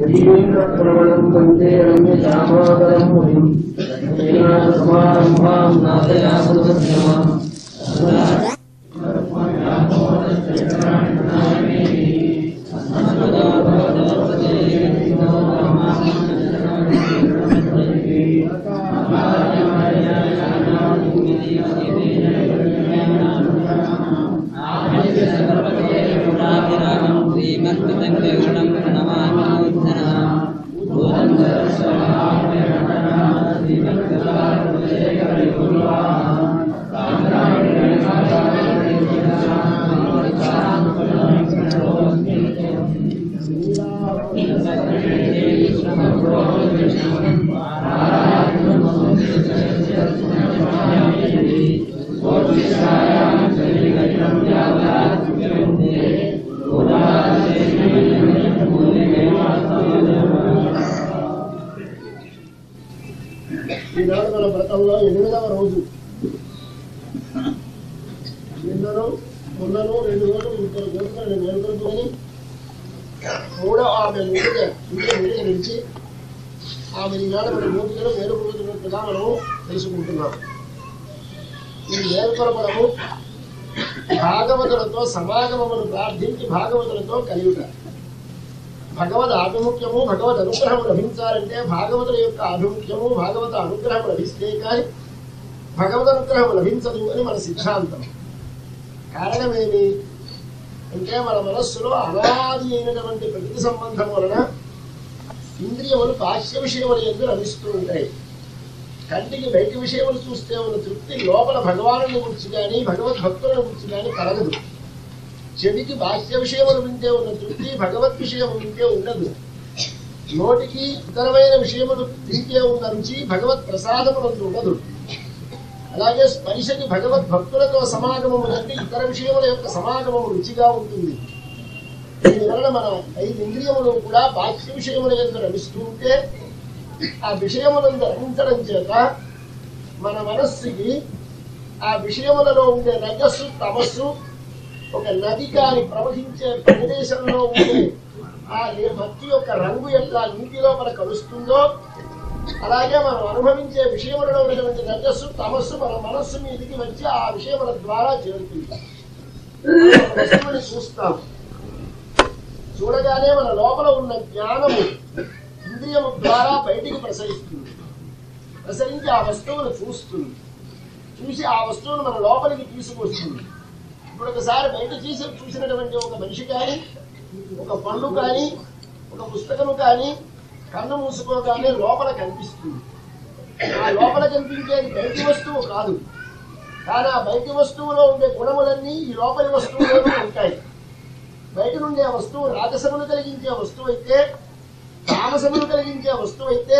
यदीन्द्रश्रवणम् वंदे रम्यश्यामाकरम् मुनिम्। समारम्भाम् नाथयासुरस्यमाम् అనుగ్రహం లభించాలంటే భాగవతుల యొక్క ఆభిముఖ్యము భాగవత అనుగ్రహం లభిస్తే కానీ భగవద్ అనుగ్రహం లభించదు అని మన సిద్ధాంతం. కారణమేమి? అంటే మన మనస్సులో అనాది అయినటువంటి ప్రకృతి సంబంధం వలన ఇంద్రియములు బాహ్య విషయముల ఎందు లభిస్తూ ఉంటాయి. కంటికి బయట విషయములు చూస్తే ఉన్న తృప్తి లోపల భగవాను గురించి కానీ భగవద్భక్తులను గురించి కానీ కలగదు. చెవికి బాహ్య విషయములు వింటే ఉన్న తృప్తి భగవద్ విషయం వింటే ఉండదు. నోటికి ఇతరమైన విషయములు వింటే ఉన్న రుచి భగవత్ ప్రసాదమునందు ఉండదు అలాగే స్పర్శకి భగవద్ భక్తులతో సమాగమము అంటే ఇతర విషయముల యొక్క సమాగమము రుచిగా ఉంటుంది. దీనివలన మన ఐదు ఇంద్రియములు కూడా బాహ్య విషయముల యొక్క నడుస్తూ ఉంటే ఆ విషయములను రమించడం చేత మన మనస్సుకి ఆ విషయములలో ఉండే రజస్సు తమస్సు ఒక నది కాని ప్రవహించే ప్రదేశంలో ఉండే ఆ ఏ భక్తి యొక్క రంగు ఎట్లా నీటిలో లోపల కలుస్తుందో అలాగే మనం అనుభవించే విషయములలో ఉన్నటువంటి రజస్సు తమస్సు మన మనస్సు మీదికి వచ్చి ఆ విషయముల ద్వారా చేరుతుంది వస్తువుని చూస్తాం. చూడగానే మన లోపల ఉన్న జ్ఞానము ఇంద్రియము ద్వారా బయటికి ప్రసరిస్తుంది. ప్రసరించి ఆ వస్తువును చూస్తుంది. చూసి ఆ వస్తువును మన లోపలికి తీసుకొస్తుంది. ఇప్పుడు ఒకసారి బయట చూసి చూసినటువంటి ఒక మనిషి కానీ ఒక పండు కానీ ఒక పుస్తకము కానీ కన్ను మూసుకోగానే లోపల కనిపిస్తుంది. ఆ లోపల కనిపించేది బయటి వస్తువు కాదు. కానీ ఆ బయటి వస్తువులో ఉండే గుణములన్నీ ఈ లోపలి వస్తువులోనే ఉంటాయి. బయట నుండే వస్తువు రాజసమును కలిగించే వస్తువు అయితే తామసమును కలిగించే వస్తువు అయితే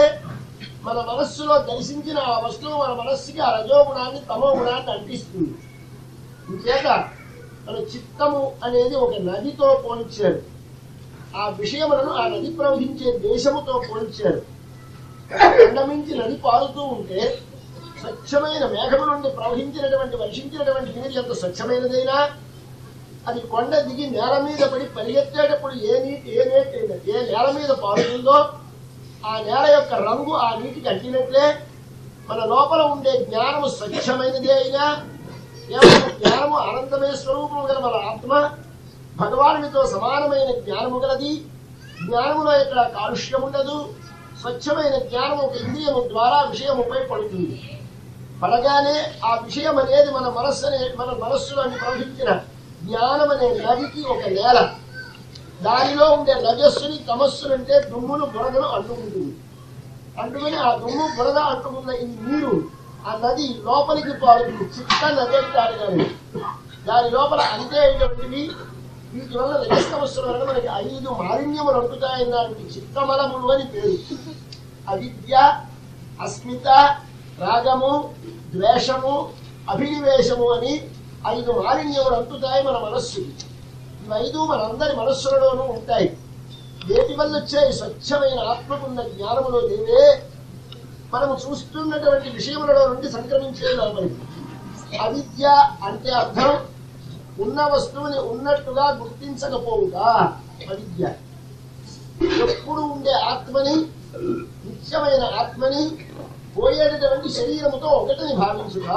మన మనస్సులో దర్శించిన ఆ వస్తువు మన మనస్సుకి ఆ రజో గుణాన్ని తమో గుణాన్ని అంటిస్తుంది. ఇంకేత మన చిత్తము అనేది ఒక నదితో పోల్చారు. ఆ విషయములను ఆ నది ప్రవహించే దేశముతో పోల్చారు. అండమించి నది పారుతూ ఉంటే స్వచ్ఛమైన మేఘము నుండి ప్రవహించినటువంటి వర్షించినటువంటి నీరు ఎంత స్వచ్ఛమైనదైనా అది కొండ దిగి నేల మీద పడి పరిగెత్తేటప్పుడు ఏ నీటి ఏ నీటి ఏ నేల మీద పారుతుందో ఆ నేల యొక్క రంగు ఆ నీటికి అంటినట్లే మన లోపల ఉండే జ్ఞానము స్వచ్ఛమైనదే అయినా కేవలం జ్ఞానము అనంతమే స్వరూపము గల మన ఆత్మ భగవానుడితో సమానమైన జ్ఞానము గలది. జ్ఞానములో ఇక్కడ కాలుష్యం ఉండదు స్వచ్ఛమైన జ్ఞానం ఒక ఇంద్రియము ద్వారా విషయముపై పడుతుంది పడగానే ఆ విషయం అనేది మన మనస్సు అనే మన మనస్సులోని ప్రవహించిన జ్ఞానం అనే నదికి ఒక నేల. దానిలో ఉండే రజస్సుని తమస్సునంటే దుమ్మును బురదను అంటుకుంటుంది. అంటుకుని ఆ దుమ్ము బురద అంటుకున్న ఈ నీరు ఆ నది లోపలికి పారుతుంది. చిట్ట నది అంటారు కానీ దాని లోపల అంతేటువంటివి వీటి వల్ల రజస్ సమస్యల వలన మనకి ఐదు మాలిన్యములు అంటుతాయన్నానికి చిత్తమలములు అని పేరు. అవిద్య అస్మిత రాగము ద్వేషము అభినివేశము అని ఐదు మాలిన్యములు అంటుతాయి మన మనస్సుకి ఇవి ఐదు మనందరి మనస్సులలోనూ ఉంటాయి. వేటి వల్ల వచ్చే స్వచ్ఛమైన ఆత్మకున్న జ్ఞానములో దేవే మనం చూస్తున్నటువంటి విషయములలో నుండి సంక్రమించే లోపలికి అవిద్య అంటే అర్థం. ఉన్న వస్తువుని ఉన్నట్టుగా గుర్తించకపోవుట అవిద్య. ఎప్పుడు ఉండే ఆత్మని నిత్యమైన ఆత్మని పోయేటటువంటి శరీరముతో ఒకటిని భావించుట.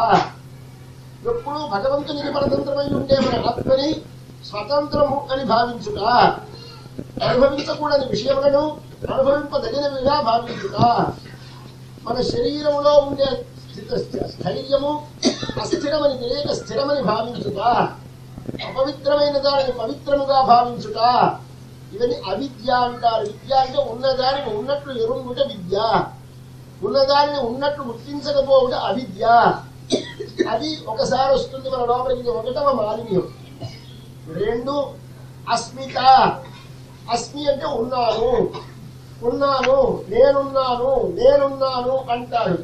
ఎప్పుడు భగవంతునికి పరతంత్రమై ఉండే మన ఆత్మని స్వతంత్రము అని భావించుట. అనుభవించకూడని విషయములను అనుభవింపదగినవిగా భావించుట. మన శరీరంలో ఉండే స్థైర్యము అస్థిరమని తెలియక స్థిరమని భావించుట అపవిత్రమైన దానిని పవిత్రముగా భావించుట ఇవన్నీ అవిద్య అంటారు. విద్య అంటే ఉన్నదానిని ఉన్నట్లు ఎరుంగుట విద్య. ఉన్నదానిని ఉన్నట్లు గుర్తించకపోవుట అవిద్య. అది ఒకసారి వస్తుంది మన లోపలికి ఒకటవ మాలిన్యం. రెండు అస్మిత. అస్మి అంటే ఉన్నాను. ఉన్నాను నేనున్నాను నేనున్నాను అంటాడు.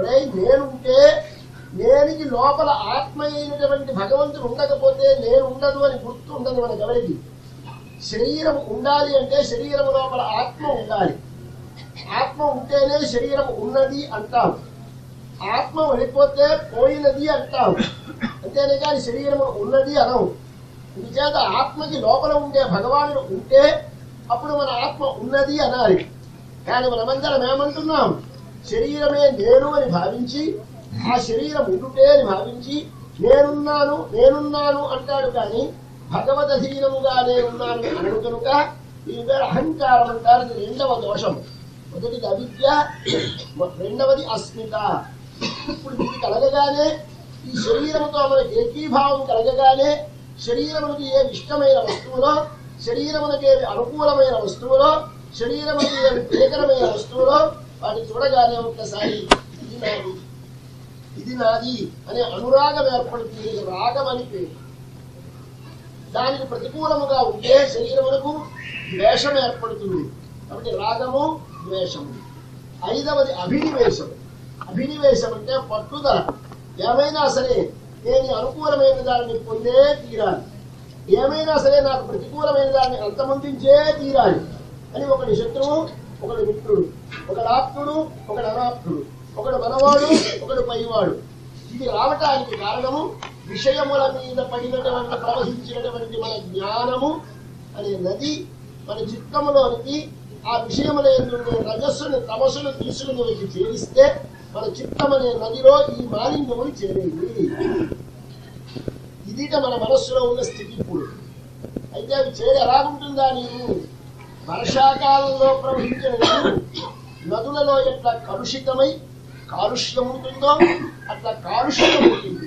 ఒరే నేనుంటే నేనికి లోపల ఆత్మ అయినటువంటి భగవంతుడు ఉండకపోతే నేను ఉండదు అని గుర్తు ఉండదు మనకి ఎవరికి? శరీరం ఉండాలి అంటే శరీరం లోపల ఆత్మ ఉండాలి. ఆత్మ ఉంటేనే శరీరం ఉన్నది అంటాం. ఆత్మ వెళ్ళిపోతే పోయినది అంటాం. అంతేనే కానీ శరీరం ఉన్నది అనవు. ఇందుచేత ఆత్మకి లోపల ఉండే భగవానుడు ఉంటే అప్పుడు మన ఆత్మ ఉన్నది అనాలి. కానీ మనమందరం ఏమంటున్నాం? శరీరమే నేను అని భావించి ఆ శరీరం ఉండుటే అని భావించి నేనున్నాను నేనున్నాను అంటాడు కానీ భగవదధీనముగా నేనున్నాను అని అనడు కనుక దీని పేరు అహంకారం అంటారు ఇది రెండవ దోషం. మొదటిది అవిద్య రెండవది అస్మిత. ఇప్పుడు ఇది కలగగానే ఈ శరీరముతో మనకి ఏకీభావం కలగగానే శరీరమునకు ఏ ఇష్టమైన వస్తువులో శరీరమునకే అనుకూలమైన వస్తువులో శరీరమునకు ఏమి ప్రియకరమైన వస్తువులో వాటిని చూడగానే ఒక్కసారి ఇది నాది. ఇది నాది అనే అనురాగం ఏర్పడుతుంది రాగం అని పేరు. దానికి ప్రతికూలముగా ఉంటే శరీరమునకు ద్వేషం ఏర్పడుతుంది. కాబట్టి రాగము ద్వేషము. ఐదవది అభినివేశం. అభినివేశం అంటే పట్టుదల. ఏమైనా సరే నేను అనుకూలమైన దాన్ని పొందే తీరాలి. ఏమైనా సరే నాకు ప్రతికూలమైన దాన్ని అంతమొందించే తీరాలి. అని ఒకటి శత్రువు ఒకడు మిత్రుడు ఒకడు ఆప్తుడు ఒకడు అనాప్తుడు ఒకడు మనవాడు ఒకడు పైవాడు. ఇది రావటానికి కారణము విషయముల మీద పడినటువంటి ప్రవహించినటువంటి మన జ్ఞానము అనే నది మన చిత్తములోనికి ఆ విషయముల రజస్సును తమస్సును తీసుకుని వచ్చి చేరిస్తే మన చిత్తమనే అనే నదిలో ఈ మాలిన్యములు చేరేది ఇదిట మన మనస్సులో ఉన్న స్థితి ఇప్పుడు. అయితే అవి చేరి ఎలాగుంటుందా నీరు వర్షాకాలంలో ప్రవహించిన నీరు నదులలో ఎట్లా కలుషితమై కాలుష్యం ఉంటుందో అట్లా కాలుష్యం ఉంటుంది.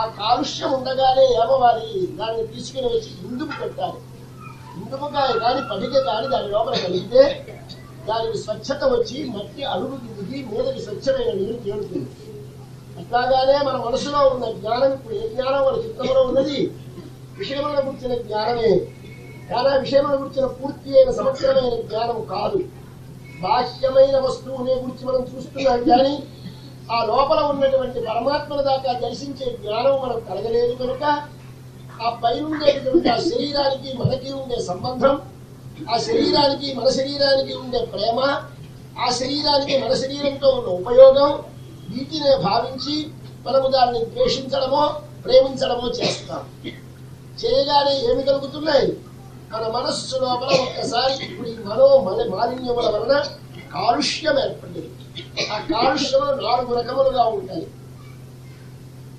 ఆ కాలుష్యం ఉండగానే ఏమవాలి దాన్ని తీసుకుని వచ్చి ఇందుకు పెట్టాలి. ఇందుకుకాయ కానీ పడిక కానీ దాని లోపల కలిగితే దానికి స్వచ్ఛత వచ్చి మట్టి అడుగు దిగి మీదకి స్వచ్ఛమైన నీరు తేలుతుంది. అట్లాగానే మన మనసులో ఉన్న జ్ఞానం ఇప్పుడు ఏ జ్ఞానం మన చిత్తంలో ఉన్నది? విషయములను గురించిన జ్ఞానమే. కానీ ఆ విషయములను గురించిన పూర్తి అయిన సమగ్రమైన జ్ఞానం కాదు. బాహ్యమైన వస్తువుని గురించి మనం చూస్తున్నాం కానీ ఆ లోపల ఉన్నటువంటి పరమాత్మల దాకా దర్శించే జ్ఞానం మనకు కలగలేదు కనుక ఆ పైన ఉండేటటువంటి ఆ శరీరానికి మనకి ఉండే సంబంధం ఆ శరీరానికి మన శరీరానికి ఉండే ప్రేమ ఆ శరీరానికి మన శరీరంతో ఉన్న ఉపయోగం వీటినే భావించి మనము దాన్ని ద్వేషించడమో ప్రేమించడమో చేస్తాం. చేయగానే ఏమి కలుగుతున్నాయి? మన మనస్సు లోపల ఒక్కసారి ఇప్పుడు ఈ మనో మన మాలిన్యముల వలన కాలుష్యం ఏర్పడింది. ఆ కాలుష్యములు నాలుగు రకములుగా ఉంటాయి.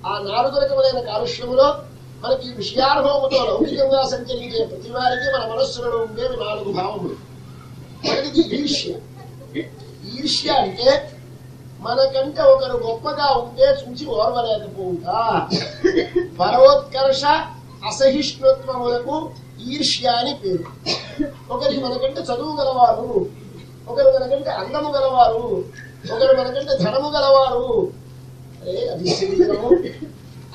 ఆ నాలుగు రకములైన కాలుష్యములో మనకి విషయానుభవముతో లౌకికంగా సంచరించే ప్రతి వారికి మన మనస్సులలో ఉండేవి నాలుగు భావములు. ఒకటిది ఈర్ష్య. ఈర్ష్య అంటే మనకంటే ఒకరు గొప్పగా ఉంటే చూసి ఓర్వలేకపోవుతా పరోత్కర్ష అసహిష్ణుత్వములకు ఈర్ష్య అని పేరు. ఒకరికి మనకంటే చదువు గలవారు ఒకరు మనకంటే అందము గలవారు ఒకరు మనకంటే ధనము గలవారు. అరే అది శరీరము.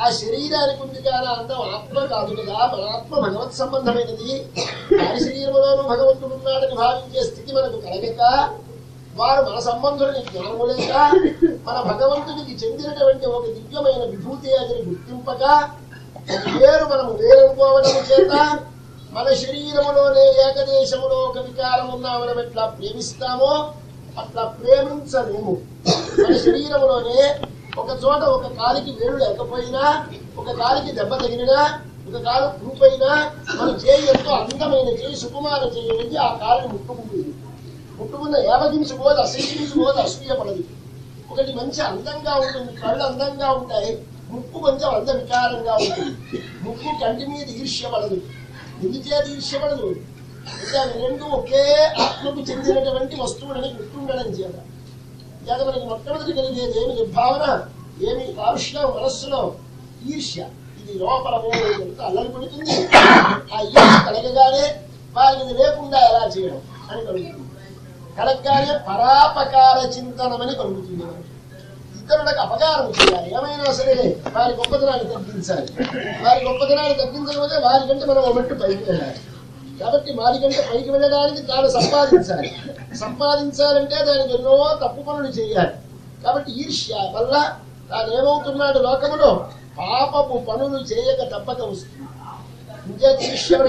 ఆ శరీరానికి ఉంది కానీ అందం ఆత్మ కాదు కదా. మన ఆత్మ భగవత్ సంబంధమైనది. వారి శరీరంలోనూ భగవంతుడు ఉన్నాడని భావించే స్థితి మనకు కలగక వారు మన సంబంధులని జ్ఞానములేక మన భగవంతునికి చెందినటువంటి ఒక దివ్యమైన విభూతి అని గుర్తింపక పేరు వేరు వేరనుకోవడం చేత మన శరీరములోనే ఏకదేశములో ఒక వికారం ఉన్నా మనం ఎట్లా ప్రేమిస్తామో అట్లా ప్రేమించలేము. మన శరీరములోనే ఒక చోట ఒక కాలికి వేలు లేకపోయినా ఒక కాలికి దెబ్బ తగిలినా ఒక కాలు పురుపైనా మన చేయి ఎంతో అందమైన చేయి సుకుమార చేయి ఆ కాలుని ముట్టుకుంటుంది. ముట్టుకున్న పోదు అసూయ పడదు ఒకటి మంచి అందంగా ఉంటుంది కళ్ళు అందంగా ఉంటాయి ముక్కు కొంచెం అంద వికారంగా ఉంటుంది. ముక్కు కంటి మీద ఈర్ష్యపడదు ఎందుచేది ఈర్ష్యపడదు అంటే అవి రెండు ఒకే ఆత్మకు చెందినటువంటి వస్తువులని గుర్తుండడం చేత. చేత మనకి మొట్టమొదటి కలిగేది ఏమి? నిర్భావన ఏమి? కాలుష్యం మనస్సులో ఈర్ష్య. ఇది లోపల అల్లరి పడుతుంది? ఆ ఈర్ష్య కలగగానే వారికి లేకుండా ఎలా చేయడం అని కలుగుతుంది. కలగగానే పరాపకార చింతనమని కలుగుతుంది. ఇతరులకు అపకారం చేయాలి. ఏమైనా సరే వారి గొప్పతనాన్ని తగ్గించాలి. వారి గొప్పతనాన్ని తగ్గించకపోతే వారికంటే మనం ఒక మెట్టు పైకి వెళ్ళాలి. కాబట్టి వారికంటే పైకి వెళ్ళడానికి తాను సంపాదించాలి. సంపాదించాలంటే దానికి ఎన్నో తప్పు పనులు చేయాలి. కాబట్టి ఈర్ష్య వల్ల తాను ఏమవుతున్నాడు లోకములో? పాపపు పనులు చేయక తప్పక వస్తుంది. ఇంకే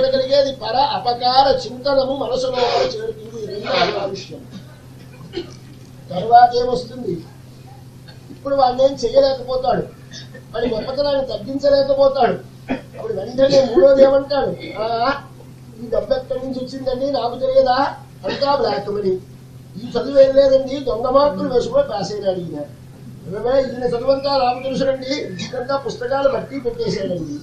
కలిగేది పర అపకార చింతనము మనసులో చేరుతుంది. ఈ తర్వాత ఏమొస్తుంది? ఇప్పుడు వాడిని చేయలేకపోతాడు. వాడి గొప్పతనాన్ని తగ్గించలేకపోతాడు. అప్పుడు వెంటనే మూడోది ఏమంటాడు "ఆ, ఈ డబ్బు ఎక్కడి నుంచి వచ్చిందండి? నాకు తెలియదా? అంతా బ్లాక్ మనీ ఈ చదువు ఏం లేదండి? దొంగ మార్కులు వేసుకుని పాస్ అయినాడు ఈయన. ఏమే, ఈయన చదువంతా నాకు తెలుసునండి. ఇదంతా పుస్తకాలు బట్టి పెట్టేశాడండి.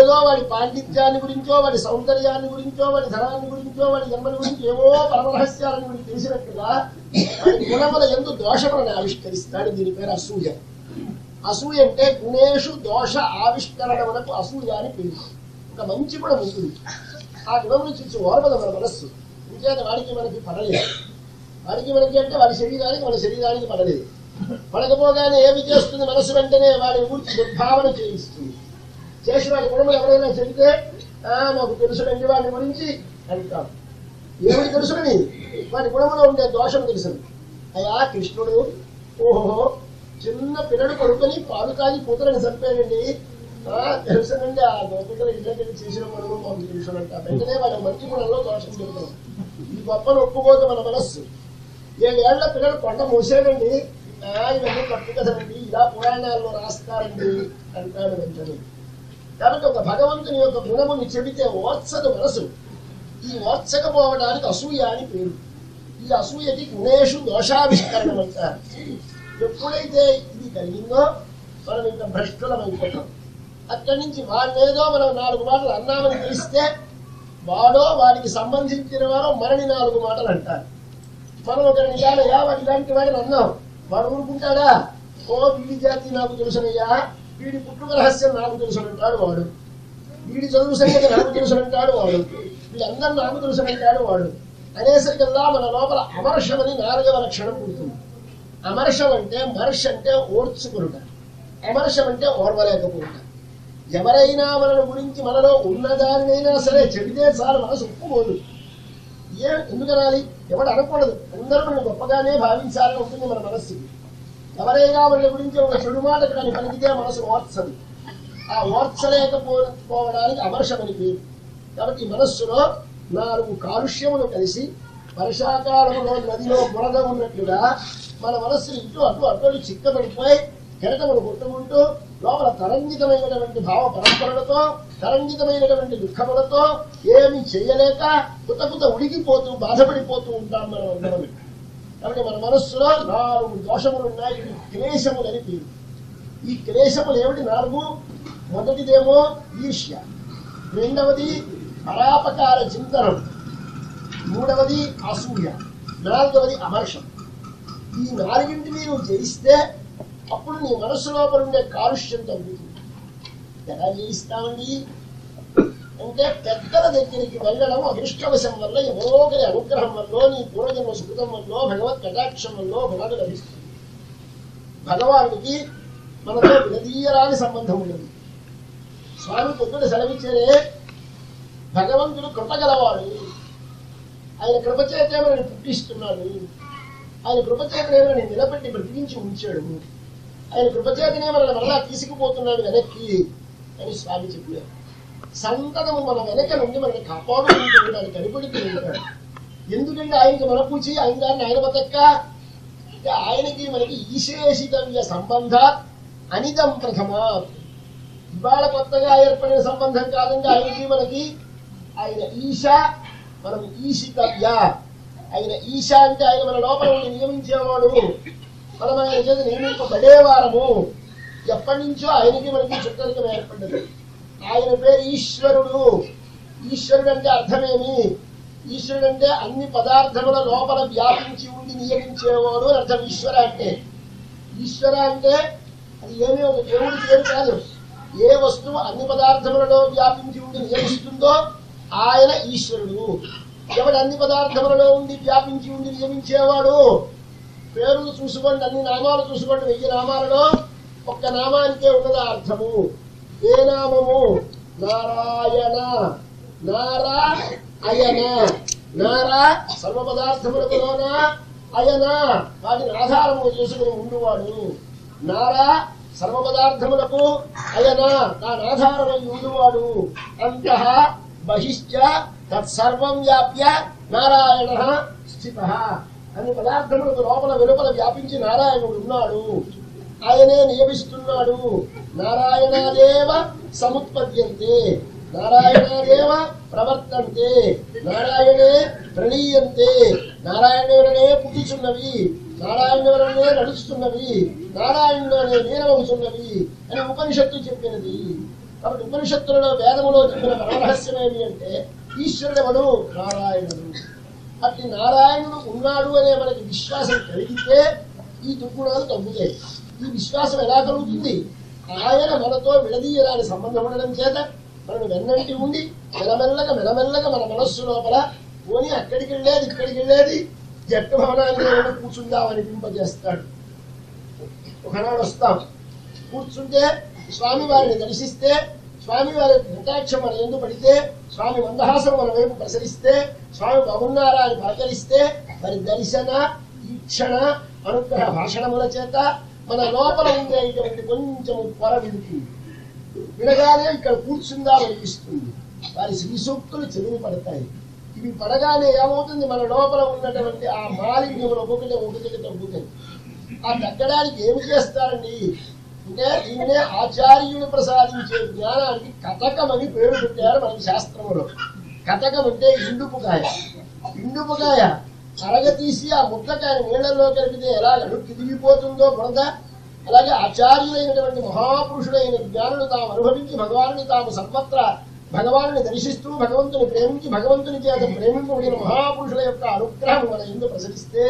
ఏదో వాడి పాండిత్యాన్ని గురించో వాడి సౌందర్యాన్ని గురించో వాడి ధనాన్ని గురించో వాడి జన్మని గురించి ఏవో పరమరహస్యాలను గురించి తెలిసినట్టుగా గుణముల ఎందు దోషములను ఆవిష్కరిస్తాడు. దీని పేరు అసూయ. అసూయ అంటే గుణేషు దోష ఆవిష్కరణములకు అసూయ అని పేరు. ఒక మంచి గుణం ఉంటుంది. ఆ గుణమును చూసి ఓర్వదు మన మనస్సు. ఇంకేత వాడికి మనకి పడలేదు. వాడికి మనకి అంటే వాడి శరీరానికి మన శరీరానికి పడలేదు. పడకపోగానే ఏమి చేస్తుంది మనసు వెంటనే వాడి గురించి దుర్భావన చేయిస్తుంది. చేసిన గుణము ఎవరైనా చెబితే మాకు తెలుసునండి వాడి గురించి అంటాం ఏమిటి తెలుసునని వాడి గుణంలో ఉండే దోషం తెలుసును అయ్యా కృష్ణుడు ఓహో చిన్న పిల్లడు కొడుకుని పాలు కాగి కూతురని చంపాడండి ఆ, తెలుసునండి ఆ గోపికలు ఇళ్ళకి చేసిన పనులు మాకు తెలుసునంట వెంటనే వాడి మంచి గుణంలో దోషం చెబుతాం. ఈ గొప్పను ఒప్పుకోదు మన మనస్సు. ఏళ్ళ పిల్లలు కొండ మూసేయండి. ఇవన్నీ తప్పు ఇలా పురాణాల్లో రాస్తారండి అంటాడు వెంటనే. కాబట్టి ఒక భగవంతుని యొక్క గుణముని చెబితే ఓర్చదు మనసు. ఈ ఓర్చకపోవడానికి అసూయ అని పేరు. ఈ అసూయకి గుణేషు దోషావిష్కరణం అంటారు ఎప్పుడైతే ఇది కలిగిందో మనం ఇంత భ్రష్టులం అయిపోతాం. అక్కడి నుంచి వాళ్ళేదో మనం నాలుగు మాటలు అన్నామని తెలిస్తే వాడో వాడికి సంబంధించిన వారో మనని నాలుగు మాటలు అంటారు. మనం ఒక రెండు వాడు ఇలాంటి వాడిని అన్నాం. వాడు ఊరుకుంటాడా? ఓ వీడి జాతి నాకు తెలుసునయ్యా. వీడి పుట్టుక రహస్యం నాకు తెలుసునంటాడు వాడు. వీడి చదువు సంగతి నాకు తెలుసునంటాడు వాడు. వీళ్ళందరూ నాకు తెలుసునంటాడు వాడు. అనేసరికల్లా మన లోపల అమర్షమని నాలుగవ లక్షణం పుడుతుంది. అమర్షం అంటే మర్ష అంటే ఓడ్చుకునుట అమర్షం అంటే ఓర్వలేకపోవుట. ఎవరైనా మనను గురించి మనలో ఉన్నదానినైనా సరే చెబితే చాలు మనసు ఒప్పుకోదు. ఏ ఎందుకనాలి? ఎవడు అనకూడదు. అందరూ మనం గొప్పగానే భావించాలని ఉంటుంది మన మనస్సుకి ఎవరైనా వాళ్ళ గురించి ఒక చెడు మాట కానీ పలికితే మనసు ఓర్చదు ఆ ఓర్చలేకపోవడానికి అమర్షమని పేరు. కాబట్టి మనస్సులో నాలుగు కాలుష్యములు కలిసి వర్షాకాలంలో నదిలో బురద ఉన్నట్లుగా మన మనస్సు ఇంటూ అటు అటు చిక్కబడిపోయి కెరటములు కొట్టుకుంటూ లోపల తరంగితమైనటువంటి భావ పరంపరలతో తరంగితమైనటువంటి దుఃఖములతో ఏమి చేయలేక కుత కుత ఉడికిపోతూ బాధపడిపోతూ ఉంటాం మనం అందరం కాబట్టి మన మనస్సులో నాలుగు దోషములు ఉన్నాయి ఇవి క్లేశములని పేరు. ఈ క్లేశములు ఏమిటి? నాలుగు. మొదటిదేమో ఈర్ష్య. రెండవది పరాపకార చింతనం. మూడవది అసూయ. నాలుగవది అమర్షం. ఈ నాలుగింటిని నువ్వు జయిస్తే అప్పుడు నీ మనస్సు లోపల ఉండే కాలుష్యం తగ్గుతుంది. ఎలా జయిస్తామండి? అంటే పెద్దల దగ్గరికి వెళ్ళడం అదృష్టవశం వల్ల ఎవరో అనుగ్రహం వల్ల నీ పూర్వజన్మ సుకృతం వల్ల భగవత్ కటాక్షం వల్ల ఫలాలు లభిస్తుంది భగవానుడికి మనతో విడదీయరాని సంబంధం ఉన్నది స్వామి పొద్దున సెలవిచ్చేదే భగవంతుడు కృపగలవాడు ఆయన కృపచేతే మనల్ని పుట్టిస్తున్నాడు. ఆయన కృపచేతనే మనల్ని నిలబెట్టి బ్రతికించి ఉంచాడు. ఆయన కృపచేతనే మనల్ని మరలా తీసుకుపోతున్నాడు వెనక్కి అని స్వామి చెప్పారు. సంతతము మన వెనక నుండి మనల్ని కాపాడుకుంటున్నాడు కనిపెడుతూ ఉంటాడు. ఎందుకంటే ఆయనకి మన పూచి ఆయన దాన్ని ఆయన బతక్క అంటే ఆయనకి మనకి ఈశేషితవ్య సంబంధ అనితం ప్రథమ. ఇవాళ కొత్తగా ఏర్పడిన సంబంధం కాదండి ఆయనకి మనకి ఆయన ఈశ మనం ఈశితవ్య. ఆయన ఈశ అంటే ఆయన మన లోపల నియమించేవాడు. మనం ఆయన చేత నియమింపబడేవారము. ఎప్పటి నుంచో ఆయనకి మనకి చుట్టరికం ఏర్పడ్డది. ఆయన పేరు ఈశ్వరుడు. ఈశ్వరుడు అంటే అర్థమేమి? ఈశ్వరుడు అంటే అన్ని పదార్థముల లోపల వ్యాపించి ఉండి నియమించేవాడు అర్థం ఈశ్వర అంటే. ఈశ్వర అంటే అది ఏమీ ఒక దేవుడి పేరు కాదు. ఏ వస్తువు అన్ని పదార్థములలో వ్యాపించి ఉండి నియమిస్తుందో ఆయన ఈశ్వరుడు. ఎవడు అన్ని పదార్థములలో ఉండి వ్యాపించి ఉండి నియమించేవాడు? పేర్లు చూసుకోండి అన్ని నామాలు చూసుకోండి వెయ్యి నామాలలో ఒక్క నామానికే ఉన్నదా అర్థము? ఏ నామము నారాయణ నారా అయన నారా సర్వ పదార్థములకులోన అయన వాటిని ఆధారము చేసుకుని ఉండువాడు. నారా సర్వ పదార్థములకు అయన దాని ఆధారమై ఉండువాడు. అంతః బహిశ్చ తత్సర్వం వ్యాప్య నారాయణ స్థిత అన్ని పదార్థములకు లోపల వెలుపల వ్యాపించి నారాయణుడు ఉన్నాడు. ఆయనే నియమిస్తున్నాడు. నారాయణాదేవ సముత్పద్యంతే. నారాయణాదేవ ప్రవర్తంతే. నారాయణే ప్రణీయంతే. నారాయణులనే పుట్టుచున్నవి నారాయణులనే నడుస్తున్నవి. నారాయణులనే నీరవవుతున్నవి అని ఉపనిషత్తు చెప్పినది. కాబట్టి ఉపనిషత్తులలో వేదములో చెప్పిన పరమరహస్యం ఏమి అంటే ఈశ్వరుడెవడు? నారాయణుడు. అట్టి నారాయణుడు ఉన్నాడు అనే మనకి విశ్వాసం కలిగితే ఈ దుర్గుణాలు తగ్గుతాయి. ఈ విశ్వాసం ఎలా కలుగుతుంది? ఆయన మనతో విడదీయరాని సంబంధం ఉండడం చేత మనం వెన్నంటి ఉండి మెలమెల్లగా మెలమెల్లగా మన మనస్సు లోపల పోని అక్కడికి వెళ్ళేది ఇక్కడికి వెళ్ళేది జట్టు భవనాన్ని వెళ్ళి కూర్చుందాం అనిపింపజేస్తాడు ఒకనాడు వస్తాం. కూర్చుంటే స్వామి వారిని దర్శిస్తే స్వామి వారి కటాక్షం మన ఎందు పడితే స్వామి మందహాసం మన వైపు ప్రసరిస్తే స్వామి బాగున్నారా అని పలకరిస్తే మరి దర్శన ఈక్షణ అనుగ్రహ భాషణముల చేత మన లోపల ఉండేటువంటి కొంచెం పొర విడుతుంది వినగానే ఇక్కడ కూర్చుందాం అనిపిస్తుంది. వారి శ్రీ సూక్తులు చెరువు పడతాయి. ఇవి పడగానే ఏమవుతుంది? మన లోపల ఉన్నటువంటి ఆ మాలిన్యములు ఒక్కొక్కటి ఒక్కొక్కటి తగ్గుతాయి. ఆ తగ్గడానికి ఏమి చేస్తారండి? అంటే దీన్నే ఆచార్యుడు ప్రసాదించే జ్ఞానానికి కథకం అని పేరు పెట్టారు మన శాస్త్రంలో. కథకం అంటే ఇండుపుకాయ. ఇండుపుకాయ. అరగతీసి ఆ ముట్లకాయ నీళ్ళల్లో కలిపితే ఎలా అడుక్కి దిగిపోతుందో బురద అలాగే ఆచార్యులైనటువంటి మహాపురుషుడైన జ్ఞానులు తాము అనుభవించి భగవానుని తాము సర్వత్ర భగవానుని దర్శిస్తూ భగవంతుని ప్రేమించి భగవంతుని చేత ప్రేమింపబడిన మహాపురుషుల యొక్క అనుగ్రహం మన ఎందు ప్రసరిస్తే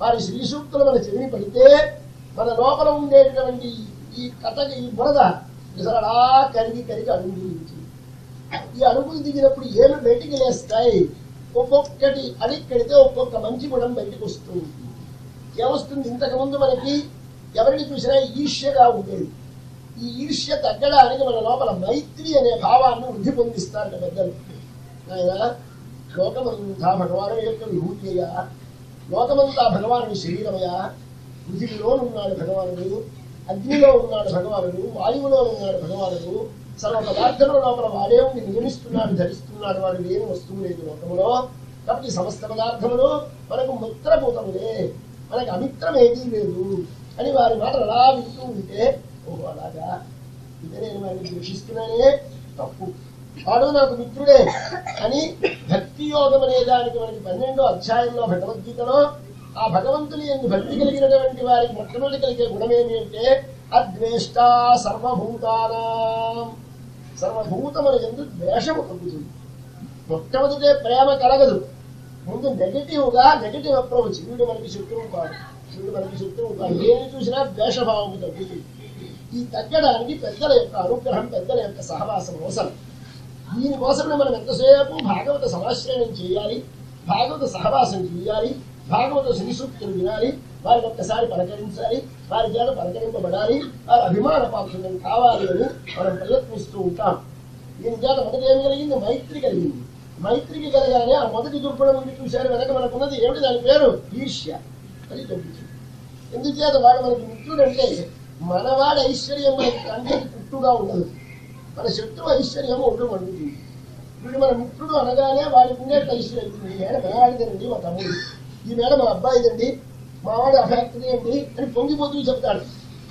వారి శ్రీ సూక్తులు మన చెవిని పడితే మన లోపల ఉండేటటువంటి ఈ కథకి ఈ బురద అసలు కరిగి కరిగి అడుగు దిగుతుంది ఈ అడుగులు దిగినప్పుడు ఏమి బయటికి లేస్తాయి. ఒక్కొక్కటి అడిక్కడితే ఒక్కొక్క మంచి గుణం బయటకు వస్తుంది. ఏమొస్తుంది ఇంతకుముందు మనకి ఎవరిని చూసినా ఈర్ష్యగా ఉండేది. ఈ ఈర్ష్య తగ్గడానికి మన లోపల మైత్రి అనే భావాన్ని వృద్ధి పొందిస్తారట పెద్దలు. ఆయన లోకమంతా భగవాను యొక్క విభూతియ లోకమంతా భగవానుని శరీరమయ? పృథివిలో ఉన్నాడు భగవానుడు అగ్నిలో ఉన్నాడు భగవానుడు వాయువులో ఉన్నాడు భగవానుడు సర్వ పదార్థముల లోపల వాడే ఉండి నియమిస్తున్నాడు ధరిస్తున్నాడు వాడు ఏమి వస్తువు లేదు లోకములో. కాబట్టి సమస్త పదార్థములు మనకు మిత్రభూతములే మనకు అమిత్రం ఏదీ లేదు. అని వారి మాటలు అలా వింటూ ఉంటే ఓహో అలాగా? ఇదే నేను వారిని ద్వేషిస్తున్నానే. తప్పు. వాడు నాకు మిత్రుడే. అని భక్తి యోగం అనే దానికి మనకి పన్నెండో అధ్యాయంలో భగవద్గీతలో ఆ భగవంతుని ఎందు భక్తి కలిగినటువంటి వారికి మొట్టమొదటి కలిగే గుణమేమి అంటే అద్వేష్ట సర్వభూతానా. సర్వభూతముల ఎందు ద్వేషము కలుగుతుంది మొట్టమొదటే ప్రేమ కలగదు. ముందు నెగిటివ్గా నెగటివ్ అప్రోచ్ వీడు మనకి శత్రువు కాదు. వీడు మనకి శత్రువు కాదు. ఏది చూసినా ద్వేషభావం తగ్గుతుంది. ఈ తగ్గడానికి పెద్దల యొక్క అనుగ్రహం పెద్దల యొక్క సహవాసం అవసరం. దీనికోసమే మనం ఎంతసేపు భాగవత సమాశ్రయం చేయాలి? భాగవత సహవాసం చేయాలి? భాగవత శ్రీసూక్తులు వినాలి? వారిని ఒక్కసారి పలకరించాలి? వారి చేత పలకరింపబడాలి వారి అభిమాన పాత్రులను కావాలి అని మనం ప్రయత్నిస్తూ ఉంటాం. దీని చేత మొదటి ఏమి కలిగింది? మైత్రి కలిగింది. మైత్రికి కలగానే ఆ మొదటి దుర్గుణం నుండి చూశారు. వెనక మనకున్నది ఏమిటి? దాని పేరు ఈర్ష్య. అది తగ్గుతుంది ఎందుచేత వాడు మనకి మిత్రుడంటే మనవాడి ఐశ్వర్యం మనకి కంటికి పుట్టుగా ఉండదు. మన శత్రువు ఐశ్వర్యం ఒళ్ళు మండుతుంది. వీడు మన మిత్రుడు అనగానే వాడికి ఉండే ఐశ్వర్యం. ఈ మేడ మేడాడిదండి మా తమ్ముడు. ఈ మేడ మా అబ్బాయిదండి. మావాడు ఆ ఫ్యాక్టరీ అండి అని పొంగిపోతూ చెప్తాడు.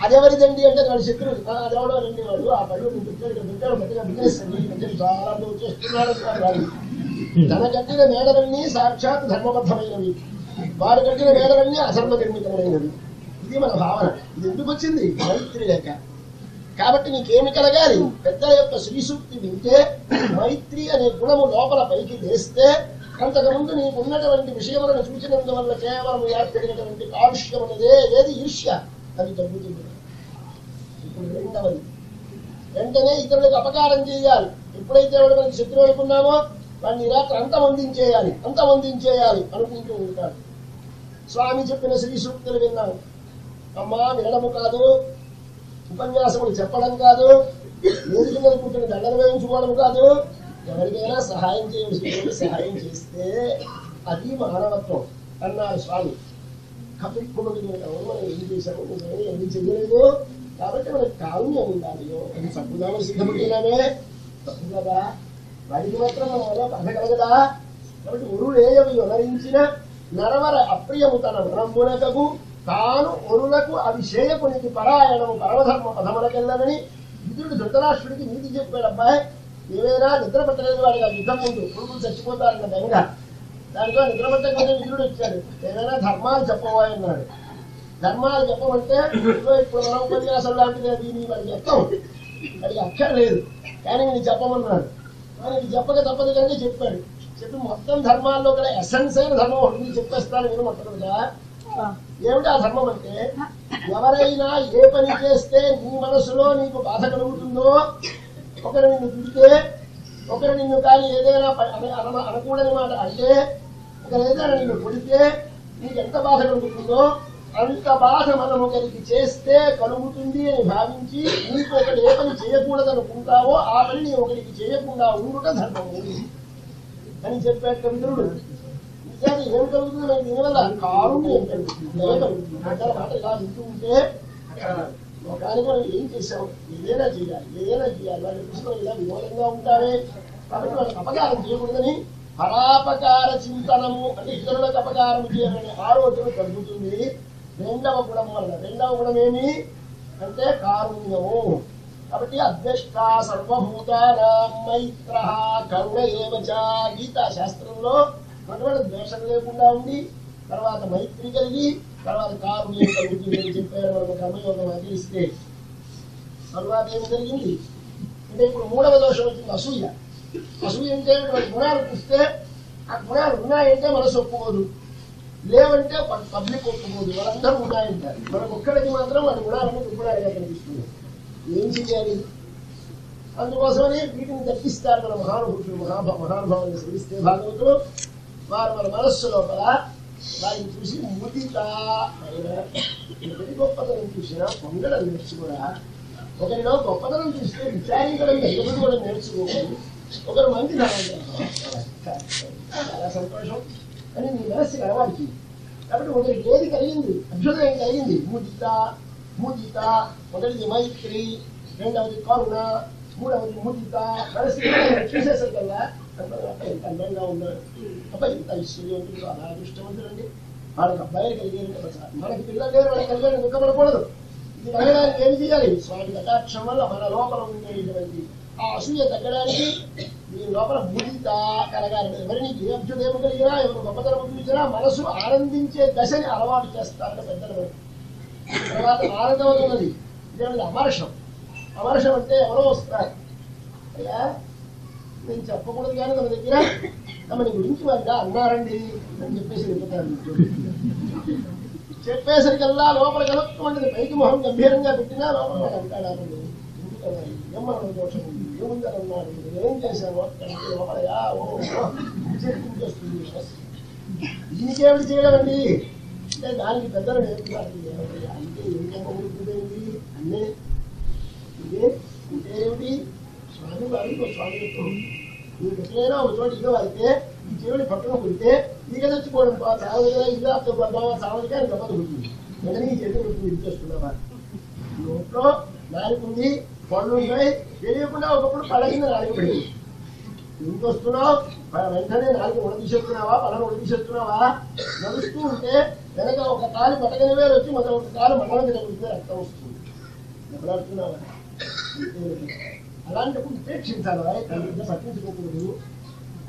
అదెవరిదండి అంటే వాడు శత్రువు. "ఆ, అదెవడో రండి వాడు. ఆ పళ్ళు పెట్టాడు పెట్టాడు పెద్దగా బిజినెస్ అండి చాలా వాడు తన కట్టిన మేడలన్నీ సాక్షాత్ ధర్మబద్ధమైనవి. వాడు కట్టిన మేడలన్నీ అధర్మ నిర్మితమైనవి ఇది మన భావన. ఇది ఎందుకు వచ్చింది? మైత్రి లేక. కాబట్టి నీకేమి కలగాలి? పెద్దల యొక్క శ్రీసూక్తి వింటే మైత్రి అనే గుణము లోపల పైకి వేస్తే అంతకుముందు నీకు ఉన్నటువంటి విషయములను చూసినందువల్ల కేవలం ఏర్పడినటువంటి కాలుష్యం అనేదే ఏది ఈర్ష్య? అది తగ్గుతుంది. ఇప్పుడు రెండవది. వెంటనే ఇతరులకు అపకారం చేయాలి. ఎప్పుడైతే వాడు మనకి శత్రువు అనుకున్నామో వాడిని రాత్రి అంతమందించేయాలి అంతమందించేయాలి అనుకుంటూ ఉంటాడు. స్వామి చెప్పిన శ్రీ సూక్తులు విన్నాను అమ్మా వినడము కాదు. ఉపన్యాసములు చెప్పడం కాదు. వేదిక మీద దండలు వేయించుకోవడం కాదు. ఎవరికైనా సహాయం చేయడం సహాయం చేస్తే అది మానవత్వం అన్నారు స్వామి. కాబట్టి మనం ఏం చేశాము నిజమే ఏమీ చెయ్యలేదు. కాబట్టి మనకి కారుణ్యం ఉండాలి. అది చప్పుదామని సిద్ధపడినామే తప్పు కదా. వాడికి మాత్రం మనం అలా పడగలగదా కాబట్టి ఉరులేయవి వివరించిన నరవర అప్రియము తన బ్రహ్మునకకు తాను ఒరులకు అవిషేయకునికి పరాయణము పరమధర్మ పదములకెళ్ళనని విదురుడు ధృతరాష్ట్రుడికి నీతి చెప్పాడు అబ్బాయి. ఏమైనా నిద్ర పట్టలేదు వాడికి ఆ యుద్ధం ముందు కొడుకులు చచ్చిపోతారన్న బెంగ. దానితో నిద్ర పట్టకపోతే విదురుడు వచ్చాడు. ఏమైనా ధర్మాలు చెప్పబోయ్ అన్నాడు. ధర్మాలు చెప్పమంటే ఇప్పుడు మనం ఉపన్యాసం లాంటిది అది నీ వాడికి చెప్తాం వాడికి అక్కర్లేదు కానీ నేను చెప్పమన్నాడు. ఆయనకి చెప్పక తప్పదు కానీ చెప్పాడు. చెప్పి మొత్తం ధర్మాల్లో కూడా ఎసెన్స్ అయిన ధర్మం ఒకటి చెప్పేస్తాను నేను మొట్టమొదటిగా. ఏమిటి ఆ ధర్మం అంటే? ఎవరైనా ఏ పని చేస్తే నీ మనసులో నీకు బాధ కలుగుతుందో ఒకరు నిన్ను తిడితే ఒకరు నిన్ను కానీ ఏదైనా అనకూడని మాట అంటే ఒకరు ఏదైనా నిన్ను కొడితే నీకు ఎంత బాధ కలుగుతుందో అంత బాధ మనం ఒకరికి చేస్తే కలుగుతుంది అని భావించి నీకు ఒకటి ఏ పని చేయకూడదనుకుంటావో ఆ పని నీ ఒకరికి చేయకుండా ఉండుట ధర్మము. అని చెప్పాడు కవిదుడు నిజాన్ని ఏం కలుగుతుంది దీనివల్ల కారుణ్యం కలుగుతుంది. మాట ఇలా వింటూ ఉంటే ఒకడానికి మనం ఏం చేసాం ఏదైనా చేయాలి ఏదైనా చేయాలి వాళ్ళ దృష్టిలో ఇలా వినోదంగా ఉంటారే కాబట్టి వాళ్ళకి అపకారం చేయకూడదని పరాపకార చింతనము అంటే ఇతరులకు అపకారం చేయాలనే ఆలోచన కలుగుతుంది రెండవ గుణం వల్ల రెండవ గుణం ఏమి అంటే కారుణ్యము కాబట్టి అద్వేష్ట సర్వభూతానాం మైత్ర కరుణ ఏమచ గీతా శాస్త్రంలో మొట్టమొదటి ద్వేషం లేకుండా ఉండి తర్వాత మైత్రి కలిగి తర్వాత కారు కలుగుతుంది అని చెప్పారు మనకు కర్మయోగం ఆచరిస్తే తర్వాత ఏమి జరిగింది? అంటే ఇప్పుడు మూడవ దోషం వచ్చింది అసూయ. అసూయ అంటే గుణాలు చూస్తే ఆ గుణాలు ఉన్నాయంటే మనసు ఒప్పుకోదు. లేవంటే పబ్లిక్ ఒప్పుకోదు. వాళ్ళందరూ ఉన్నాయంటారు. మనకు ఒక్కడికి మాత్రం వాడి గుణాలను ఒప్పుడాడిగా కనిపిస్తుంది. ఏం చేయాలి అందుకోసమని వీటిని తప్పిస్తారు మన మహానుభూతులు మహాభా మహానుభావులు శ్రమిస్తే భాగవతులు. వారు మన మనస్సు లోపల వారిని చూసి ముదిత ఒకరి గొప్పతనం చూసినా పొంగడం నేర్చుకోరా ఒకరిలో గొప్పతనం చూస్తే విచారించడం ఎదురు కూడా నేర్చుకోవాలి ఒకరు మంచి చాలా సంతోషం అని నీ మనస్సు కలవాడికి కాబట్టి ఒకరికి ఏది కలిగింది అభ్యుదయం కలిగింది ముదిత ముదిత ఒకటిది మైత్రి రెండవది కరుణ మూడవది ముదిత మనసు చూసేసరికల్లా ఎంత అందంగా ఉన్నాడు అబ్బాయి ఇంత ఐశ్వర్యం ఉంటుందో అలా అదృష్టవంతుడండి వాళ్ళకి అబ్బాయిలు కలిగేది కదా సార్ మనకి పిల్లలు లేరు వాళ్ళకి కలిగేది దుఃఖపడకూడదు ఇది కలగడానికి ఏం చేయాలి స్వామి కటాక్షం వల్ల మన లోపల ఉండేటువంటి ఆ అసూయ తగ్గడానికి మీ లోపల ముదిత కలగాలి ఎవరి నీకు ఏ అభ్యుదయం కలిగినా ఎవరు గొప్పతనం చూసినా మనసు ఆనందించే దశని అలవాటు చేస్తారని పెద్దలు తర్వాత ఆనందం. ఉన్నది ఇదేమిటి అమర్షం అమర్షం అంటే ఎవరో వస్తారు అయ్యా నేను చెప్పకూడదు కానీ తమ దగ్గర తమని గురించి వారిగా అన్నారండి అని చెప్పేసి వెళ్ళిపోతారు చెప్పేసరికల్లా లోపల కలుపుకుంటుంది పైకి మొహం గంభీరంగా పెట్టినా లోపల అంటాడు ఏమన్నా దోషం? ఏం చేశాను అంటే ఓ, చేస్తుంది దీనికేమిటి చేయడం అండి? అంటే దానికి పెద్దలు నేర్పుతారు అంటే ఏం చెప్పబడుతుందేంటి అన్నీ అంటే ఏమిటి స్వామి స్వామి చెప్తాడు నీకు ఒక చోట ఇల్లు వారితే ఈ చెవుని పట్టున కుడితే ఈగ తెచ్చుకోవడం చావదు ఇల్లు అప్పుడు పడ్డావా వెంటనే ఈ నోట్లో నాలుగు ఉంది పళ్ళు ఉన్నాయి తెలియకుండా ఒకప్పుడు పళ్ళ కింద నాలుగు పడింది ఎందుకు వస్తున్నావు వెంటనే నాలుగు ఉడదీసేస్తున్నావా పలానా ఉడదీసేస్తున్నావా నడుస్తూ ఉంటే వెనక ఒక కాలు పట్టగని వేరు వచ్చి మొదటి ఒక కాలు మండలం మీద అర్థం రక్తం వస్తుంది అడుగుతున్నావా అలాంటప్పుడు ఉపేక్షించాలి? రా, పట్టించుకోకూడదు?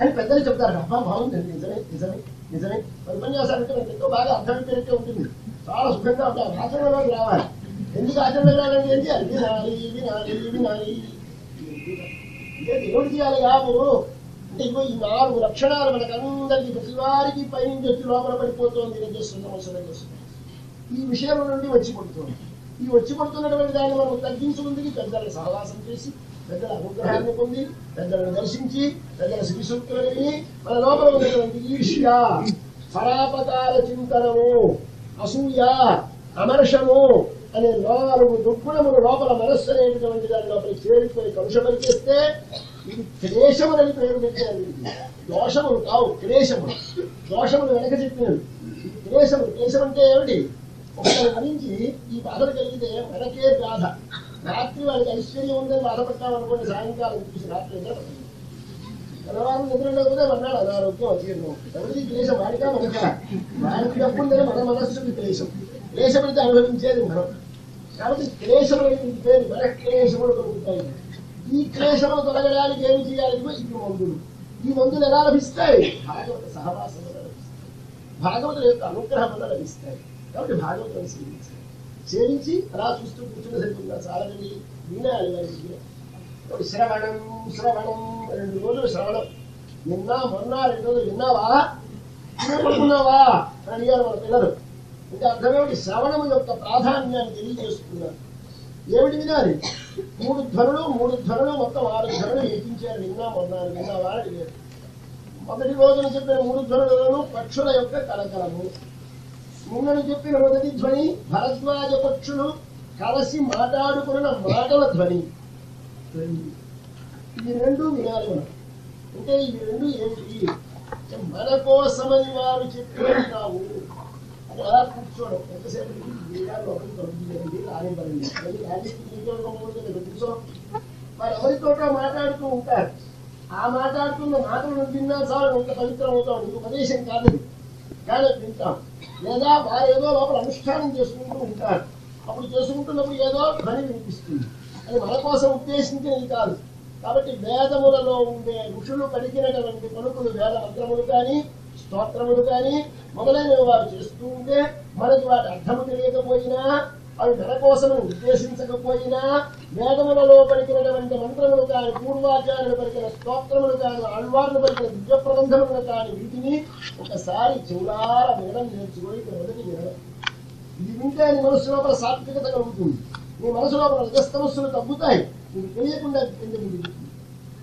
అని పెద్దలు చెప్తారు. అబ్బా బాగుంటుంది నిజమే నిజమే నిజమే మరి ఉపన్యాసాలు అంటే ఎంతో బాగా అర్థమైపోయినట్టే ఉంటుంది. చాలా సుఖంగా ఉంటారు ఆచరణలోకి రావాలి. ఎందుకు ఆచరణలోకి రావాలంటే ఏంటి అది వినాలి వినాలి వినాలి ఇదే దేవుడు చేయాలి కాదు. అంటే ఇగో ఈ నాలుగు లక్షణాలు మనకందరికీ ప్రతి వారికి పైనుంచి వచ్చి లోపల పడిపోతుంది. రజస్సున్న రజస్సున్న ఈ విషయం నుండి వచ్చి పడుతుంది. ఈ వచ్చి పడుతున్నటువంటి దాన్ని మనం తగ్గించుకుందికి పెద్దల సహవాసం చేసి పెద్దల అనుగ్రహాన్ని పొంది పెద్దలను దర్శించి పెద్దల శ్రీ సూక్తులని మన లోపల ఉన్నటువంటి ఈర్ష్య పరాపకాల చింతనము అసూయ అమర్షము అనే నాలుగు దుర్గుణములు లోపల మనస్సు అనేటువంటి దాని లోపల చేరిపోయి కలుషపరిచేస్తే ఇది క్లేశములని పేరు పెట్టారు దోషములు కావు క్లేశములు. దోషములు వెనక చెప్పినవి. ఇది క్లేశములు క్లేశం అంటే ఏమిటి? ఒకరి గురించి ఈ బాధలు కలిగితే మనకే బాధ. రాత్రి వాళ్ళకి ఐశ్వర్యం ఉందని బాధపడతాం అనుకోండి సాయంకాలం చూసి రాత్రి తెల్లవారు నిద్ర లేకపోతే మన్నాడు అనారోగ్యం అజీర్ణం ఎవరిది క్లేశం వాడికా మనకా? వాడికి డబ్బుందనే మన మనస్సుకి క్లేశం క్లేశపడితే అనుభవించేది మనం. కాబట్టి క్లేశములు పేరు మన క్లేశములు కలుగుతాయి ఈ క్లేశములు తొలగడానికి ఏమి చేయాలి? ఇవి మందులు. ఈ మందులు ఎలా లభిస్తాయి? భాగవత సహవాసంలో లభిస్తాయి. భాగవతుల యొక్క అనుగ్రహం వల్ల లభిస్తాయి. కాబట్టి భాగవతం స్వీకరించాలి సేవించి అలా చూస్తూ కూర్చున్న సరిపోతుందా మంది వినాలి వారికి శ్రవణం శ్రవణం రెండు రోజులు శ్రవణం. నిన్న మొన్న రెండు రోజులు విన్నావా? పడుకున్నావా అని అడిగారు మన పిల్లలు. అంటే అర్థమేమిటి శ్రవణం యొక్క ప్రాధాన్యాన్ని తెలియజేస్తున్నారు. ఏమిటి వినాలి? మూడు ధ్వనులు మూడు ధ్వనులు మొత్తం ఆరు ధ్వనులు ఎక్కించారు నిన్న మొన్న విన్నావా? అని అడిగారు. మొదటి రోజున చెప్పిన మూడు ధ్వనులను పక్షుల యొక్క కలకలము. నిన్నను చెప్పిన మొదటి ధ్వని భరద్వాజ పక్షులు కలిసి మాట్లాడుకున్న మాటల ధ్వని. ఇవి రెండు వినాలి మనం. అంటే ఇవి రెండు ఏమిటి మన కోసమని వారు చెప్పేది కావు. అది అలా కూర్చోడం. ఎంతసేపు వీరాలు ఒకరికి రానివ్వండి కూర్చో. వారు ఎవరితోటో మాట్లాడుతూ ఉంటారు. ఆ మాట్లాడుతున్న మాటలు విన్నా చాలు ఎంత పవిత్రం అవుతాం ఉపదేశం కాదు కానీ వింటాం. లేదా వారు ఏదో లోపల అనుష్ఠానం చేసుకుంటూ ఉంటారు. అప్పుడు చేసుకుంటున్నప్పుడు ఏదో ధ్వని వినిపిస్తుంది. అది మన కోసం ఉద్దేశించినది కాదు. కాబట్టి వేదములలో ఉండే ఋషులు కలిగినటువంటి పలుకులు వేద మంత్రములు కానీ స్తోత్రములు కానీ మొదలైనవి వారు చేస్తూ ఉంటే మనకి వాటి అర్థము తెలియకపోయినా అవి మన కోసం ఉద్దేశించకపోయినా వేదములలో పలికినటువంటి మంత్రములు కాని పూర్వాచార్యులు పలికిన స్తోత్రములు కాని ఆళ్వార్లు పలికిన దివ్య ప్రబంధములు కాని వీటిని ఒకసారి చెవులార వినడం నేర్చుకొని మొదటి వినడం. ఇది వింటే నీ మనసు లోపల సాత్వికత కలుగుతుంది నీ మనసు లోపల రజస్తమస్సులు తగ్గుతాయి. నీకు తెలియకుండా కింద.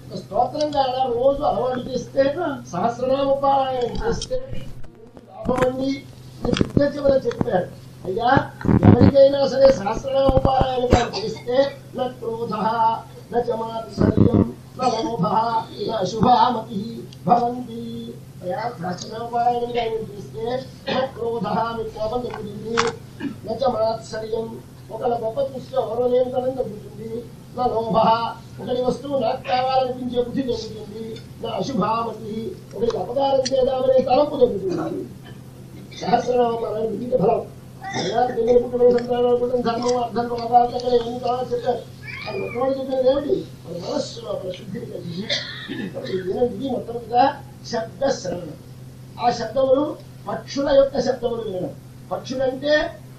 ఒక స్తోత్రంగా అలా రోజు అలవాటు చేస్తే సహస్రనామ పారాయణం చేస్తే లాభం అండి చెప్పారు అయ్యా ఎవరికైనా సరే సహస్రనామ పారాయణంగా చేస్తే నా క్రోధ నా భవంతి. అయ్యా సహస్రనామ పారాయణంగా మీరు చేస్తే కోపం తగ్గుతుంది నా ఒకళ్ళ గొప్ప చూస్తే ఎవరో లేని తనం తగ్గుతుంది నా లోభ ఒకటి వస్తువు నాకు కావాలనిపించే బుద్ధి తగ్గుతుంది నా అశుభామతి ఒకటి అపకారం చేద్దామనే తలంపు తగ్గుతుంది. సహస్రనామాలను వివిధ ఫలం. అయ్యా అది శుద్ధిని కలిగి ఇది శబ్ద శ్రవణం ఆ శబ్దములు పక్షుల యొక్క శబ్దములు వినడం పక్షులంటే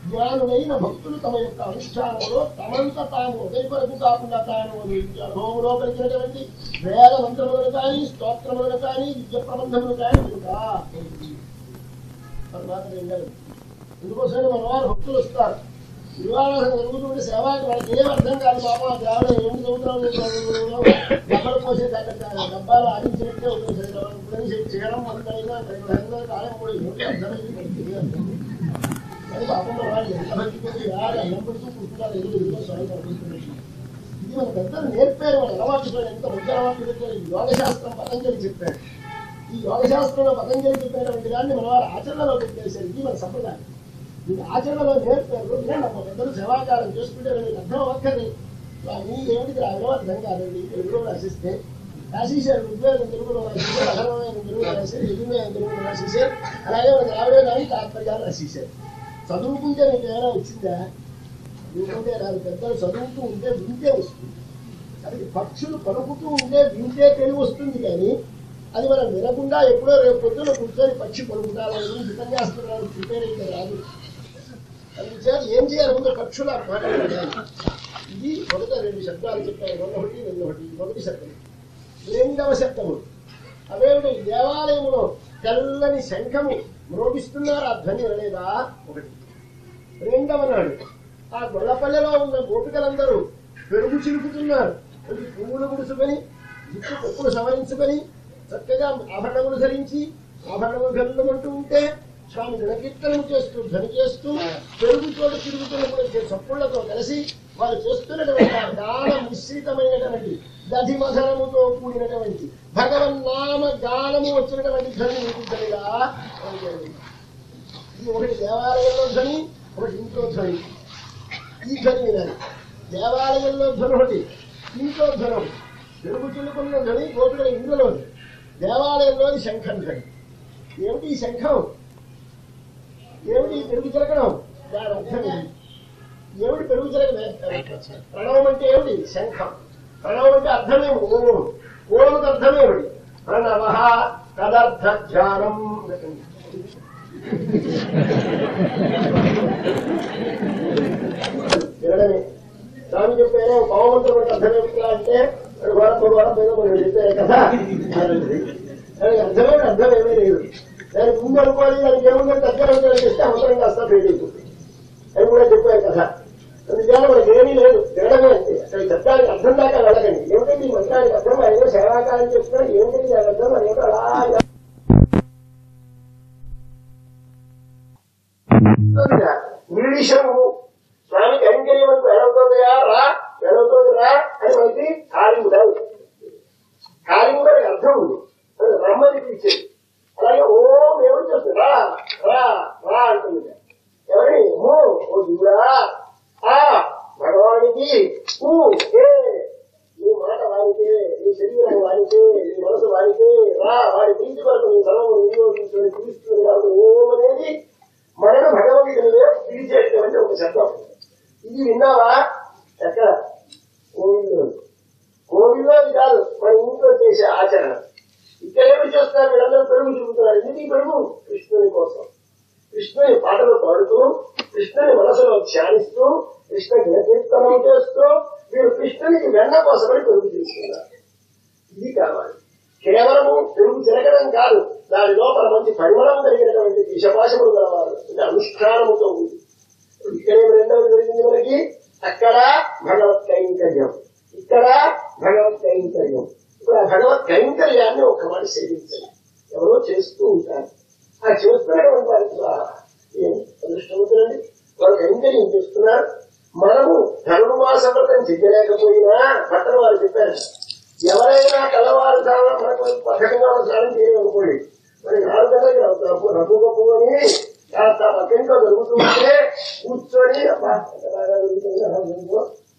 జ్ఞానులైన భక్తులు తమ యొక్క అనుష్ఠానంలో తమంత తాము ఒకరి కొరకు కాకుండా తాను అనుభవంలో కలిగినటువంటి వేద మంత్రములను కానీ స్తోత్రములను కానీ విద్య ప్రబంధములు కానీ వినుగా తర్వాత రెండవది మన వారు భక్తులు వస్తారు. వివాహాలు జరుగుతుంటే సేవాకి వాళ్ళకి ఏం అర్థం కాదు బాబా దేవుడు ఎనిమిది సంవత్సరాలు డబ్బలు పోసే డబ్బాలు ఆడించినట్టే ఉంటుంది చేయడం మొదలైనా కాలం కూడా ఏమిటి అర్థమైంది అది వాళ్ళు ఎంత భక్తిపోతే యారు అన్నం పెడుతూ కూర్చున్నారు ఎదురు ఎదురుగా స్వామి ఇది మన పెద్దలు నేర్పారు మన అలవాటు ఎంత మంచి అలవాటు పెట్టారు. ఈ యోగశాస్త్రం పతంజలి చెప్పారు. ఈ యోగశాస్త్రంలో పతంజలి చెప్పినటువంటి దాన్ని మన వారు ఆచరణలో పెట్టేశారు. ఇది మన సంప్రదాయం. మీరు ఆచరణలో నేర్పారు. వినండి అమ్మ పెద్దలు సేవాకారం చేసుకుంటే మీకు అర్థం అవ్వక్కర్ని నీ ఏమిటి రావడం అర్థం కాదండి. తెలుగులో రాసిస్తే రాసేసారు ఋగ్వేదం తెలుగులో రాసేసారు అహరమైన తెలుగులో రాశారు యజుర్వేదం తెలుగులో రాసేసారు అలాగే మన ఆవిడేదాన్ని తాత్పర్యాలు రాసేసారు చదువుకుంటే మీకు ఏమైనా వచ్చిందా? ఎందుకంటే నాకు పెద్దలు చదువుతూ ఉంటే వింటే వస్తుంది. అది పక్షులు పలుకుతూ ఉంటే వింటే తెలివి వస్తుంది కానీ అది మనం వినకుండా ఎప్పుడో రేపు పొద్దున కూర్చొని పక్షి పలుకుతారని ఉపన్యాసం ప్రిపేర్ అయితే రాదు. అందుచేత ఏం చేయాలి? ముందు పక్షుల మాటలు ఇది మొదట రెండు శబ్దాలు చెప్పారు ఒకటి రెండు ఒకటి మొదటి శబ్దం. రెండవ శబ్దము. అవేమిటి దేవాలయములో తెల్లని శంఖము మ్రోగిస్తున్నారు? ఆ ధ్వని వినలేదా? ఒకటి. రెండవ నాడు ఆ గొల్లపల్లెలో ఉన్న గోపికలందరూ పెరుగు చిలుకుతున్నారు. కొంచెం పువ్వులు గుడుసుకొని జుట్టు కొప్పులు సవరించుకొని చక్కగా ఆభరణములు ధరించి ఆభరణములు గల్లుమంటూ ఉంటే స్వామి గుణకీర్తనము చేస్తూ ధ్వని చేస్తూ పెరుగు చోట తిరుగుతున్నప్పుడు వచ్చే చప్పుళ్ళతో కలిసి వారు చేస్తున్నటువంటి గాన మిశ్రితమైనటువంటి దధిమధనముతో కూడినటువంటి భగవన్నామ గానము వచ్చినటువంటి ధ్వని వినిపించలేదా? ఇది ఒకటి దేవాలయంలో ధ్వని ఒకటి ఇంట్లో ధ్వని. ఈ ధ్వని వినాలి. దేవాలయంలో ధ్వని ఒకటి ఇంట్లో ధ్వని ఒకటి. పెరుగు చిల్లుకున్న ధ్వని గోపికల ఇందులోని దేవాలయంలోని శంఖం ధ్వని. ఏమిటి ఈ శంఖం? ఏమిటి పెరుగు చిలకడం? దాని అర్థం ఏమిటి పెరుగు చిలకడం ప్రణవం అంటే ఏమిటి? శంఖం. ప్రణవం అంటే అర్థమేమి ఓం ఓంకి అర్థమేమిటి ప్రణవ తదర్థ ధ్యానం వినడమే. స్వామి చెప్పారు పవమంత్రం అంటే అర్థం ఏమిటి అంటే వాడు వారం మూడు వారం పైన మనం చెప్పారు కదా. దానికి అర్థమే అర్థం ఏమీ లేదు. దానికి ముందు అనుకోవాలి దానికి ఏముందంటే దగ్గర చేస్తే అవసరం కాస్త పెళ్ళిపోతుంది అని కూడా చెప్పారు కదా. అందుచేత మనకి ఏమీ లేదు. తినడమే అంతే. అసలు శబ్దానికి అర్థం దాకా వెళ్ళకండి. ఏమిటంటే ఈ మంత్రానికి అర్థం? ఆయన సేవాకాలం చెప్తున్నారు ఏమిటంటే దాని అర్థం? అని అలా ఇలా. నిర్దిశము స్వామికి కైంకర్యం అనుకో రా? ఎడవుతుంది రా అని మనకి కాలింగు కాదు అర్థం ఉంది. రమ్మని పిలిచేది. అలాగే ఓం ఎవరు చెప్తుంది రా రా రా అంటుంది. ఎవరి? ఓ ఓ దేవుడా ఆ భగవానికి ఊ ఏ నీ మాట వాడితే నీ శరీరం వాడితే నీ మనసు వాడితే రా వాడి ప్రీతి కొరకు నీ సలహం వినియోగించుకుని పిలుస్తుంది కాబట్టి ఓం అనేది మన భగవంతునివే పిలిచేటువంటి ఒక శబ్దం. ఇది విన్నావా? ఎక్కడ? కోవిల్లో. కోవిల్లో కాదు మన ఇంట్లో చేసే ఆచరణ. ఇక్కడ ఏమి చేస్తారు వీళ్ళందరూ పెరుగు చూపుతున్నారు. ఇది పెరుగు? కృష్ణుని కోసం. కృష్ణుని పాటలు పాడుతూ కృష్ణుని మనసులో ధ్యానిస్తూ కృష్ణ గుణకీర్తనం చేస్తూ మీరు కృష్ణునికి వెన్న కోసమని పెరుగు తీసుకున్నారు ఇది కావాలి. కేవలము పెరుగు తిరగడం కాదు. దాని లోపల మంచి పరిమళం కలిగినటువంటి విషపాశములు కలవాలి ఇది అనుష్ఠానముతో ఉంది. ఇక్కడే రెండవది జరిగింది మనకి. అక్కడ భగవత్ కైంకర్యం. ఇక్కడ భగవత్ కైంకర్యం. ఇప్పుడు ఆ భగవత్ కైంకర్యాన్ని ఒక్క మాట సేవించాలి ఎవరో చేస్తూ ఉంటారు. ఆ చేస్తున్నటువంటి వారికి ద్వారా ఏం? అదృష్టవంతులండి. కైంకర్యం చేస్తున్నారు. మనము ధనుర్మాస వ్రతం చెయ్యలేకపోయినా పట్టణ వారు చెప్పారు. ఎవరైనా కలవారు చాలా మనకు పథకంగా స్నానం చేయాలనుకోండి మరి నాలుగు గంటలకి రఘు రఘు గప్పు అని కాస్త పక్కింట్లో జరుగుతూ ఉంటే కూర్చొని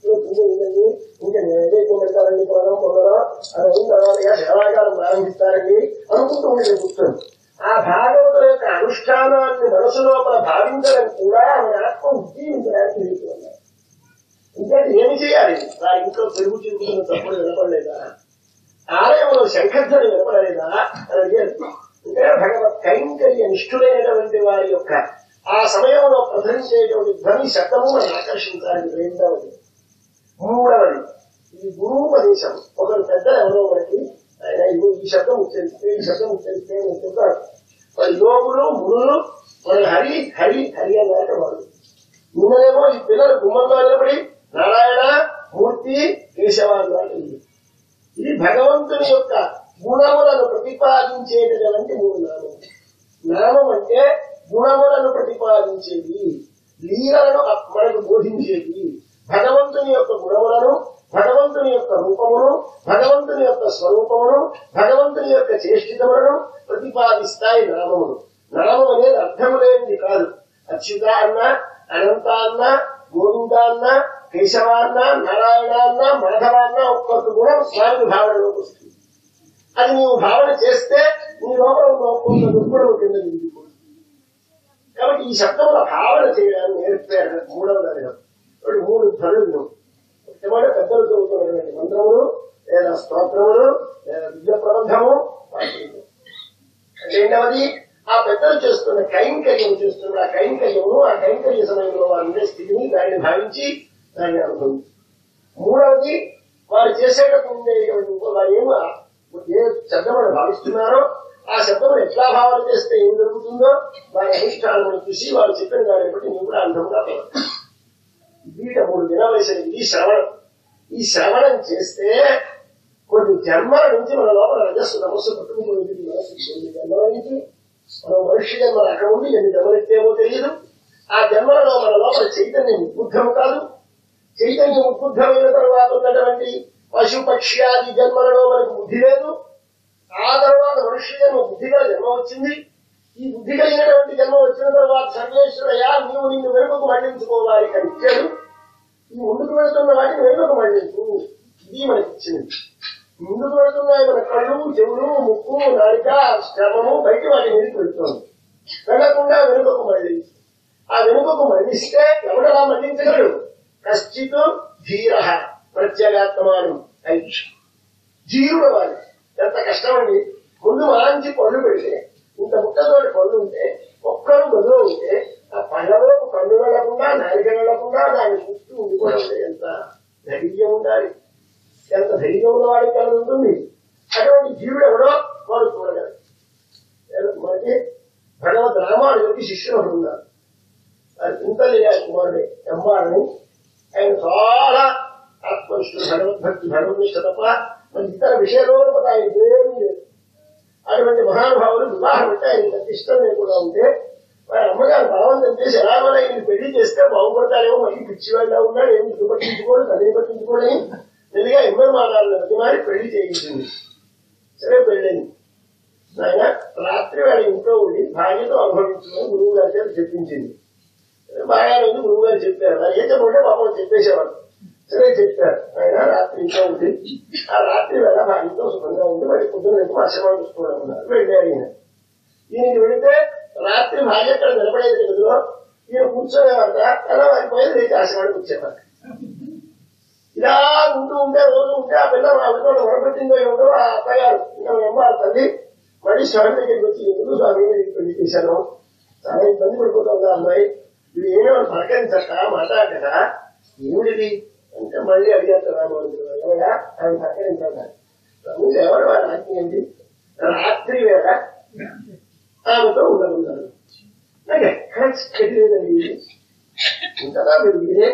అబ్బా ఎంత బాగా జరుగుతుంది అలా ఉందో, ఇదో పువ్వు ఉందండి ఇంకా నైవేద్యం పెడతారండి పొలం పొలం అది అయిన తర్వాత ఇక ప్రారంభిస్తారండి అనుకుంటూ ఉండే కూర్చొని ఆ భాగవతుల యొక్క అనుష్ఠానాన్ని మనసు లోపల భావించడం కూడా ఆమె ఆత్మ ఉద్దీవించడానికి వీలుగా ఇంకా ఏమి చేయాలి? నా ఇంట్లో పెరుగు చిందుకున్న తప్పుడు వినపడలేదా? ఆలయంలో శంఖధ్వని వినపడలేదా? అని అడిగారు. అంటే భగవత్ కైంకర్య నిష్ఠులైనటువంటి వారి యొక్క ఆ సమయంలో ప్రసరించేటువంటి ధ్వని శబ్దము మనం ప్రయత్నం రెండవది ఇది గురువు గురువుపదేశం ఒకరు పెద్ద ఎవరో మనకి ఆయన ఇదిగో ఈ శబ్దం ఉచ్చరిస్తే ఈ శబ్దం ఉచ్చరిస్తే అని చెప్తారు. మరి యోగులు మునులు మరి హరి హరి హరి అన్నాక వాళ్ళు. నిన్ననేమో ఈ పిల్లలు గుమ్మంలో నిలబడి నారాయణ మూర్తి కేశవ అన్నారు ఇది భగవంతుని యొక్క గుణములను ప్రతిపాదించేటటువంటి మూడు నామం. నామం అంటే గుణములను ప్రతిపాదించేది. లీలలను మనకు బోధించేది. భగవంతుని యొక్క గుణములను భగవంతుని యొక్క రూపమును భగవంతుని యొక్క స్వరూపమును భగవంతుని యొక్క చేష్టితములను ప్రతిపాదిస్తాయి నామములు నామం అనేది అర్థము లేనిది కాదు. అచ్యుత అన్న అనంత అన్న గోవింద అన్న కేశవ అన్న నారాయణ అన్న మాధవ అన్న ఒక్కొక్క గుణం స్వామి భావనలోకి వస్తుంది. అది నీవు భావన చేస్తే నీ లోపల ఉన్న కొంత దుర్గుణం కింద నిండిపోతుంది. కాబట్టి ఈ శబ్దంలో భావన చేయడానికి నేర్పారు మూడవ రెండు మూడు ధ్వనులు ముఖ్యమైన పెద్దలు చదువుతున్నటువంటి మంత్రములు లేదా స్తోత్రములు లేదా విద్య ప్రబంధము రెండవది ఆ పెద్దలు చేస్తున్న కైంకర్యం చేస్తున్న ఆ కైంకర్యము ఆ కైంకర్య సమయంలో వారి స్థితిని దాన్ని భావించి దాన్ని అనుభవించి. మూడవది వారు చేసేటప్పుడు ఉండేటువంటి వారు ఏమో ఏ శబ్దమని భావిస్తున్నారో ఆ శబ్దం ఎట్లా భావన చేస్తే ఏం జరుగుతుందో వారి అధిష్టానం చూసి వారు చెప్పిన దాన్ని బట్టి నువ్వు కూడా అర్థంగా వీట మూడు దినాలు ఈ శ్రవణం. ఈ శ్రవణం చేస్తే కొన్ని జన్మల నుంచి మన లోపల రజస్సు నమస్సు పట్టుకుంటుంది మనసు జన్మల నుంచి? మన మనిషి జన్మలు అక్కడ ఉండి ఎన్ని జన్మలెత్తేమో తెలియదు ఆ జన్మలలో మన లోపల చైతన్యం ఉద్బుద్ధం కాదు. చైతన్యం ఉద్బుద్ధమైన తర్వాత ఉన్నటువంటి పశు ఆది జన్మలలో మనకు బుద్ధి లేదు. ఆ తర్వాత మనుష్య జన్మ బుద్ధిగా జన్మ వచ్చింది. ఈ బుద్ధి కలిగినటువంటి జన్మ వచ్చిన తర్వాత సర్వేశ్వరయ్యా నీవు నిన్ను వెనుకకు మళ్ళించుకోవాలి అని ఇచ్చాడు. ఈ ముందుకు వెళుతున్న వాటిని వెనుకకు మళ్ళించు. ఇది మనకి ఇచ్చింది ముందుకు వెళుతున్నాయి మన కళ్ళు చెవులు ముక్కు నాలిక శ్రమము బయట వాటి మీదకి వెళ్తుంది. వెళ్ళకుండా వెనుకకు మళ్ళించు. ఆ వెనుకకు మళ్ళిస్తే ఎవడలా మళ్ళించగలడు? కశ్చిత్ ధీర ప్రత్యేగాత్మానం ఐక్ష ధీరుడు వాడు ఎంత కష్టమండి. ముందు మాంచి పళ్ళు పెడితే ఇంత ముక్కతోటి పళ్ళు ఉంటే ఒక్కరు గదిలో ఉంటే ఆ పళ్ళలో కళ్ళు వెళ్ళకుండా నాలిక వెళ్ళకుండా దాని చుట్టూ ఉండిపోవడం ఎంత ధైర్యం ఉండాలి ఎంత ధైర్యం ఉన్న వాడికి కలిగి ఉంటుంది అటువంటి జీవుడు ఎవడో వాడు చూడగలరు మనకి భగవద్ రామానుడికి శిష్యులు ఒకడు ఉన్నారు అది కుంతలి కుమారుడే ఎంబాడని ఆయన చాలా ఆత్మనిష్ఠుడు భగవద్భక్తి భగవద్నిష్ట తప్ప మరి ఇతర విషయంలో ఆయన ఏమీ లేదు అటువంటి మహానుభావులు వివాహం అంటే ఆయనకి అంత ఇష్టం లేకుండా ఉంటే వారి అమ్మగారు బలవంతం చేసి ఎలాగోలా ఈయన పెళ్ళి చేస్తే బాగుపడతారేమో మళ్ళీ పిచ్చివాళ్ళ ఉన్నాడు ఏమి ఇల్లు పట్టించుకోడు తల్లిని పట్టించుకోడని తెలియగా ఎన్నో మాదాలను బట్టి మారి పెళ్ళి చేయించింది. సరే పెళ్ళింది ఆయన రాత్రి వాళ్ళ ఇంట్లో ఉండి భార్యతో అనుభవించుకుని గురువు గారి చేత చెప్పించింది. బాగా గురువు గారు చెప్పారు. అది ఏం చెప్పంటే పాపం చెప్పేసేవాడు. సరే చెప్పారు. ఆయన రాత్రి ఇంట్లో ఉంది ఆ రాత్రి వేళ మా ఇంట్లో సుఖంగా ఉంది మరి పొద్దున్న రేపు ఆశ్రమం చూసుకోవడం ఉన్నారు. వెళ్ళారు ఈయన ఈయనకి వెళితే రాత్రి భార్య అక్కడ నిలబడేది గదిలో ఈయన కూర్చోనేవాట అలా వారిపోయేది లేచి ఆశ్రమానికి వచ్చేవారు. ఇలా ఉంటూ ఉంటే రోజు ఉంటే ఆ పిల్ల వాళ్ళతో వరపెట్టిందో ఏమిటో ఆ అత్తగారు ఇంకా మేము ఆ తల్లి మళ్ళీ స్వామి దగ్గరికి వచ్చి ఎందుకు స్వామి పెళ్ళి చేశాను చాలా ఇబ్బంది పడిపోతుంది అమ్మాయి. ఇది ఏమేమి పలకరించక మాట్లాడక ఏమిటిది? అంటే మళ్ళీ అడిగారు రామోజు ఎవరా ఆయన పలకరించాక స్వామి ఎవరు వారి ఆజ్ఞ ఏంటి? రాత్రి వేళ ఆమెతో ఉండనున్నారు నాకు ఎక్కడ తెలియదండి ఉంటుందా మీరు మీరే?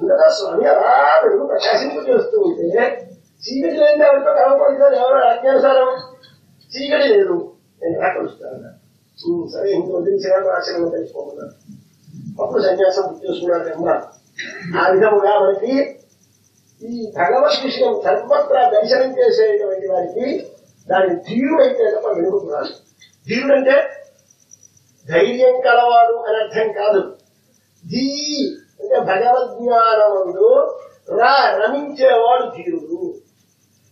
ఉండదా స్వామి అలా వెలుగు ప్రకాశింపు చేస్తూ ఉంటే చీకటి లేని ఎవరితో కలవకూడదు ఎవరు ఆజ్ఞానుసారం? చీకటి లేదు. నేను ఎలా కలుస్తాను? సరే ఇంకో వదిలించిన ఆశ్రమం తెలుసుకోమన్నాను. అప్పుడు సన్యాసం బుక్ చేసుకున్నాడు అమ్మ ఆ విధముగా మనకి ఈ భగవత్ విషయం సర్వత్రా దర్శనం చేసేటువంటి వారికి దాని ధీరుడైతే తప్ప వెనుకుతున్నాడు ధీరుడంటే ధైర్యం కలవాడు అని అర్థం కాదు. ధీ అంటే భగవద్జ్ఞానముందు రా రమించేవాడు ధీరుడు.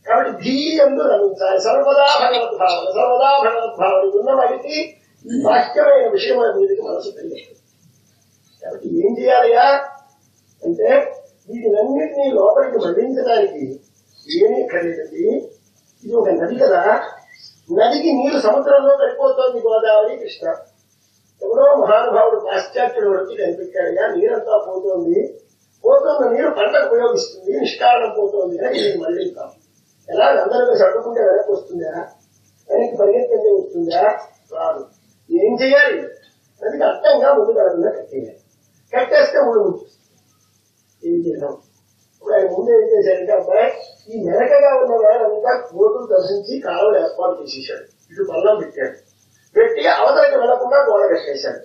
కాబట్టి ధీ ఎందు రమించాలి. సర్వదా భగవద్భావన సర్వదా భగవద్భావన ఉన్న వాడికి ఈ వాక్యమైన విషయం అనేది మనసు తెలియదు కాబట్టి ఏం చేయాలియా అంటే వీటినన్నింటినీ లోపలికి మళ్ళించడానికి ఏమీ కలిగింది ఇది ఒక నది కదా? నదికి నీరు సముద్రంలో పడిపోతోంది గోదావరి కృష్ణ. ఎవరో మహానుభావుడు పాశ్చాత్యుడు వచ్చి కనిపెట్టాడుగా నీరంతా పోతోంది. పోతున్న నీరు పంటకు ఉపయోగిస్తుంది నిష్కారణం పోతోంది అని ఇది మళ్ళిస్తాం ఎలా? అందరూ చదువుకుంటే వెనక్కి వస్తుందా? దానికి పరిగెత్తంటే వస్తుందా? రాదు. ఏం చేయాలి? నదికి అర్థంగా ముందు కాకుండా కట్టేయాలి. కట్టేస్తే ముందు ముందు ఏం ఇప్పుడు ఆయన ముందు ఏం చేశారంటే అబ్బాయి ఈ వెనకగా ఉన్న వేళంతా కోతులు దర్శించి కాలువలు ఏర్పాటు చేసేసాడు. ఇటు బల్లం పెట్టాడు. పెట్టి అవతలకి వెళ్ళకుండా గోడ కట్టేశాడు.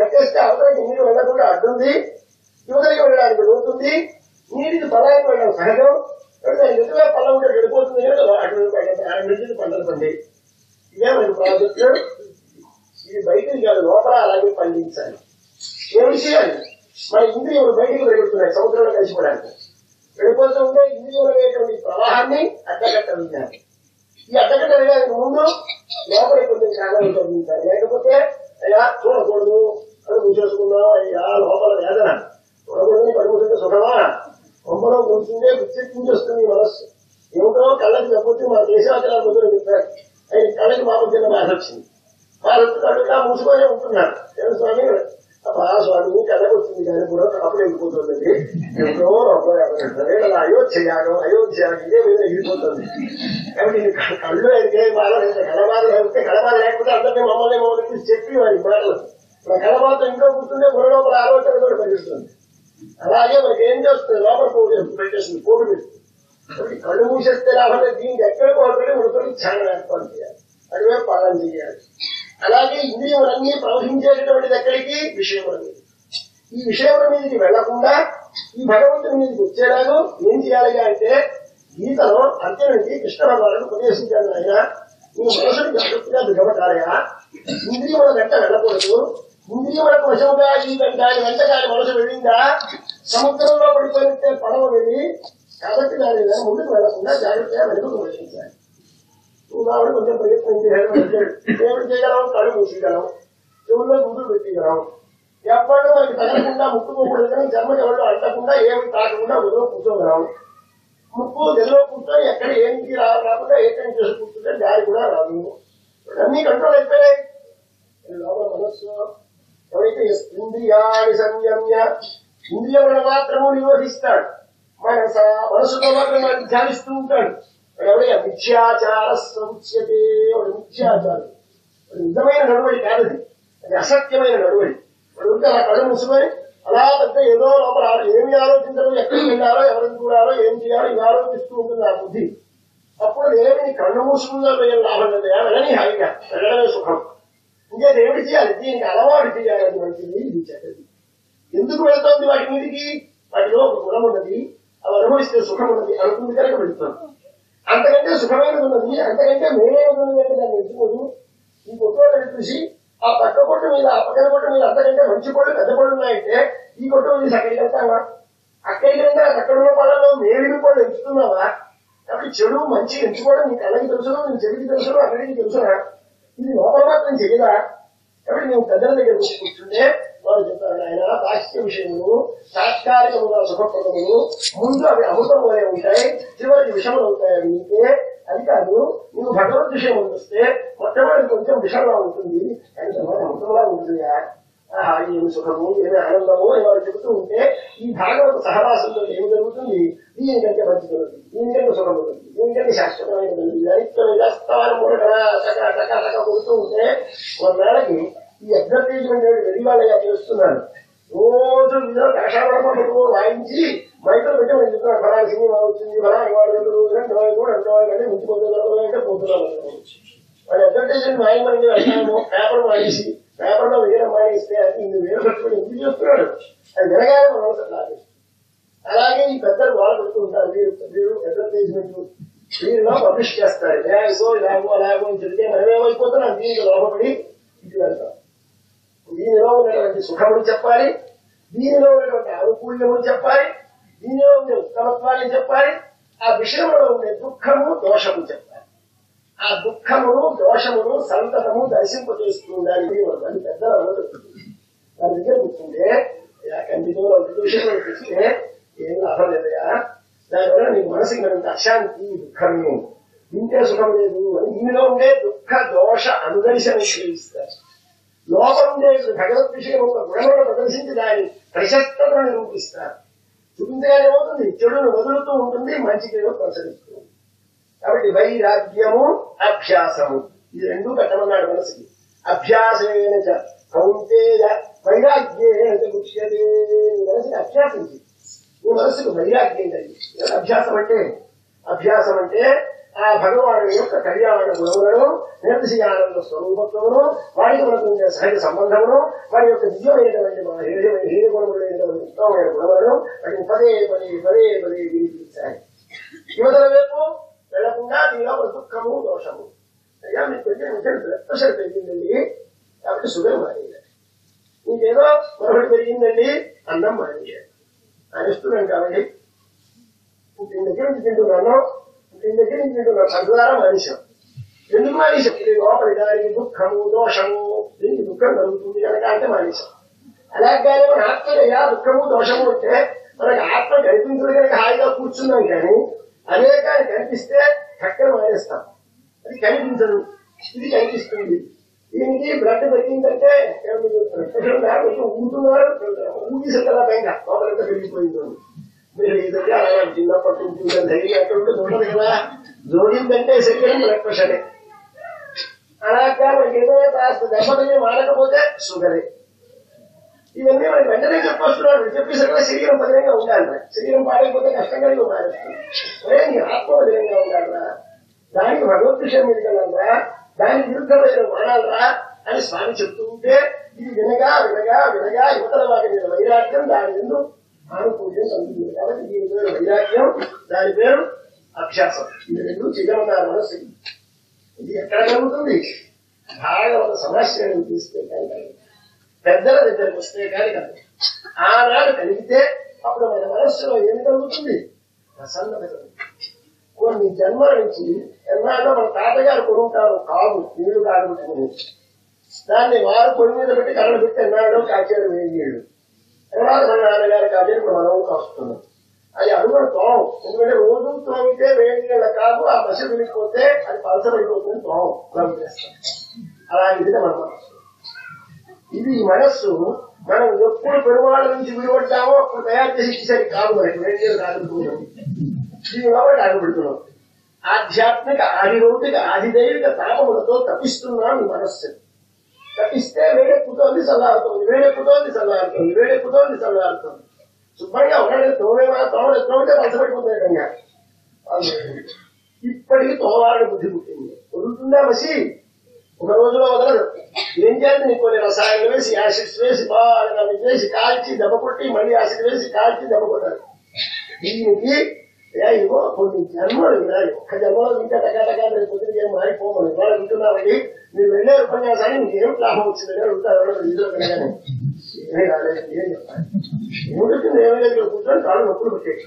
కట్టేస్తే అవతలకి నీరు వెళ్ళకుండా అడ్డుంది యువతలకి వెళ్ళడానికి లోతుంది నీటికి బలానికి వెళ్ళడం సహజం. కాబట్టి పళ్ళం ఉంటే వెళ్ళిపోతుంది కానీ అటు నుంచి పంటలు పండి. ఇదే మన ప్రాజెక్టు. ఇది బయటికి కాదు లోపల అలాగే పండించాలి. ఏం చేయాలి మన ఇంద్రియాలు బయటికి పెరుగుతున్నాయి సముద్రంలో కలిసిపోవడానికి. వెళ్ళిపోతూ ఉంటే ఇంద్రియాలు అనేటువంటి ప్రవాహాన్ని అడ్డగట్టగలిగారు ఈ అడ్డగడ్డ వేయడానికి ముందు లోపలి కొంచెం కాలం తగ్గించాలి లేకపోతే అయ్యా చూడకూడదు అని మూసేసుకున్నాం అయ్యా లోపల వేదన. చూడకూడదు పడుకుంటే సుఖమా కొమ్మలో కూర్చుంటే పిచ్చెక్కించేస్తుంది మనస్సు. ఏమిటో కళ్ళకి తప్పితే మన దేశాచరాలు మొదలు చెప్పారు. ఆయన కళ్ళకి మాకు చిన్న బాధ వచ్చింది. వాళ్ళు వచ్చిన అడుగులా మూసుకొనే ఉంటున్నారు. తెలుసు స్వామి అబ్బా కానీ కూడా అప్పుడు వెళ్ళిపోతుంది ఎప్పుడో అప్పుడు అయోధ్య యాగం అయోధ్య ఇదే మీద వెళ్ళిపోతుంది కాబట్టి ఇది కళ్ళు అయితే బాధ లేదు లేకపోతే కళబాధ లేకపోతే అందరినీ మమ్మల్ని మమ్మల్ని చెప్పి వారి మాటలు మన కళబాధ ఇంట్లో కూర్చుంటే బుర్ర లోపల ఆలోచన కూడా పెరుగుతుంది అలాగే మనకి ఏం చేస్తుంది లోపల పోటీ పెట్టేస్తుంది పోటీ పెడుతుంది కళ్ళు మూసేస్తే లాభం దీనికి ఎక్కడికి ఒకటి ఉడకని చాలా ఏర్పాటు చేయాలి. అడివే పాలన చేయాలి. అలాగే ఇంద్రియములన్నీ ప్రవహించేటటువంటి దగ్గరికి విషయముల మీద. ఈ విషయముల మీదకి వెళ్ళకుండా ఈ భగవంతుని మీదకి వచ్చేలాగా ఏం చేయాలి అంటే గీతలో అర్జునుడికి కృష్ణ భగవాను ఉపదేశించాను ఆయన నువ్వు మనసుని జాగ్రత్తగా దిగబట్టాలయా ఇంద్రియముల వెంట వెళ్ళకూడదు. ఇంద్రియములకు వశముగా ఈ దాని వెంట దాని మనసు వెళ్ళిందా? సముద్రంలో పడిపోయినట్టే పడవ వెళ్ళి కాబట్టి దాని ముందుకు వెళ్ళకుండా జాగ్రత్తగా వెనుకకు వెళ్ళించాలి నువ్వు కొంచెం ప్రయత్నం చేయాలి. ఏమిటి చేయగలం కళ్ళు మూసిగలం చెవుల్లో గుడ్లు పెట్టగలం ఎవరు మనకి తగలకుండా ముట్టుకోకూడదు కానీ జన్మ ఎవరు అంటకుండా ఏమి తాకకుండా గదిలో కూర్చోగలం. ముక్కు గదిలో కూర్చొని ఎక్కడ ఏంటి రా రాకుండా ఏకం చేసి కూర్చుంటే దారి కూడా రాదు. అన్ని కంట్రోల్ అయిపోయాయి. లోపల మనస్సు ఎవరైతే ఇంద్రియాన్ని సంయమ్య ఇంద్రియములను మాత్రము నిరోధిస్తాడు. మనస మనసుతో మాత్రం ధ్యానిస్తూ ఉంటాడు. వాడు మిథ్యాచార సముచ్యతే వాడు మిథ్యాచారం నిజమైన నడువడి కాదది. అది అసత్యమైన నడువడి. వాడు ఉంటే అలా కళ్ళు మూసుకొని అలా పెద్ద ఏదో లోపల ఏమి ఆలోచించడం ఎక్కడికి వెళ్ళాలో ఎవరికి చూడాలో ఏం చేయాలో ఇవి ఆలోచిస్తూ ఉంటుంది ఆ బుద్ధి. అప్పుడు ఏమి కళ్ళు మూసుకుందో ఏం లాభం లేదు. వెళ్ళని హాయిగా. వెళ్ళడమే సుఖం. ఇంకేది ఏమిటి చేయాలి? దీనికి అలవాటు చేయాలి అది మంచిది ఇది చెడ్డది. ఎందుకు వెళ్తోంది వాటి మీదికి వాటిలో ఒక గుణం ఉన్నది. అవి అనుభవిస్తే సుఖం ఉన్నది అనుకుంది కనుక వెళ్తాం. అంతకంటే సుఖమైనది ఉన్నది. అంతకంటే మేలైనది ఉన్నది దాన్ని ఎంచుకోదు. ఈ కొట్టుకోవడం చూసి ఆ పక్క కొట్టు మీద ఆ పక్కన కొట్టు మీద అంతకంటే మంచి పళ్ళు పెద్ద పళ్ళు ఉన్నాయంటే ఈ కొట్టు మీద అక్కడికి వెళ్తావా అక్కడికి వెళ్తే అక్కడ ఉన్న పళ్ళలో మేలిన పళ్ళు ఎంచుతున్నావా? కాబట్టి చెడు మంచి ఎంచుకోవడం నీ కళ్ళకి తెలుసును నీ చెవికి తెలుసును అక్కడికి తెలుసునా? ఇది లోపల మాత్రం చేయదా కాబట్టి నువ్వు పెద్దల దగ్గర కూర్చుంటే వాళ్ళు చెప్తారు ఆయన బాహ్య తాత్కాలికముగా సుఖపడము ముందు అవి అమృతం వలె ఉంటాయి చివరికి విషములు అవుతాయి అవి అది కాదు నువ్వు భగవద్ విషయం వస్తే మొట్టమొదటి కొంచెం విషంగా ఉంటుంది. కానీ తర్వాత అమృతంలా ఉంటుందా? ఆహా, ఏమి సుఖము ఏమి ఆనందము అని చెబుతూ ఉంటే ఈ భాగవత సహవాసంలో ఏమి జరుగుతుంది? దీనికంటే మంచి జరుగుతుంది. దీనికంటే సుఖం ఉంటుంది దీనికంటే శాశ్వతమైన జరుగుతుంది. కూడా టక టక కొడుతూ ఉంటే కొన్నాళ్ళకి ఈ అడ్వర్టైజ్మెంట్ వెళ్ళి వాళ్ళగా చేస్తున్నాను రోజు ఇందులో కషాపడపడుతూ వాయించి మైకులు పెట్టి మనం చెప్తున్నారు ఫలానా సినిమా వచ్చింది ఫలానా వాడు రెండు వాళ్ళు రోజులు రెండు వాళ్ళు అంటే ముందుకు అంటే పోతున్నారు వాళ్ళు అడ్వర్టైజ్మెంట్ మాయమని అంటాము పేపర్ మానేసి పేపర్లో వేయడం మానేస్తే అది ఇన్ని వేలు పెట్టుకుని ఎందుకు చేస్తున్నాడు? అది వినగానే మనం లాగేస్తాం. అలాగే ఈ పెద్దలు వాళ్ళు పెడుతూ ఉంటారు వీరు వీరు అడ్వర్టైజ్మెంట్ వీరిలో పబ్లిష్ చేస్తారు. ఇలాగో ఇలాగో అలాగో అని చెప్తే మనమేమైపోతున్నాం దీనికి లోపడి ఇటు వెళ్తాం. దీనిలో ఉన్నటువంటి సుఖముని చెప్పాలి. దీనిలో ఉన్నటువంటి అనుకూల్యముని చెప్పాలి. దీనిలో ఉండే ఉత్తమత్వాన్ని చెప్పాలి. ఆ విషయంలో ఉండే దుఃఖము దోషము చెప్పాలి. ఆ దుఃఖమును దోషమును సంతతము దర్శింపజేస్తూ ఉండాలి. అది పెద్ద దాని దగ్గర కూర్చుంటే ఇలా కంటితో విషయంలో చూస్తే ఏం లాభం లేదయా? దానివల్ల నీ మనసుకి మరింత అశాంతి దుఃఖము. ఇంటే సుఖం లేదు అని ఇందులో ఉండే దుఃఖ దోష అనుదర్శనం చేయిస్తారు. లోపల ఉండే భగవత్ విషయం ఒక గుణములను ప్రదర్శించి దాని ప్రశస్తతను నిరూపిస్తారు. చూపించగానే ఏమవుతుంది? చెడును వదులుతూ ఉంటుంది మంచిదేదో ప్రసరిస్తుంది కాబట్టి వైరాగ్యము అభ్యాసము. ఇది రెండు పెట్టమన్నాడు మనసుకి. అభ్యాసేన చ కౌంతేయ వైరాగ్యేన చ మనసుకి అభ్యాసం మనసుని మనసుకు వైరాగ్యం కలిగి అభ్యాసం అంటే అభ్యాసం అంటే ఆ భగవానుడి యొక్క కళ్యాణ గుణములను నిర్దశీయానంద స్వరూపత్వమును వారికి మనకు ఉండే సహజ సంబంధమును వారి యొక్క దివ్యమైనటువంటి మన హీన హీన గుణములైనటువంటి ఉత్తమమైన గుణములను వాటిని పదే పదే పదే పదే వినిపించాలి యువతల వైపు వెళ్ళకుండా దీనిలో ఒక దుఃఖము దోషము. అయ్యా మీకు పెద్ద బ్లడ్ ప్రెషర్ పెరిగిందండి. కాబట్టి షుగర్ మానేయాలి ఇంకేదో మరొకటి పెరిగిందండి అన్నం మానేయాలి అని ఇస్తున్నాం కాబట్టి దీని దగ్గర నుంచి తింటున్నాను. దీని దగ్గర నుంచి తింటున్నాను తద్వారా మానేశాం ఎందుకు మానేశాం ఇది లోపలి దానికి దుఃఖము దోషము దీనికి దుఃఖం కలుగుతుంది కనుక అంటే మానేశాం అలాగే మన ఆత్మయ్యా దుఃఖము దోషము ఉంటే మనకు ఆత్మ కనిపించదు కనుక హాయిగా కూర్చున్నాం కానీ అనేకాన్ని కనిపిస్తే చక్కెర మానేస్తాం. అది కనిపించదు. ఇది కనిపిస్తుంది. దీనికి బ్లడ్ పెరిగిందంటే కొంచెం ఊటున్నారు ఊగిసే కదా పైన లోపలంతా పెరిగిపోయింది. మీరు ఏదంటే అలా చిన్నప్పటి నుంచి ధైర్యం ఎక్కడ ఉంటుంది ఉండదు కదా జోడిందంటే శరీరం బ్లడ్ ప్రెషరే అలాగా మనకి ఏదైనా కాస్త దెబ్బతని మారకపోతే షుగరే ఇవన్నీ మనకి వెంటనే చెప్పొస్తున్నాడు చెప్పేసరికి శరీరం బదిలంగా ఉండాలి శరీరం పాడైపోతే కష్టంగా ఇవి మారేస్తుంది ఒరే నీ ఆత్మ బదిలంగా ఉండాలరా దానికి భగవద్ విషయం మీద కలరా దానికి విరుద్ధమైన మానాలరా అని స్వామి చెప్తూ ఉంటే ఇది వినగా వినగా వినగా యువతల వాటి మీద వైరాగ్యం దాని ఎందు కలుగుతుంది కాబట్టి దీని పేరు వైరాగ్యం దాని పేరు అభ్యాసం. ఇది రెండు చేయమన్నారు మనసు ఇది ఎక్కడ కలుగుతుంది? భాగవత సమస్యలను తీస్తే కానీ పెద్దల దగ్గరకు వస్తే కానీ కాదు ఆనాడు కలిగితే అప్పుడు మన మనస్సులో ఏమి కలుగుతుంది? ప్రసన్నత కలుగుతుంది. కొన్ని జన్మల నుంచి ఎన్నాళ్ళో మన తాతగారు కొనుంటారు కాదు నీళ్ళు కాగబెట్టుకుని దాన్ని వారు పొడి మీద పెట్టి కర్రలు పెట్టి ఎన్నాళ్ళో కాచారు వేడి తర్వాత మన నాన్నగారు మనం వస్తున్నాం. అది అడుగున తోం. ఎందుకంటే రోజు తోమితే వేడి నీళ్ళ కాదు ఆ దశ విడిపోతే అది పలసమైపోతుంది తోం. అలా చేస్తాం అలాంటిది మన మనస్సు. ఇది మనస్సు మనం ఎప్పుడు పెరువాళ్ళ నుంచి విడిపడ్డామో అప్పుడు తయారు చేసి ఇచ్చేసరికి కాదు మరి. వేడి నీళ్ళు కాగబెట్టుకున్నాం దీని లోపల కాగబెడుతున్నాం ఆధ్యాత్మిక ఆదిరౌతిక ఆదిదైవిక తాపములతో తప్పిస్తున్నాం ఈ మనస్సు తప్పిస్తే వేడెక్కుతోంది చల్లారుతోంది వేడెక్కుతోంది చల్లారుతోంది వేడెక్కుతోంది చల్లారుతోంది శుభ్రంగా ఒకటి తోమేమా తోమడ తోమితే పలసపడిపోతుంది కనుక ఇప్పటికి తోమాలని బుద్ధి పుట్టింది వదులుతుందా మసి ఒక రోజులో వదలదు ఏం చేయాలి నీకు కొన్ని రసాయనాలు వేసి యాసిడ్స్ వేసి బాగా వేసి కాల్చి దెబ్బ కొట్టి మళ్ళీ యాసిడ్ వేసి కాల్చి దెబ్బ కొట్టాలి దీనికి ఏ కొన్ని జన్మలు వినాలి ఒక్క జన్మలో ఇంకా టకాటకా పొద్దున ఏం మారిపోమని. ఇవాళ వింటున్నామండి మీరు వెళ్ళే ఉపన్యాసాన్ని మీకు లాభం వచ్చిందని అడుగుతారు ఎవరో ఇంట్లో ఏమీ రాలేదు ఏం చెప్పాలి? ఏమిటొచ్చింది ఏమీ కూర్చొని కాళ్ళు నొప్పులు పెట్టేసి.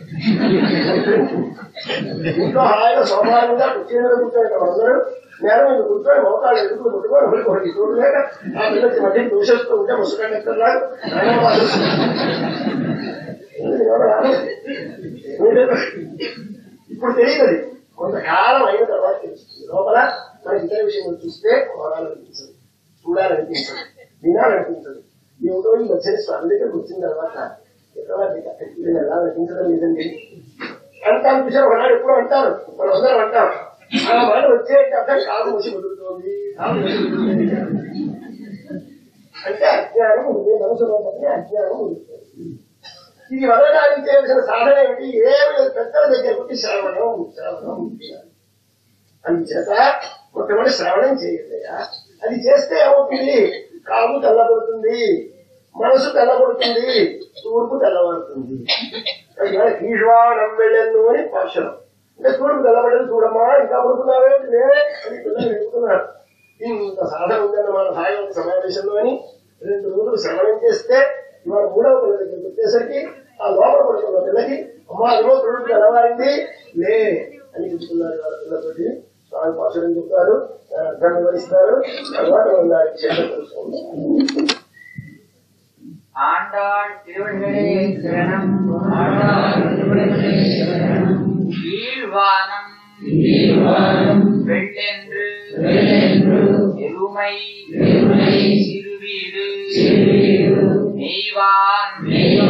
ఇంట్లో హాయిగా స్వాభావికంగా కుర్చీలో కూర్చొని అందరూ. నేల మీద కూర్చొని మోకాళ్ళు ఎదుగులు ముట్టుకొని ఒకటి ఆ పిల్లకి మధ్య దూషిస్తూ ఉంటే ఇప్పుడు తెలియదు అది కొంతకాలం అయిన తర్వాత తెలుస్తుంది లోపల మనకి ఇతర విషయం చూస్తే కోరాలనిపించదు చూడాలనిపించదు వినాలనిపించదు ఏమిటో ఈ మధ్యన స్వామి దగ్గరకు వచ్చిన తర్వాత ఎక్కడ ఎలా నటించడం లేదండి అంటాను చూసారు ఒకనాడు ఎప్పుడు అంటారు మనందరం అంటారు ఆ మాట వచ్చే అర్థం కాదు మూసి వదులుతోంది అంటే అజ్ఞానం ఉంది మనసులో అజ్ఞానం ఉంది. ఇది వదలడానికి చేయాల్సిన సాధన ఏమిటి? ఏమి పెద్దల దగ్గర శ్రవణం శ్రవణం అందుచేత కొంతమంది శ్రవణం చేయలేదా అది చేస్తే ఏమవుతుంది? కాము తెల్లబడుతుంది మనసు తెల్లబడుతుంది తూర్పు తెల్లబడుతుంది. ఈశ్వానం వెళ్ళను అని పాశనం అంటే తూర్పు తెల్లబడదు చూడమ్మా ఇంకా పడుతున్నావేంటి నేనే అని పిల్లలు చెప్తున్నారు ఇంత సాధన ఉందన్నమాట సాయం సమావేశంలో అని. రెండు రోజులు శ్రవణం చేస్తే ఇవాళ మూడవ పిల్ల దగ్గరికి వచ్చేసరికి ఆ లోపల పడుతున్న పిల్లకి అమ్మా అదిగో తొడుగు తెల్లవారింది లే అని చెప్తున్నారు వాళ్ళ పిల్లతోటి స్వామి పాసులను చెప్తారు అర్థాన్ని వివరిస్తారు తర్వాత వాళ్ళ క్షేత్రం తెలుస్తుంది ஆண்டாள் திருவடிகளே சரணம் ஆண்டாள் திருவடிகளே சரணம் கீழ்வானம் கீழ்வானம் வெள்ளென்று வெள்ளென்று எருமை எருமை சிறுவீடு சிறுவீடு நெய்வான் நெய்வான்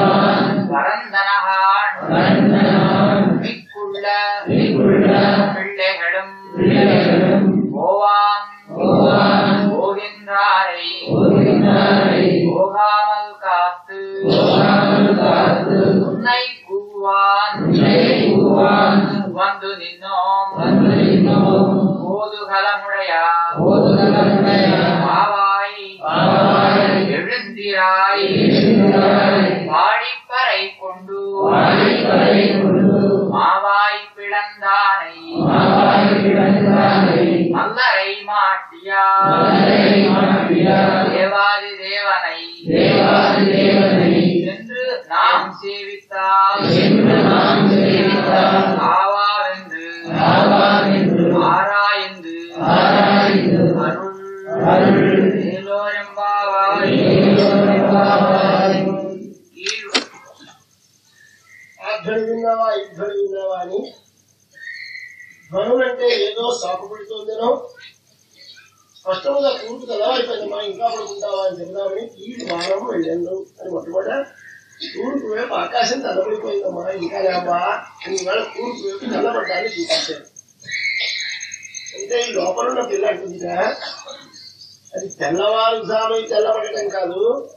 తెల్లవారుజామై తెల్లబడటం కాదు.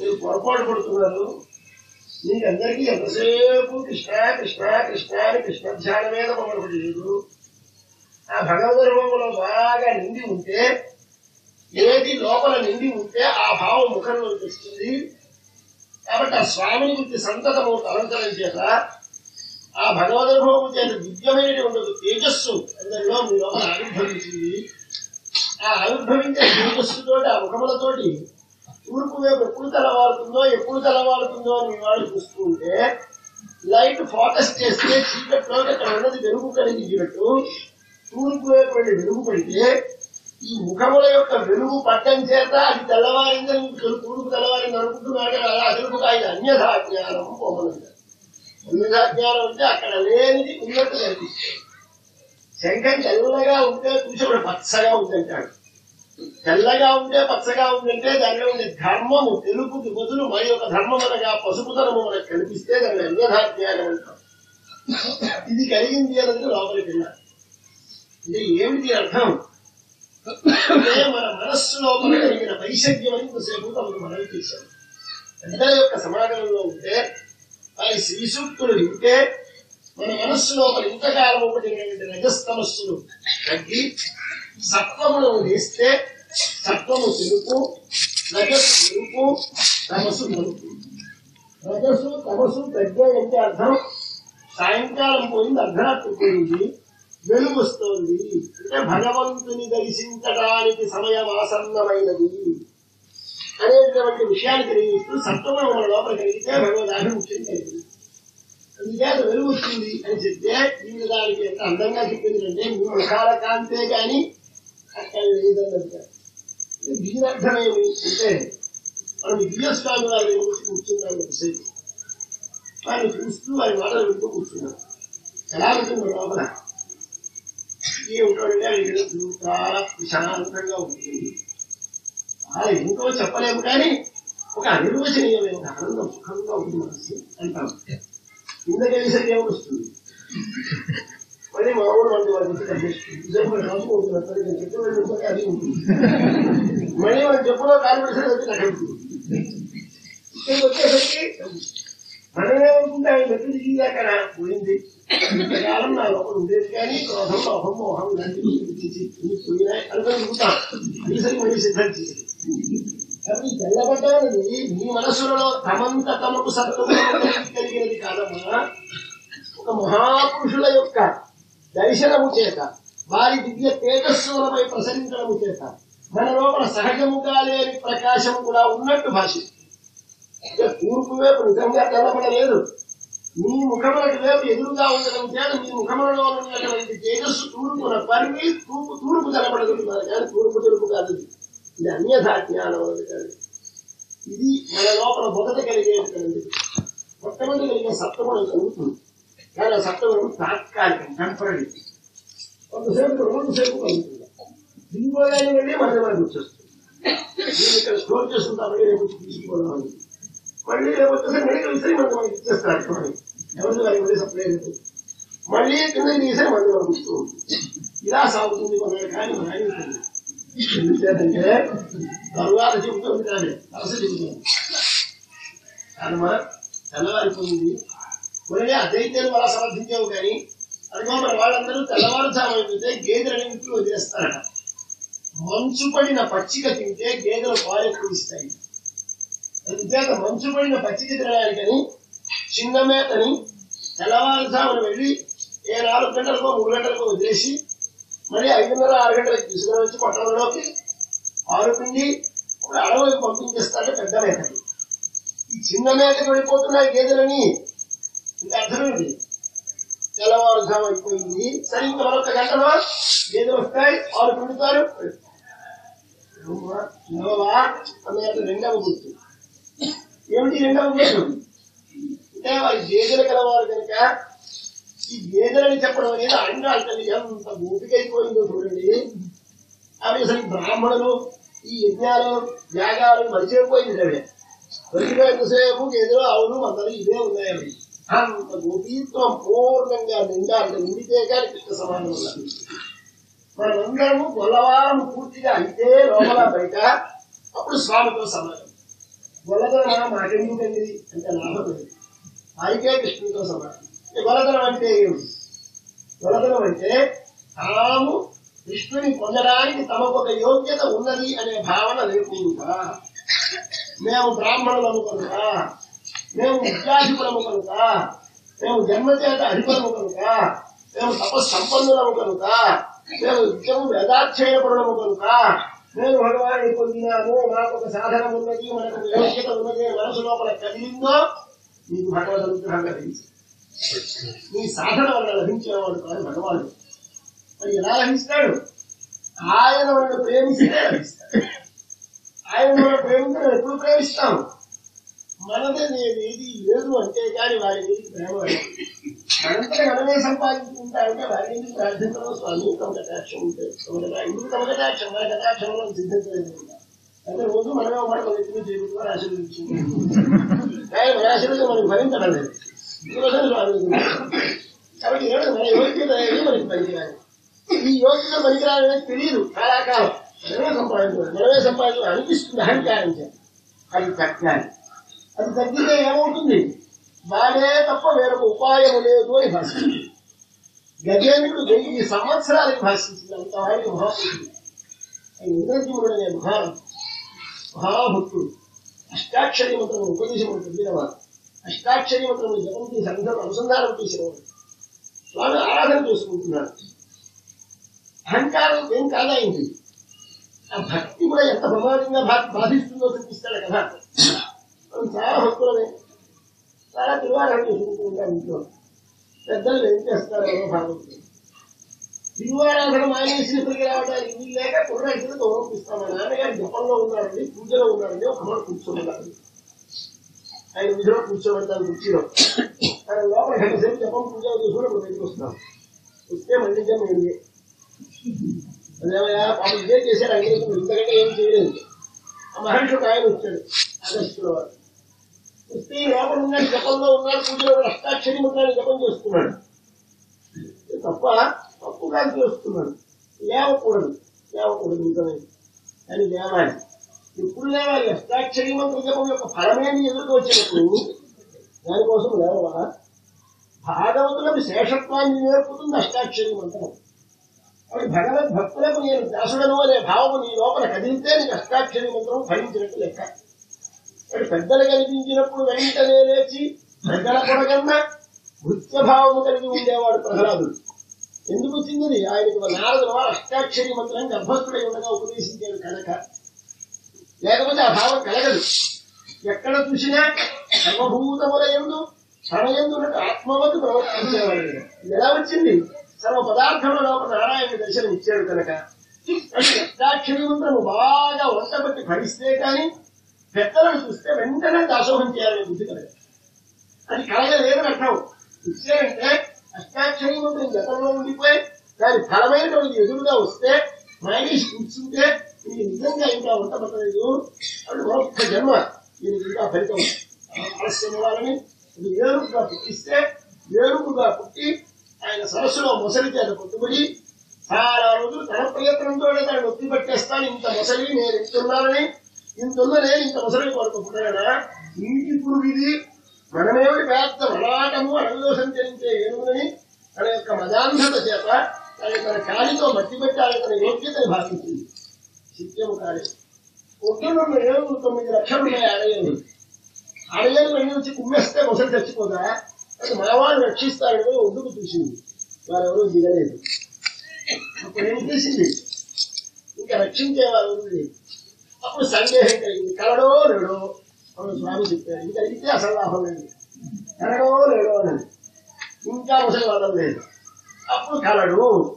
మీరు పొరపాటు పడుతున్నారు. మీకందరికీ ఎంతసేపు కృష్ణ కృష్ణ కృష్ణ అని కృష్ణ ధ్యానం మీద మొదలుపడి లేదు ఆ భగవద్ రూపంలో బాగా నిండి ఉంటే ఏది లోపల నిండి ఉంటే ఆ భావం ముఖంలో తెస్తుంది కాబట్టి ఆ స్వామిని గురించి సంతతము అలంకరణ చేత ఆ భగవదనుభవం చేత దివ్యమైనటువంటి తేజస్సు అందరిలో మీ లోపల ఆవిర్భవించింది. ఆ ఆవిర్భవించే తేజస్సుతో ఆ ముఖములతోటి తూర్పు వైపు ఎప్పుడు తలవారుతుందో ఎప్పుడు తలవారుతుందో అని వాళ్ళు చూస్తూ ఉంటే లైట్ ఫోకస్ చేస్తే చీకట్లో అక్కడ ఉన్నది వెలుగు కలిగినట్టు తూర్పు వైపు వెళ్ళి వెలుగు పడితే ఈ ముఖముల యొక్క వెలుగు పట్టం చేత అది తెల్లవారిందని తూర్పు తెల్లవారింది అనుకుంటున్నాడు అలా అదుపుగా ఇది అన్యథా జ్ఞానం పోమనంటారు అన్యథా జ్ఞానం అంటే అక్కడ లేనిది ఉన్నట్టు కనిపిస్తుంది. శంఖం తెల్లగా ఉంటే చూసేవాడు పచ్చగా ఉందంటాడు. తెల్లగా ఉంటే పచ్చగా ఉందంటే దానిలో ఉండే ధర్మము తెలుపుకి బదులు మరి ఒక ధర్మమనగా పసుపుతనము మనకు కనిపిస్తే దాన్ని అన్యథా అంటాం ఇది కలిగింది అనేది లోపలికి వెళ్ళాలి. ఏమిటి అర్థం? మన మనస్సులో కలిగిన వైశద్యం అని కొద్దిసేపు తమకు మనవి చేశాం పెద్దల యొక్క సమాగమంలో ఉంటే వారి శ్రీ సూక్తులు వింటే మన మనస్సు లోపల ఇంతకాలం పడినటువంటి రజస్తమస్సులు తగ్గి సత్వమును వేస్తే సత్వము తెలుపు రజస్సు తెలుపు తమస్సు నలుపు రజస్సు తమస్సు తగ్గాయంటే అర్థం సాయంకాలం పోయింది అర్ధరాత్రి పోయింది వెలుగు వస్తోంది. అంటే భగవంతుని దర్శించడానికి సమయం ఆసన్నమైనది అనేటువంటి విషయాన్ని తెలియజేస్తూ సత్వము మన లోపల కలిగితే భగవదాభిముఖ్యం కలిగింది. ఇదే వెలుగుతుంది అని చెప్తే వీళ్ళు దానికి ఎంత అందంగా చెప్పింది అంటే మీ ముఖాల కాంతే కానీ అక్కడ లేదని దీని అర్థం ఏమి? అంటే మనం దివ్యస్వామి వారి గురించి కూర్చున్నాం ఎంతసేపు వారిని చూస్తూ వారి మాటలు వింటూ కూర్చున్నాం. ఎలా ఉంటుంది లోపల ఏ ఉంటాడంటే ఆయన చాలా ప్రశాంతంగా ఉంటుంది. అలా ఏంటో చెప్పలేము కానీ ఒక అనిర్వచనీయమైన ఆనందం సుఖంగా ఉంది మనసు అంటాం. కిందకెళ్ళేసరికి ఏమొస్తుంది మళ్ళీ మామూలు మంది వాళ్ళ దగ్గర కట్టేస్తుంది నిజంగా రాసుకుంటున్నారు సరే నేను చెప్పిన వెంటనే అది ఉంటుంది మళ్ళీ మనం చెప్పులో కాన్వర్సేషన్ వచ్చి నాకు ఉంటుంది ఇక్కడికి వచ్చేసరికి మనమేమనుకుంటే ఆయన మెట్టు దిగింది అక్కడ పోయింది ఇంతకాలం నా లోపల ఉండేది కానీ క్రోధం లోహం మోహం ఇలాంటివి పోయినాయి అనుకుని దిగుతాం ఈసరి మళ్ళీ సిద్ధం చేసి కాబట్టి మీ మనసులలో తమంత తమకు సత్వము కలిగినది కాదమ్మా. ఒక మహాపురుషుల యొక్క దర్శనము చేత వారి దివ్య తేజస్సులపై ప్రసరించడము చేత మన లోపల సహజముగా లేని ప్రకాశం కూడా ఉన్నట్టు భాషిస్తుంది. తూర్పు వైపు నిజంగా తెల్లబడలేదు. మీ ముఖములకు వైపు ఎదురుగా ఉండడం చేత మీ ముఖములలో ఉన్నటువంటి తేజస్సు తూర్పున పరిమి తూర్పు తూర్పు తెలబడదు కానీ తూర్పు తూర్పు కాదు. ఇది. ఇది అన్యథా జ్ఞానం అనేది ఇది మన లోపల మొదట కలిగేటువంటి మొట్టమొదటి కలిగే సప్తమం కలుగుతుంది కానీ ఆ సప్తమం తాత్కాలికం టెంపరీ కొంతసేపు రెండుసేపు కలుగుతుంది. దిగిపోగానే వెళ్ళి మళ్ళీ మనకు వచ్చేస్తుంది. నేను ఇక్కడ స్టోర్ చేసుకుంటా మళ్ళీ రేపు తీసుకుపోదాం మళ్ళీ రేపు వచ్చేసరికి మళ్ళీ ఇస్తే మనకు మనకి ఇచ్చేస్తారు అక్కడ ఎవరి వారికి మళ్ళీ సప్లై అవుతుంది మళ్ళీ కింద తీసే మళ్ళీ మనకు ఇస్తూ ఉంటుంది. ఇలా సాగుతుంది మన కానీ మన ఆయన ఎందుచేతంటే తరువాత చెబుతుంది కానీ అలస చెబుతుంది కాదమ్మా తెల్లవారిపోయింది మళ్ళీ అదైతే అలా సమర్థించావు కానీ అదిగో మన వాళ్ళందరూ తెల్లవారుజామైతే గేదెలని ఇంట్లో వదిలేస్తారట మంచు పడిన పచ్చిక తింటే గేదెలు పాలు ఎక్కువ ఇస్తాయి అందుచేత మంచు పడిన పచ్చిక తినడానికని చిన్న మేతని తెల్లవారుజామున వెళ్ళి ఏ నాలుగు గంటలకో మూడు గంటలకో వదిలేసి మరి ఐదున్నర ఆరు గంటలకు తీసుకుని వచ్చి పట్టణంలోకి ఆరు పిండి ఒక పంపించేస్తాడు పెద్ద మేతని ఈ చిన్న మేతకి వెళ్ళిపోతున్నాయి గేదెలని. ఇంకా అర్థమేంటి తెల్లవారుజాము అయిపోయింది. సరే ఇంకా మరొక గంటలో గేదెలు వస్తాయి. ఆరు పిండుతారు. నువ్వా రెండవ గుర్తు ఏమిటి రెండవ గుర్తు అంటే వారి గేదెలు కలవారు కనుక ఈ గేదెలని చెప్పడం అనేది అంగాలు తల్లి ఎంత ఓపికైపోయిందో చూడండి. అవి అసలు బ్రాహ్మణులు ఈ యజ్ఞాలు యాగాలు మరిచిపోయింది అవి ఎంతసేపు గేదెలు అవును అందరూ ఇదే ఉన్నాయవి అంత గోపీత్వం పూర్ణంగా నిండా అంటే నిండితే కానీ కృష్ణ సమానం ఉన్నది మనమందరము గొల్లవారం పూర్తిగా అయితే లోపల బయట అప్పుడు స్వామితో సమానం. గొల్లతనం మాకెందుకండి? అంటే లాభం పైకే కృష్ణుడితో సమానం. ఈ అంటే ఏమిటి అంటే తాము కృష్ణుని పొందడానికి తమకు ఒక యోగ్యత ఉన్నది అనే భావన లేకుండా మేము బ్రాహ్మణులము కనుక మేము విద్యాధిపులము కనుక మేము జన్మచేత అధిపలము కనుక మేము తపస్సంపన్నులము కనుక మేము నిత్యము వేదాధ్యయన కనుక నేను భగవాన్ని పొందినాను నాకు ఒక సాధనం ఉన్నది మనకు యోగ్యత ఉన్నది మనసు లోపల కలిగిందో నీకు భగవద్ అనుగ్రహం లభించింది నీ సాధన వల్ల లభించేవాడు కాదు భగవానుడు. మరి ఎలా లభిస్తాడు? ఆయన మనల్ని ప్రేమిస్తే లభిస్తాడు. ఆయన మనం ప్రేమించడం ఎప్పుడు ప్రేమిస్తాం? మనదే నేను ఏది లేదు అంటే కానీ వారి మీద ప్రేమ మనంతా మనమే సంపాదించుకుంటా అంటే వారి మీద ప్రార్థించడం స్వామి తమ కటాక్షం ఉంటుంది తమ ఎందుకు తమ కటాక్షం మన కటాక్షంలో సిద్ధించలేదు అంటే రోజు మనమే మాట మన ఎదురు చేరుకుని ఆశీర్వదించుకుంటాం. కానీ మన ఆశీర్వదం మనకు భరించడం లేదు. కాబట్టి మన యోగ్యత అనేది మనకి పనికిరాదు ఈ యోగ్యత పనికిరాదనేది తెలియదు చాలా కాలం మనమే సంపాదించాలి మనమే సంపాదించాలి అనిపిస్తుంది అహంకారం అది తగ్గాలి అది తగ్గితే ఏమవుతుంది వాడే తప్ప వేరొక ఉపాయం లేదు అని భాషించింది గజేంద్రుడు వెయ్యి సంవత్సరాలకి భాషించింది అంత వాడికి మహాపురుషుడు ఇంద్రజీవుడు అనే మహా మహాభక్తుడు అష్టాక్షరి మంత్రము ఉపదేశం ఉంటుంది పొందినవాడు అష్టాక్షరి మంత్రము జపం చేసి అందరూ అనుసంధానం చేసినవాడు స్వామి ఆరాధన చేసుకుంటున్నాడు అహంకారం ఏం కాదైంది ఆ భక్తి కూడా ఎంత ప్రమాదంగా బాధిస్తుందో చూపిస్తాడు కదా మనం చాలా భక్తులమే చాలా తిరువారాయణ చేసుకుంటూ ఉంటాం ఇంట్లో పెద్దలు ఏం చేస్తారో భాగవతులు తిరువారాధన మానేసి ఇక్కడికి రావడానికి వీలు లేక కుర్రాయికి గౌరవిస్తాం మా నాన్నగారు జపంలో ఉన్నారండి పూజలో ఉన్నారండి ఒక మాట కూర్చోమన్నారు ఆయన విధిలో కూర్చోబెడతాను కుర్చీలో ఆయన లోపల గంట సేపు జపం పూజ చేసుకుని అప్పుడు బయటకు వస్తున్నాం వస్తే మళ్ళీ జపం ఏంటి అదేమయ్యా పాపం ఇదే చేశారు అంగీకరణ ఇంతకంటే ఏం చేయలేదు. ఆ మహర్షి ఒక ఆయన వచ్చాడు అగస్త్యుల వాడు. వస్తే లోపల ఉన్నాడు జపంలో ఉన్నాడు పూజలో అష్టాక్షరి ఉన్నాడు జపం చేస్తున్నాడు. తప్ప తప్పు కాదు చేస్తున్నాడు. లేవకూడదు లేవకూడదు ఇంకనే అని లేవాలి ఇప్పుడు లేవాలి అష్టాక్షరి మంత్ర జపం యొక్క ఫలమేమి ఎదురుకు వచ్చినప్పుడు దానికోసం లేవా? భాగవతులకు శేషత్వాన్ని నేర్పుతుంది అష్టాక్షరి మంత్రం అవి భగవద్భక్తులకు నేను దాసుడను అనే భావము నీ లోపల కదిలితే నీకు అష్టాక్షరి మంత్రం ఫలించినట్టు లెక్క. అటు పెద్దలు కనిపించినప్పుడు వెంటనే లేచి పెద్దల కొడకన్నా భృత్యభావము కలిగి ఉండేవాడు ప్రహ్లాదుడు. ఎందుకు వచ్చింది? ఆయనకు నారదుల అష్టాక్షరి మంత్రం గర్భస్థుడై ఉండగా ఉపదేశించాడు కనుక. లేకపోతే ఆ భావం కలగదు. ఎక్కడ చూసినా సర్వభూతముల ఎందు తన ఆత్మవద్దు ప్రవర్తించేవాడు. ఎలా వచ్చింది? సర్వ పదార్థముల లోపల నారాయణ దర్శనం ఇచ్చాడు కనుక. అంటే అష్టాక్షరి మంత్రము బాగా వంటబట్టి భరిస్తే కానీ పెద్దలను చూస్తే వెంటనే దాసోహం చేయాలనే బుద్ధి కలగదు. అది కలగలేదని అర్థం. ఇచ్చారంటే అష్టాక్షరి మంత్రం గతంలో ఉండిపోయి దాని ఫలమైనటువంటి ఎదురుగా వస్తే మైనీష్ కూర్చుంటే ఇది నిజంగా ఇంకా ఉండబట్టలేదు అది ఒక్క జన్మ. ఇది ఇంకా ఫలితం. ఆలస్యం వాళ్ళని ఇది ఏరుగా పుట్టిస్తే ఏరుగా పుట్టి ఆయన సరస్సులో ముసలి చేత కొట్టుబడి చాలా రోజులు తన ప్రయత్నంతో తను నొప్పి పట్టేస్తాను. ఇంత ముసలి నేను ఇంతున్నానని ఇంత నేను ఇంత ముసలి కొరకు పుట్టానా నీటి పురుగు ఇది. మనమేమిటి పెద్ద మలాటము అడవిలో సంచరించే ఏనుగుని తన యొక్క మదాంధత చేత తన తన కాలితో మట్టి పెట్టాలని తన యోగ్యతని భావించింది. సత్యము కాలేదు ఒడ్డునున్న తొమ్మిది లక్షలు ఉన్నాయి అడగండి. అడగలు అన్ని వచ్చి కుమ్మేస్తే ఒకసారి చచ్చిపోదా? అది మనవాళ్ళు రక్షిస్తారని ఒడ్డుకు చూసింది వారెవరూ దిగలేదు. అప్పుడు ఏం చేసింది ఇంకా రక్షించే వారు ఉంది. అప్పుడు సందేహం కలిగింది. కలడో లేడో అప్పుడు స్వామి చెప్పారు ఇంకా అయితే అసలు లాభం లేదు. కలడో లేడో అని. ఇంకా ముసలి వాళ్ళం లేదు. అప్పుడు కలడు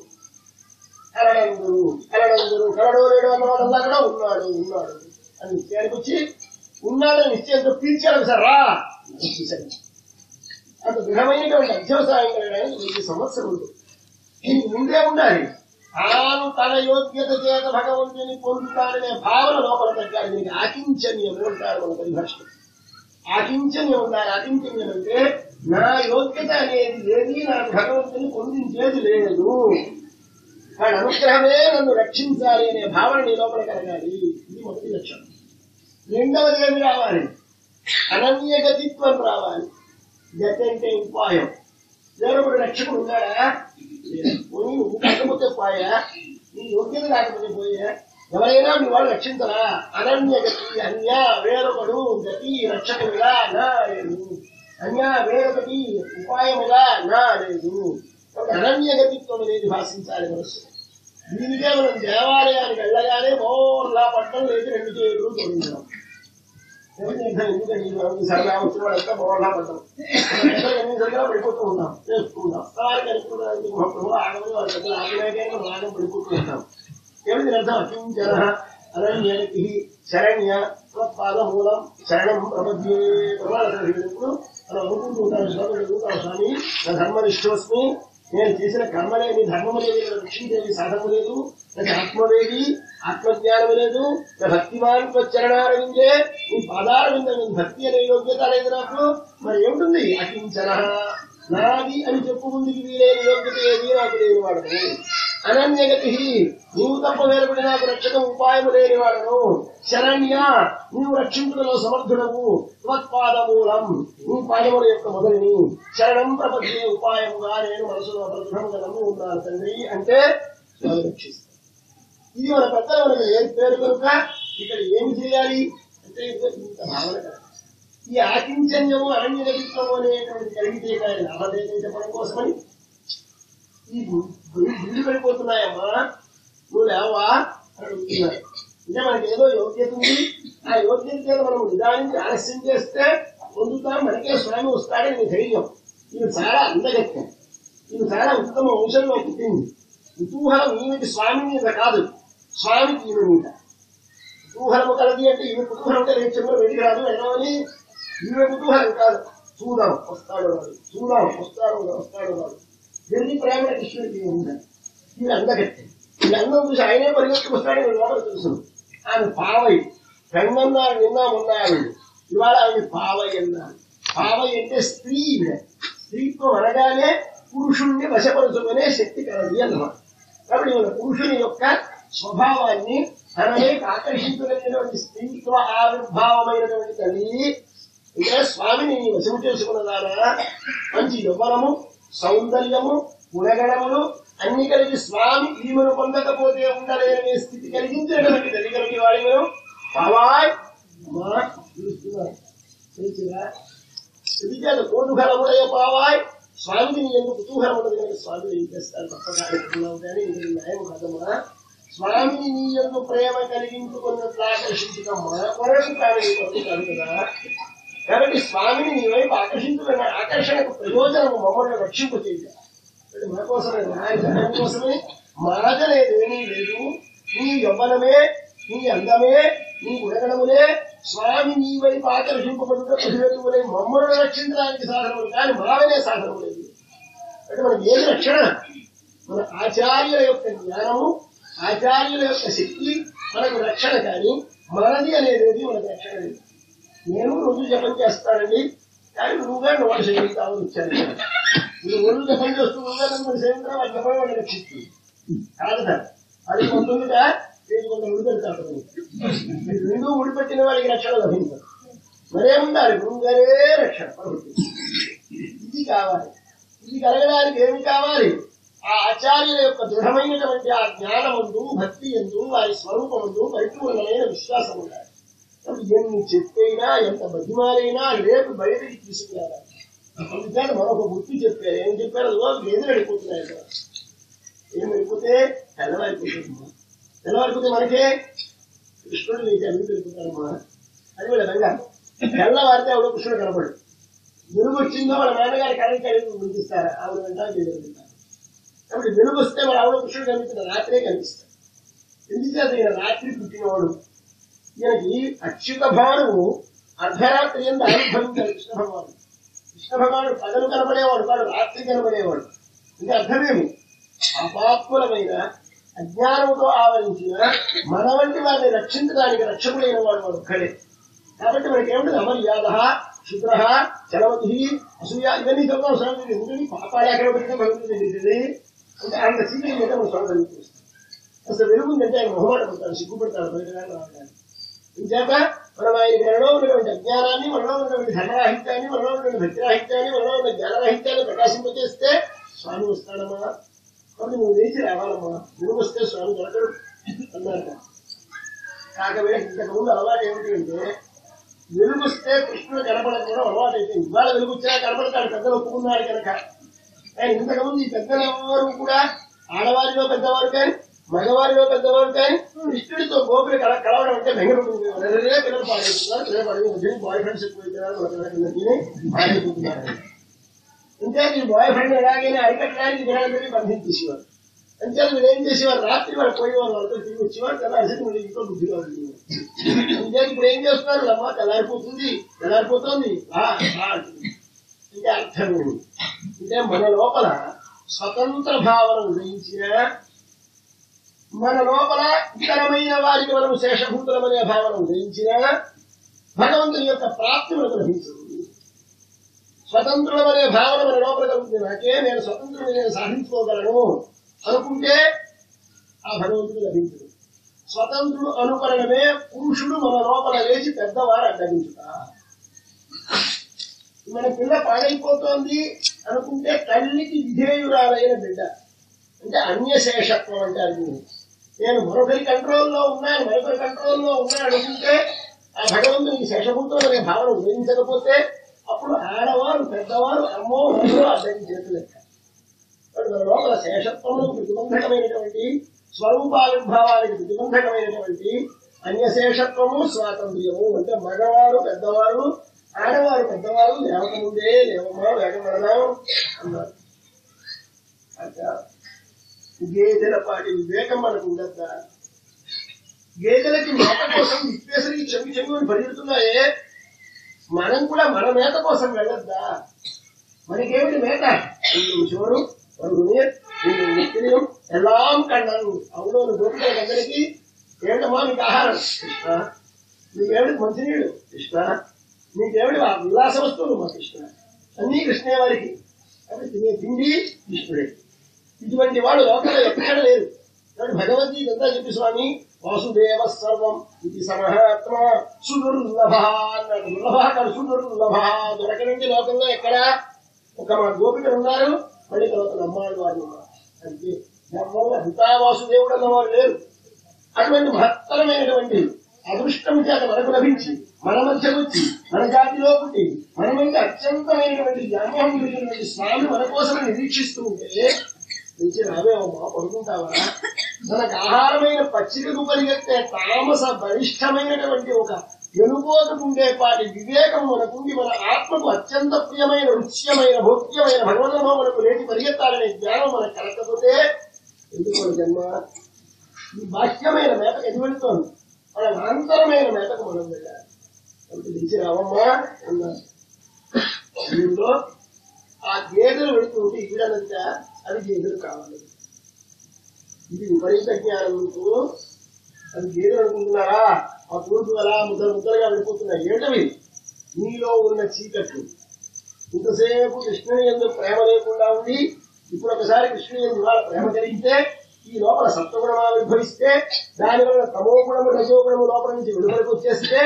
కలడందురు కలడందురు కలడో లేడు అన్నవాడల్లా కూడా ఉన్నాడు ఉన్నాడు. అని నిశ్చయానికి వచ్చి ఉన్నాడని నిశ్చయంతో పిలిచాడు సార్ రా. చూశాడు. అంత దృఢమైనటువంటి అధ్యవసాయం కలగడానికి వెయ్యి సంవత్సరములు దీనికి ముందే ఉండాలి. తాను తన యోగ్యత చేత భగవంతుని పొందుతాడనే భావన లోపల తగ్గాలి దీనికి ఆకించనీయము అంటారు మన పరిభాషలో ఆకించన్యం ఉండాలి. ఆకించన్యం అంటే నా యోగ్యత అనేది ఏది నాకు భగవంతుని పొందించేది లేదు. వాడి అనుగ్రహమే నన్ను రక్షించాలి అనే భావన నీ లోపల కలగాలి. ఇది మొదటి లక్షణం రెండవది ఏమి రావాలి? అనన్య గతిత్వం రావాలి. గతి అంటే ఉపాయం. వేరొకడు రక్షకుడు ఉన్నాడా? పోయి నువ్వు కాకపోతే పోయా? నీ యోగ్యత లేకపోతే పోయా? ఎవరైనా మీ వాళ్ళు రక్షించరా? అనన్య గతి అన్య వేరొకడు గతి రక్షకుడుగా నా లేదు. అన్య వేరొకటి ఉపాయముగా నా లేదు. అరణ్యగతిత్వం అనేది భాషించాలి మనసు దీనికే మనం దేవాలయానికి వెళ్ళగానే మోర్లా పట్టం లేదు రెండు చేతులు తొలగించడం ఎందుకంటే సరదా వచ్చిన వాళ్ళంతా పడిపోతూ ఉన్నాం చేసుకుంటాం. వారికి అనుకున్నానికి మహాప్రభు ఆగమని వారి దగ్గర మనం ఆగం పడిపోతూ ఉంటాం. ఏమిటి అర్థం అకించన అరణ్యకి శరణ్య పాదమూలం శరణం ప్రపద్యే ప్రమాణ మనం అనుకుంటూ ఉంటాం శ్లోకం స్వామి. నా ధర్మనిష్టోస్మి నేను చేసిన కర్మలేని ధర్మము లేదు నా రక్షించేది సాధము లేదు నాకు ఆత్మవేది ఆత్మజ్ఞానం లేదు నా భక్తిమాన్ చరణారవిందే నీ పాదారవింద నీ భక్తి అనే యోగ్యత లేదు నాకు. మరి ఏముంటుంది? అకించన. నాది అని చెప్పు ముందుకి యోగ్యత ఏది? నాకు లేని వాడు అనన్యగతి నీవు తప్ప వేరొకటి నాకు రక్షక ఉపాయము లేని వాడను. శరణ్య నీవు రక్షించుటలో సమర్థుడవు. త్వత్పాదమూలం నీ పాదముల యొక్క మొదలిని శరణం ప్రపంచే ఉపాయముగా నేను మనసులో ప్రదృఢముగా నమ్మి ఉన్నాను తండ్రి అంటే స్వామి రక్షిస్తాను ఇది మన పెద్దలు మనకు ఏ పేరు కనుక? ఇక్కడ ఏమి చేయాలి? అంటే భావన ఈ ఆకించన్యము అరణ్యగతిత్వము అనేటువంటి కలిగితే కానీ లాభదేవించడం కోసమని ఈ గుళ్ళు పడిపోతున్నాయమ్మా. నువ్వు లేవా? అని అడుగుతున్నారు. అంటే మనకి ఏదో యోగ్యత ఉంది. ఆ యోగ్యత చేత మనం నిదానికి ఆలస్యం చేస్తే పొందుతాం మనకే స్వామి వస్తాడని నీ ధైర్యం. ఇది చాలా అందగత్యం ఇది చాలా ఉత్తమ వంశంలో పుట్టింది. కుతూహలం ఈమెకి స్వామి మీద కాదు. స్వామికి ఈమె మీద. కుతూహలము కలది అంటే ఈమె కుతూహలం అంటే రేపు వెళ్ళి రాదు వెళ్ళమని ఈమె కుతూహలం కాదు. చూద్దాం వస్తాడు రాదు. చూద్దాం వస్తాడు వస్తాడు వెళ్ళి ప్రేమ కృష్ణుడికి ఉండాలి ఇది అందగత్తి ఈ అందం చూసి ఆయనే పరిగెత్తుకు వస్తాడని నేను తెలుసు. ఆమె పావై. పెన్నన్నాడు నిన్న ఉన్నాడు ఇవాళ ఆమె పావై అన్నారు పావై అంటే స్త్రీ ఈవిడ. స్త్రీత్వం అనగానే పురుషుణ్ణి వశపరచుకునే శక్తి కలది అన్నమాట. కాబట్టి మన పురుషుని యొక్క స్వభావాన్ని తననే ఆకర్షించగలిగినటువంటి స్త్రీత్వ ఆవిర్భావమైనటువంటి తల్లి. అంటే స్వామిని వశం వశము చేసుకున్నదానా మంచి యవ్వనము సౌందర్యము గుణగణములు అన్ని కలిగి స్వామి ఈమెను పొందకపోతే ఉండలేని స్థితి కలిగించినటువంటి తల్లి కలిగి వాడి మనం పావాయ్ అమ్మా పిలుస్తున్నారు తెలిసిరా తెలియదు కోటుఘలముడయ పావాయ్. స్వామికి నీ ఎందుకు కుతూహలం ఉండదు కానీ స్వామి ఏం చేస్తారు తప్పగా అనుకున్నావు కానీ ఇది న్యాయం కాదమ్మా. స్వామిని నీ ఎందుకు ప్రేమ కలిగించుకున్నట్లు ఆకర్షించుకమ్మా వరకు కానీ కదా. కాబట్టి స్వామిని నీ వైపు ఆకర్షించుకున్న ఆకర్షణకు ప్రయోజనము మమ్మల్ని రక్షింపు చేయాలి మన కోసమే ఆయన కోసమే లేదు. నీ యవ్వనమే నీ అందమే నీ గుణగణములే స్వామి నీ వైపు ఆకర్షింపబడుతున్న ప్రతివేతులే మమ్మల్ని రక్షించడానికి సాధనములు కానీ మావనే సాధనము లేదు అంటే మనకి ఏది రక్షణ? మన ఆచార్యుల యొక్క జ్ఞానము ఆచార్యుల యొక్క శక్తి మనకు రక్షణ కానీ మనది అనేది మనకు రక్షణ లేదు. నేను రోజు జపం చేస్తానండి కానీ నువ్వుగా నువ్వు సేవిస్తావు వచ్చాను నువ్వు రోజు జపం చేస్తూ నువ్వుగా నన్ను సేవించడం ఆ జపం వాడిని రక్షిస్తుంది కాదు సార్ అది కొంతగా నేను కొంత ఉడిపెడతాడు రెండు ఉడిపెట్టిన వాళ్ళకి రక్షణ లభించారు మరేముండాలి? గురువుగారే రక్షణ ఇది కావాలి. ఇది కలగడానికి ఏమి కావాలి? ఆ ఆచార్యుల యొక్క దృఢమైనటువంటి ఆ జ్ఞానముందు భక్తి ఎందు వారి స్వరూపముందు పరిపూర్ణమైన విశ్వాసం ఉండాలి ఎన్ని చెప్పైనా ఎంత బతిమాలైనా లేపు బయటకి తీసుకురావాలి. అందుకని మరొక గుర్తు చెప్పారు ఏం చెప్పారు రోజు ఎదురు వెళ్ళిపోతున్నాయి ఏం వెళ్ళిపోతే తెల్లవారిపోతుందమ్మా. తెల్లవారిపోతే మనకే కృష్ణుడు నీకు అన్ని వెళ్ళిపోతారమ్మా అది కూడా రంగా తెల్లవారితే ఎవడో కృష్ణుడు కనపడు వెలుగు వచ్చిందో వాళ్ళ నాన్నగారి కరెంట్ కలిగి ముందుస్తారా ఆవిడ వెంటనే వీళ్ళు కాబట్టి వెలుగు వస్తే మన ఆవిడ కృష్ణుడు కనిపిస్తున్న రాత్రే కనిపిస్తారు ఎందుచేత రాత్రి పుట్టినవాడు? ఈయనకి అచ్యుత భానువు అర్ధరాత్రి ఎందు ఆవిర్భవించారు కృష్ణ భగవాను కృష్ణ భగవాను పగలు కనబడేవాడు కాదు రాత్రి కనబడేవాడు. ఇది అర్థమేమి? అపాత్ములమైన అజ్ఞానంతో ఆవరించిన మన వంటి వారిని రక్షించడానికి రక్షకుడైన వాడు వాడు ఒక్కడే. కాబట్టి మనకి ఏమిటి? అమర్యాద శుద్ర చలవతి అసూయ ఇవన్నీ చెప్తాం స్వామి. ఎందుకని? పాపాలు ఎక్కడ పెట్టినా భగవంతుడు తెలిసింది అంటే ఆయన చీకటి మీద మనం స్వామి చూస్తాం అసలు వెలుగుందంటే ఆయన మొహమాట పడతారు సిగ్గుపడతారు బయట రావడానికి. ఇంచేత మనం ఆయన మనలో ఉన్నటువంటి అజ్ఞానాన్ని మనలో ఉన్నటువంటి ధనరాహిత్యాన్ని మనలో ఉన్నటువంటి భక్తిరాహిత్యాన్ని మనలో ఉన్న జ్ఞానరాహిత్యాన్ని ప్రకాశింపజేస్తే స్వామి వస్తాడమ్మా. కాబట్టి నువ్వు లేచి రావాలమ్మా. నువ్వు వస్తే స్వామి దొరకడు అన్నారు కాకపోతే ఇంతకు ముందు అలవాటు ఏమిటి అంటే వెలుగుస్తే కృష్ణుడు కనపడకపోవడం అలవాటు అయితే ఇవాళ వెలుగు వచ్చినా కనపడతాడు పెద్దలు ఒప్పుకున్నాడు కనుక. ఆయన ఇంతకుముందు ఈ పెద్దలు ఎవరు కూడా ఆడవారిలో పెద్దవారు కానీ మగవారిలో పెద్దవారు కానీ కృష్ణుడితో గోపులు కల కలవడం అంటే బెంగళూరు పిల్లలు పాడేస్తున్నారు బాయ్ ఫ్రెండ్స్ ఎక్కువైతున్నారు ఇంకా ఈ బాయ్ ఫ్రెండ్ ఎలాగైనా అరికట్టడానికి వినాలని బంధించేసేవారు అంతే వీళ్ళు ఏం చేసేవారు? రాత్రి వాళ్ళు పోయేవారు వాళ్ళతో తిరిగి వచ్చేవారు తెల్లారి మళ్ళీ ఇంకో బుద్ధిగా ఉండేవారు. అంతే ఇప్పుడు ఏం చేస్తున్నారు? అమ్మ తెల్లారిపోతుంది తెల్లారిపోతుంది రా, రా అంటుంది. అంటే అర్థం అంటే మన లోపల స్వతంత్ర భావన ఉదయించిన మన లోపల ఇతరమైన వారికి మనం శేషభూతులమనే భావన ఉదయించినా భగవంతుని యొక్క ప్రాప్తి మనకు లభించదు స్వతంత్రులమనే భావన మన లోపల కలుగుతుంది. నాకే నేను స్వతంత్రుడు నేను సాధించుకోగలను అనుకుంటే ఆ భగవంతుడు లభించదు స్వతంత్రుడు అనుకరణమే పురుషుడు మన లోపల లేచి పెద్దవారు అడ్డగించుట. మన పిల్ల పాడైపోతోంది అనుకుంటే తల్లికి విధేయురాలైన బిడ్డ. అంటే అన్యశేషత్వం అంటారు దీన్ని. నేను మరొకరి కంట్రోల్లో ఉన్నాను మరొకరి కంట్రోల్లో ఉన్నాను అనుకుంటే ఆ భగవంతునికి శేషభూతం అనే భావన ఉదయించకపోతే అప్పుడు ఆడవారు పెద్దవారు అమ్మో అందరూ అతని చేతులెక్క మన లోపల శేషత్వంలో ప్రతిబంధకమైనటువంటి స్వరూపావిర్భావానికి ప్రతిబంధకమైనటువంటి అన్యశేషత్వము స్వాతంత్ర్యము. అంటే మగవారు పెద్దవారు ఆడవారు పెద్దవారు లేవకముందే లేవమా వేగపడదాం అన్నారు. అచ్చా. గేదెల పాటి వివేకం మనకు ఉండద్దా? గేదెలకి మేత కోసం విశ్వేసరికి చెవి చెవి పరిగెడుతున్నాయే మనం కూడా మన మేత కోసం వెళ్ళొద్దా? మనకేమిటి మేత? రెండు చోరు రెండు నీర్ రెండు నిత్యం ఎల్లాం కన్నాను. అవును గోపికలందరికీ ఏమిటమ్మా నీకు ఆహారం? కృష్ణ మీకేమిటి మంచినీళ్ళు? కృష్ణ నీకేమిటి ఆ ఉల్లాస వస్తువులు? మా కృష్ణ అన్నీ కృష్ణే వారికి. కాబట్టి తినే తిండి కృష్ణుడే. ఇటువంటి వాడు లోకంలో ఎక్కడ లేరు భగవద్గీత అంతా చెప్పి స్వామి వాసుదేవ సర్వం ఇది సమహాత్మ సుదుర్లభ అన్నాడు. దుర్లభ కాదు సుదుర్లభ దొరకనండి లోకంలో ఎక్కడ? ఒక మా గోపికలు ఉన్నారు. మళ్ళీ తర్వాత అమ్మాడు వారు అంటే వాసుదేవుడు అన్నవారు లేరు. అటువంటి మహత్తరమైనటువంటి అదృష్టం చేత మనకు లభించి మన మధ్యకు వచ్చి మన జాతిలో పుట్టి మన మీద అత్యంతమైనటువంటి జ్ఞానం స్వామి మన కోసం నిరీక్షిస్తూ ఉంటే నుంచి రావేమమ్మా పడుకుంటావా? మనకు ఆహారమైన పచ్చికకు పరిగెత్తే తామస బలిష్టమైనటువంటి ఒక వెనుకోతకు పాటి వివేకం మనకుండి మన ఆత్మకు అత్యంత ప్రియమైన రుచ్యమైన భోగ్యమైన భగవన్నమో మనకు లేచి పరిగెత్తాలనే జ్ఞానం మనకు కలగకపోతే ఎందుకు జన్మ? ఈ బాహ్యమైన మేతకు ఎది వెళ్తోంది మన అనంతరమైన మేతకు మనం వెళ్ళాలి. కాబట్టి తెలిసి రావమ్మా అన్నారు దీంట్లో ఆ గేదెలు వెళుతుంటే ఈడనంత అది గేదెలు కావాలి. ఇది విపరీత జ్ఞానం అది గేదెలు అనుకుంటున్నారా? ఆ తూర్పు అలా ముద్దలు ముద్దలుగా వెళ్ళిపోతున్నాయి. ఏంటవి? నీలో ఉన్న చీకట్లు. ఇంతసేపు కృష్ణుని ఎందుకు ప్రేమ లేకుండా ఉండి ఇప్పుడు ఒకసారి కృష్ణుని ఎందుకు ప్రేమ కలిగితే ఈ లోపల సత్వగుణం ఆవిర్భవిస్తే దానివల్ల తమోగుణము రజోగుణము లోపల నుంచి విడుదలకు వచ్చేస్తే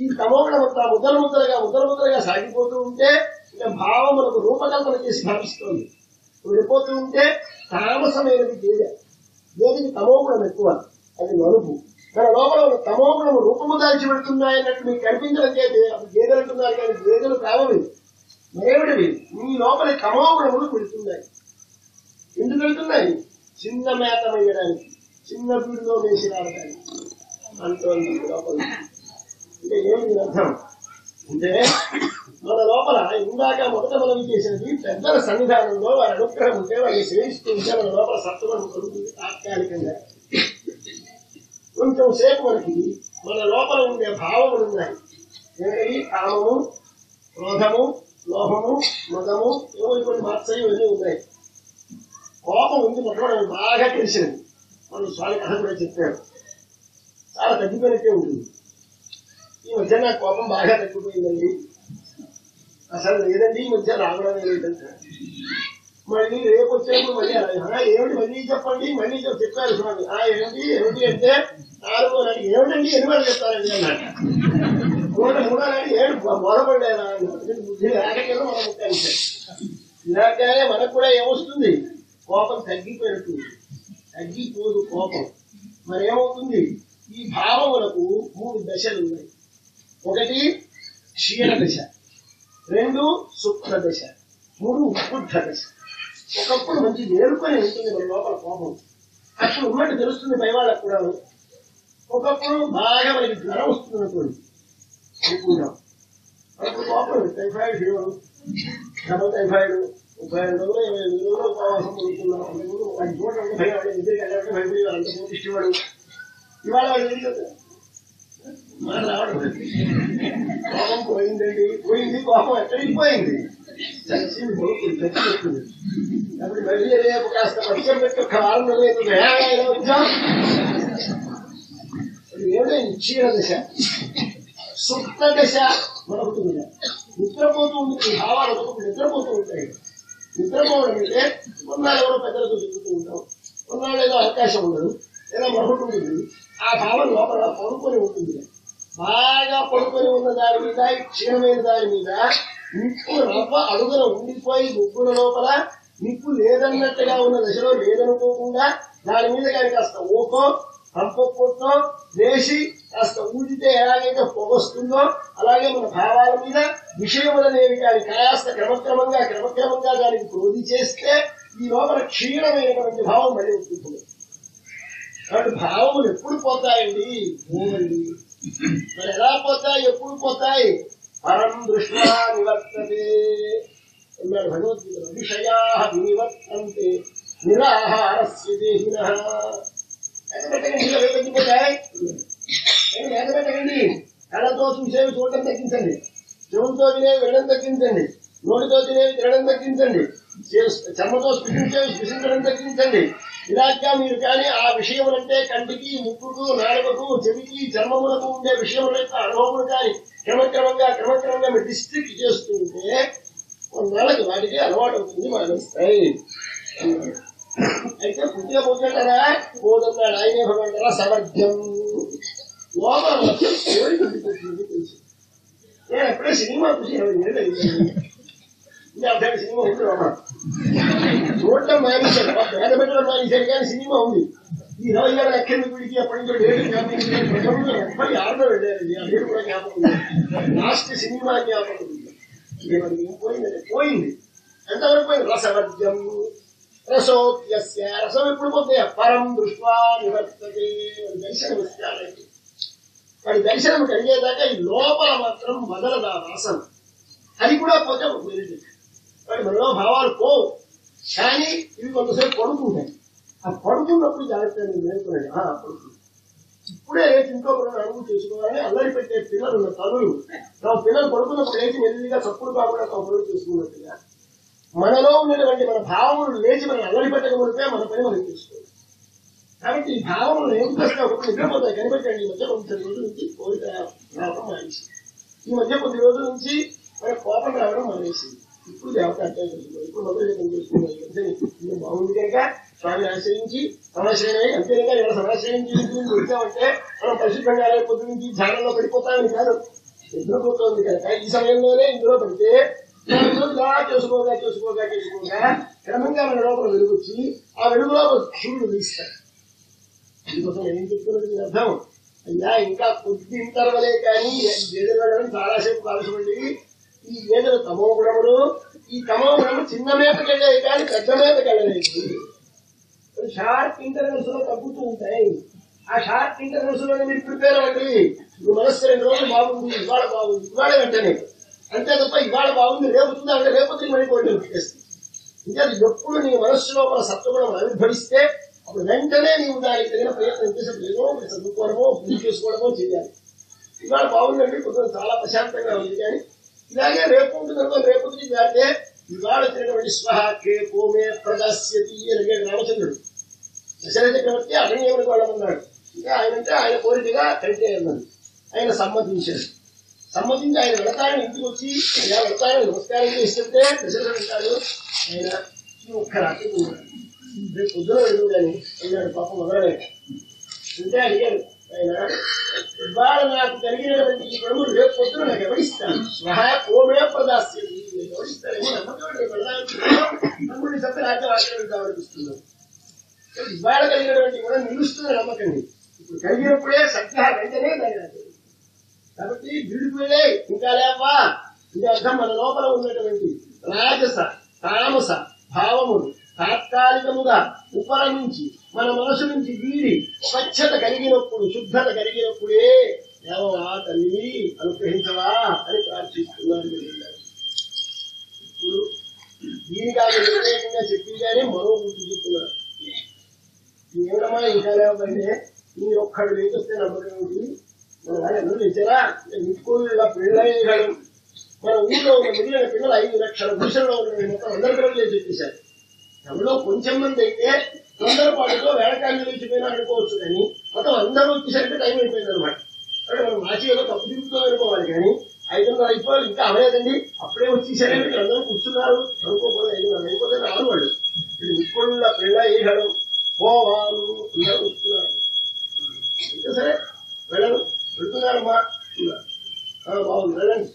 ఈ తమోగుణం అంతా ముద్దలు ముద్దలుగా ముద్దలు ముద్దలుగా సాగిపోతూ ఉంటే ఇంకా భావం మనకు రూపకల్పన చేసి భావిస్తోంది వెళ్ళిపోతూ ఉంటే తామసమైనది గేదె గేదెకి తమోగుణం ఎక్కువ. అది నలుపు తన లోపల ఉన్న తమోగుణం రూపము దాల్చి పెడుతున్నాయన్నట్టు మీకు కనిపించినట్లయితే అప్పుడు గేదెలు అంటున్నారు కానీ గేదెలు కావవి మరేమిటివి మీ లోపల తమోగుణములు పెడుతున్నాయి. ఎందుకు వెళ్తున్నాయి చిన్న మేత వేయడానికి చిన్న పీడిలో వేసి రావడానికి అంటోంది లోపల. అంటే ఏమి అర్థం? అంటే మన లోపల ఇందాక మొదట మనం చేసినది పెద్దల సన్నిధానంలో వారి అనుగ్రహం ఉంటే వారిని సేవిస్తూ ఉంటే మన లోపల సత్వం కలుగుతుంది తాత్కాలికంగా. కొంచెం సేపు మనకి మన లోపల ఉండే భావములు ఉన్నాయి. ఏంటది కామము క్రోధము లోహము మదము ఏవో కొన్ని మార్చయి ఇవన్నీ ఉన్నాయి. కోపం ఉంది మొట్టమొదటి బాగా తెలిసింది. మనం స్వామి కథ కూడా చెప్పాడు చాలా తగ్గిపోయినట్టే ఉంటుంది. ఈ మధ్య నా కోపం బాగా తగ్గిపోయిందండి. అసలు లేదండి ఈ మధ్య రావడం లేదంటే మళ్ళీ రేపు వచ్చేప్పుడు మళ్ళీ ఏమిటి మళ్ళీ చెప్పండి మళ్ళీ చెప్పారు స్వామి. ఆ ఏమిటి ఏమిటి అంటే నాలుగో నాడు ఏమిటండి ఎన్ని వాళ్ళు చెప్తారండి అన్నాడు. నూట మూడో నాడు ఏడు మొదపడలేదా బుద్ధి లేకపోతే మనం ముట్టాలి ఇలాగానే మనకు కూడా ఏమొస్తుంది? కోపం తగ్గిపోయినట్టుంది తగ్గిపోదు కోపం. మరి ఏమవుతుంది? ఈ భావములకు మూడు దశలు ఉన్నాయి. ఒకటి క్షీణ దశ. రెండు శుక్ర దశ మూడు ఉత్పుద్ధ దశ ఒకప్పుడు మంచి నేర్కొని ఉంటుంది మన లోపల కోపం. అప్పుడు ఉన్నట్టు తెలుస్తుంది పై వాళ్ళకు కూడా. ఒకప్పుడు బాగా మనకి జ్వరం వస్తుంది అనుకోండి. అనుకుంటాం అప్పుడు కోపం టైఫాయిడ్ ఫీవర్. డబల్ టైఫాయిడ్ ముప్పై రెండు రోజులు ఇరవై ఐదు రోజులు ఉపవాసం పడుతున్నాం వాడి చోట ఉంటే భయం వాడి వెళ్ళాలంటే భయపడి వాళ్ళంతా పోషిస్తేవాడు ఇవాళ వాళ్ళు ఏం చెప్తారు మాట రావడం కోపం పోయిందండి. పోయింది కోపం ఎక్కడికి పోయింది? చచ్చి పోతుంది అప్పుడు మళ్ళీ రేపు కాస్త పచ్చం పెట్టి ఒక వారం రోజులు వచ్చాం? ఏమైంది క్షీణ దశ. సుప్త దశ మనకుతుంది. నిద్రపోతూ ఉంటుంది భావాలు ఒకటి నిద్రపోతూ ఉంటాయి. నిద్రపోవడం అంటే కొన్నాళ్ళు ఎవరో పెద్దలతో చెబుతూ ఉంటాం కొన్నాళ్ళు ఏదో అవకాశం ఉండదు. ఏదో మరొకటి ఉంటుంది. ఆ భావం లోపల పడుకొని ఉంటుంది. బాగా పడుకొని ఉన్న దాని మీద క్షీణమైన దాని మీద నిప్పు రవ్వ అడుగున ఉండిపోయి ముగ్గుల లోపల నిప్పు లేదన్నట్టుగా ఉన్న దశలో లేదనుకోకుండా దాని మీద కానీ కాస్త ఊకో పంపొట్టుతో వేసి కాస్త ఊదితే ఎలాగైతే పొగొస్తుందో అలాగే మన భావాల మీద విషయములనేవి కానీ కాస్త క్రమక్రమంగా క్రమక్రమంగా దానికి క్రోధి చేస్తే ఈ లోపల క్షీణమైనటువంటి భావం మళ్ళీ ఉంటుంది. కాబట్టి భావములు ఎప్పుడు పోతాయండి? పోవండి. మరి ఎలా పోతాయి? ఎప్పుడు పోతాయి? పరం దృష్ట్యా నివర్తతే. అన్నాడు భగవద్గీత. విషయా వినివర్తంతే నిరాహారస్య దేహిన. తగ్గిపోతాయి ఎగబెట్టండి కళ్ళతో చూసేవి చూడటం తగ్గించండి. చెవులతో తినేవి వినడం తగ్గించండి. నోటితో తినేవి తినడం తగ్గించండి. చే- చర్మతో స్పృశించేవి స్పృశించడం తగ్గించండి ఇలాగా మీరు కానీ ఆ విషయములంటే కంటికి ముక్కుకు నాలుకకు చెవికి చర్మములకు ఉండే విషయముల యొక్క అనుభవములు కానీ క్రమక్రమంగా క్రమక్రమంగా మీరు డిస్ట్రిక్ట్ చేస్తూ ఉంటే కొన్నాళ్ళకి వాటికి అలవాటు అవుతుంది మానేస్తాయి అన్నాడు. అయితే పుట్టిన పుట్టినరా పోతున్నాడు ఆయనే భగవంతుడా సవర్గ్యం లోపల మొత్తం కోరి ఉండిపోతుంది తెలుసు నేను ఎప్పుడే సినిమా చూసి ఇరవై సినిమా ఉంది చూడటం మానేశాడు పేద పెట్టడం మానేశాడు కానీ సినిమా ఉంది ఈ ఇరవై ఏళ్ళ ఎక్కడి వీడికి అప్పటి నుంచి డేట్ జ్ఞాపకం ఎనభై ఆరులో వెళ్ళారండి కూడా జ్ఞాపకం లాస్ట్ సినిమా జ్ఞాపకం పోయింది పోయింది ఎంతవరకు పోయింది రసవర్జ్యం రసోప్యస్య రసం ఎప్పుడు పోతే పరం దృష్ట్వా నివర్తతే దర్శనం ఇస్తాడండి వాడి దర్శనం కలిగేదాకా ఈ లోపల మాత్రం మొదలదా వాసన అది కూడా పోతే ఒక మనలో భావాలు పోవు. కానీ ఇవి కొంతసేపు పడుకుంటాయి. ఆ పడుకున్నప్పుడు జాగ్రత్తగా నేను నేర్చుకున్నాను. పడుతుంది ఇప్పుడే లేచి ఇంకో రెండు అడుగులు చేసుకోవాలని అల్లరి పెట్టే పిల్లలు ఉన్న తల్లులు నా పిల్లలు పడుకున్నప్పుడు లేచి మెల్లిగా తప్పుడు కాకుండా తమ పనులు చేసుకున్నట్టుగా మనలో ఉన్నటువంటి మన భావములు లేచి మనం అల్లరి పెట్టకపోతే మన పని మనం చేసుకోవాలి. కాబట్టి ఈ భావములు ఏం చేస్తే ఒకటి నిద్రపోతాయి. కనిపెట్టండి. ఈ మధ్య కొద్ది రోజుల నుంచి కోరిక రావడం మానేసి. ఈ మధ్య కొద్ది రోజుల నుంచి మన కోపం రావడం మానేసింది ఇప్పుడు దేవత అంటే ఇప్పుడు మొదలు బాగుంది కనుక స్వామిని ఆశ్రయించి సమాశ్రయమై అంతేగా కనుక ఇలా సమాశ్రయించి వచ్చామంటే మనం పరిశుభ్రంగా అలా పొద్దు నుంచి ధ్యానంలో పడిపోతామని కాదు నిద్రపోతుంది కనుక ఈ సమయంలోనే ఇందులో పడితే దాంట్లో ఇలా చేసుకోగా చేసుకోగా చేసుకోగా క్రమంగా మన లోపల వెలుగొచ్చి ఆ వెలుగులో సూర్యుడు వీస్తాడు అందుకోసం ఏం చెప్తున్నది అర్థం అయ్యా ఇంకా కొద్ది ఇంటర్వలే కానీ ఈ గేదెలు వెళ్ళడం చాలాసేపు కాల్చమండి ఈ గేదెలు తమో గుణములు ఈ తమో గుణము చిన్న మేతకి కానీ పెద్ద మేతకి షార్ట్ షార్ప్ ఇంటర్వెల్స్లో తగ్గుతూ ఉంటాయి. ఆ షార్ట్ ఇంటర్వ్యూస్లో మీరు ప్రిపేర్ అవ్వండి. మీ మనస్సు రెండు రోజులు బాగుంది ఇవాళ బాగుంది ఇవాళ వెంటనే. అంతే తప్ప ఇవాళ బాగుంది రేపుతుంది అంటే రేపు మళ్ళీ కోటి చేస్తుంది ఇంకా ఎప్పుడు నీ మనస్సు లోపల సత్వగుణం ఆవిర్భవిస్తే అప్పుడు వెంటనే నీవు దానికి తగిన ప్రయత్నం చేసి ఏదో చదువుకోవడమో పూజ చేసుకోవడమో చేయాలి. ఇవాళ బాగుందండి కొంచెం చాలా ప్రశాంతంగా ఉంది కానీ ఇలాగే రేపు ఉంటుంది రేపు అంటే ఇవాళ తినటువంటి స్వహ కే కోమే ప్రదాస్యతి అని అడిగాడు రామచంద్రుడు దశరథ చక్రవర్తి అరణ్యములకు వెళ్ళమన్నాడు. ఇంకా ఆయన అంటే ఆయన కోరికగా కంటే అన్నది ఆయన సమ్మతించాడు. సమ్మతించి ఆయన వెళతాడని ఇంటికి వచ్చి ఇలా వెళతాడని నమస్కారం చేస్తుంటే దశరథ అంటాడు ఆయన ఒక్క రాత్రి రేపు పొద్దున వెళ్ళు కానీ అన్నాడు పాపం మొదలనే అంటే అడిగాడు ఇవాళ నాకు కలిగినటువంటి ఈ గడువులు రేపు పొద్దున నాకు ఎవరిస్తాను? స్వహా కోమే ప్రదాస్యం ఎవరిస్తారేమో నమ్మకం రేపు నమ్ముడిని తప్ప రాజ్యం ఆశ్రమిద్దామనిపిస్తున్నాను ఇవాళ కలిగినటువంటి కూడా నిలుస్తున్న నమ్మకం ఇప్పుడు కలిగినప్పుడే సత్య వెంటనే కలిగినది కాబట్టి విడిపోయే ఇంకా లేవా ఇది అర్థం మన లోపల ఉన్నటువంటి రాజస తామస భావములు తాత్కాలికముగా ఉపరమించి మన మనసు నుంచి వీడి స్వచ్ఛత కలిగినప్పుడు శుద్ధత కలిగినప్పుడే ఏవా తల్లి అనుగ్రహించవా అని ప్రార్థిస్తున్నాడు ఇప్పుడు దీనికి ఆయన వ్యతిరేకంగా చెప్పి కానీ మరో గుర్తు చెప్తున్నారు ఏమమ్మా ఇంకా లేకపోతే మీరు ఒక్కడు లేకొస్తే నమ్మకం ఉంది. మన వాళ్ళు అందరూ లేచారా? నిక్కుళ్ళ పిల్లలు మన ఊళ్ళో ఉన్న మిగిలిన పిల్లలు ఐదు లక్షల పురుషుల్లో ఉన్న మొత్తం అందరి పిల్లలు లేచి చెప్పేశారు ఎవరో కొంచెం మంది అయితే తొందరపాటులో వేళకాన్ని లేచిపోయినా అనుకోవచ్చు కానీ మొత్తం అందరూ వచ్చేసరికి టైం అయిపోయింది అనమాట అంటే మనం మాచి ఏదో తప్పు తిరుగుతాం అనుకోవాలి కానీ ఐదున్నర అయిపోవాలి ఇంకా అవలేదండి అప్పుడే వచ్చేసరికి ఇక్కడ అందరూ కూర్చున్నారు. అనుకోకూడదు ఐదున్నర అయిపోతే రాదు వాళ్ళు. ఇప్పుడు నిక్కుళ్ళ పిల్ల ఏడు పోవాలు అందరూ వస్తున్నారు ఇంకా సరే వెళ్ళను వెళుతున్నారమ్మా బాగుంది వెళ్ళండి.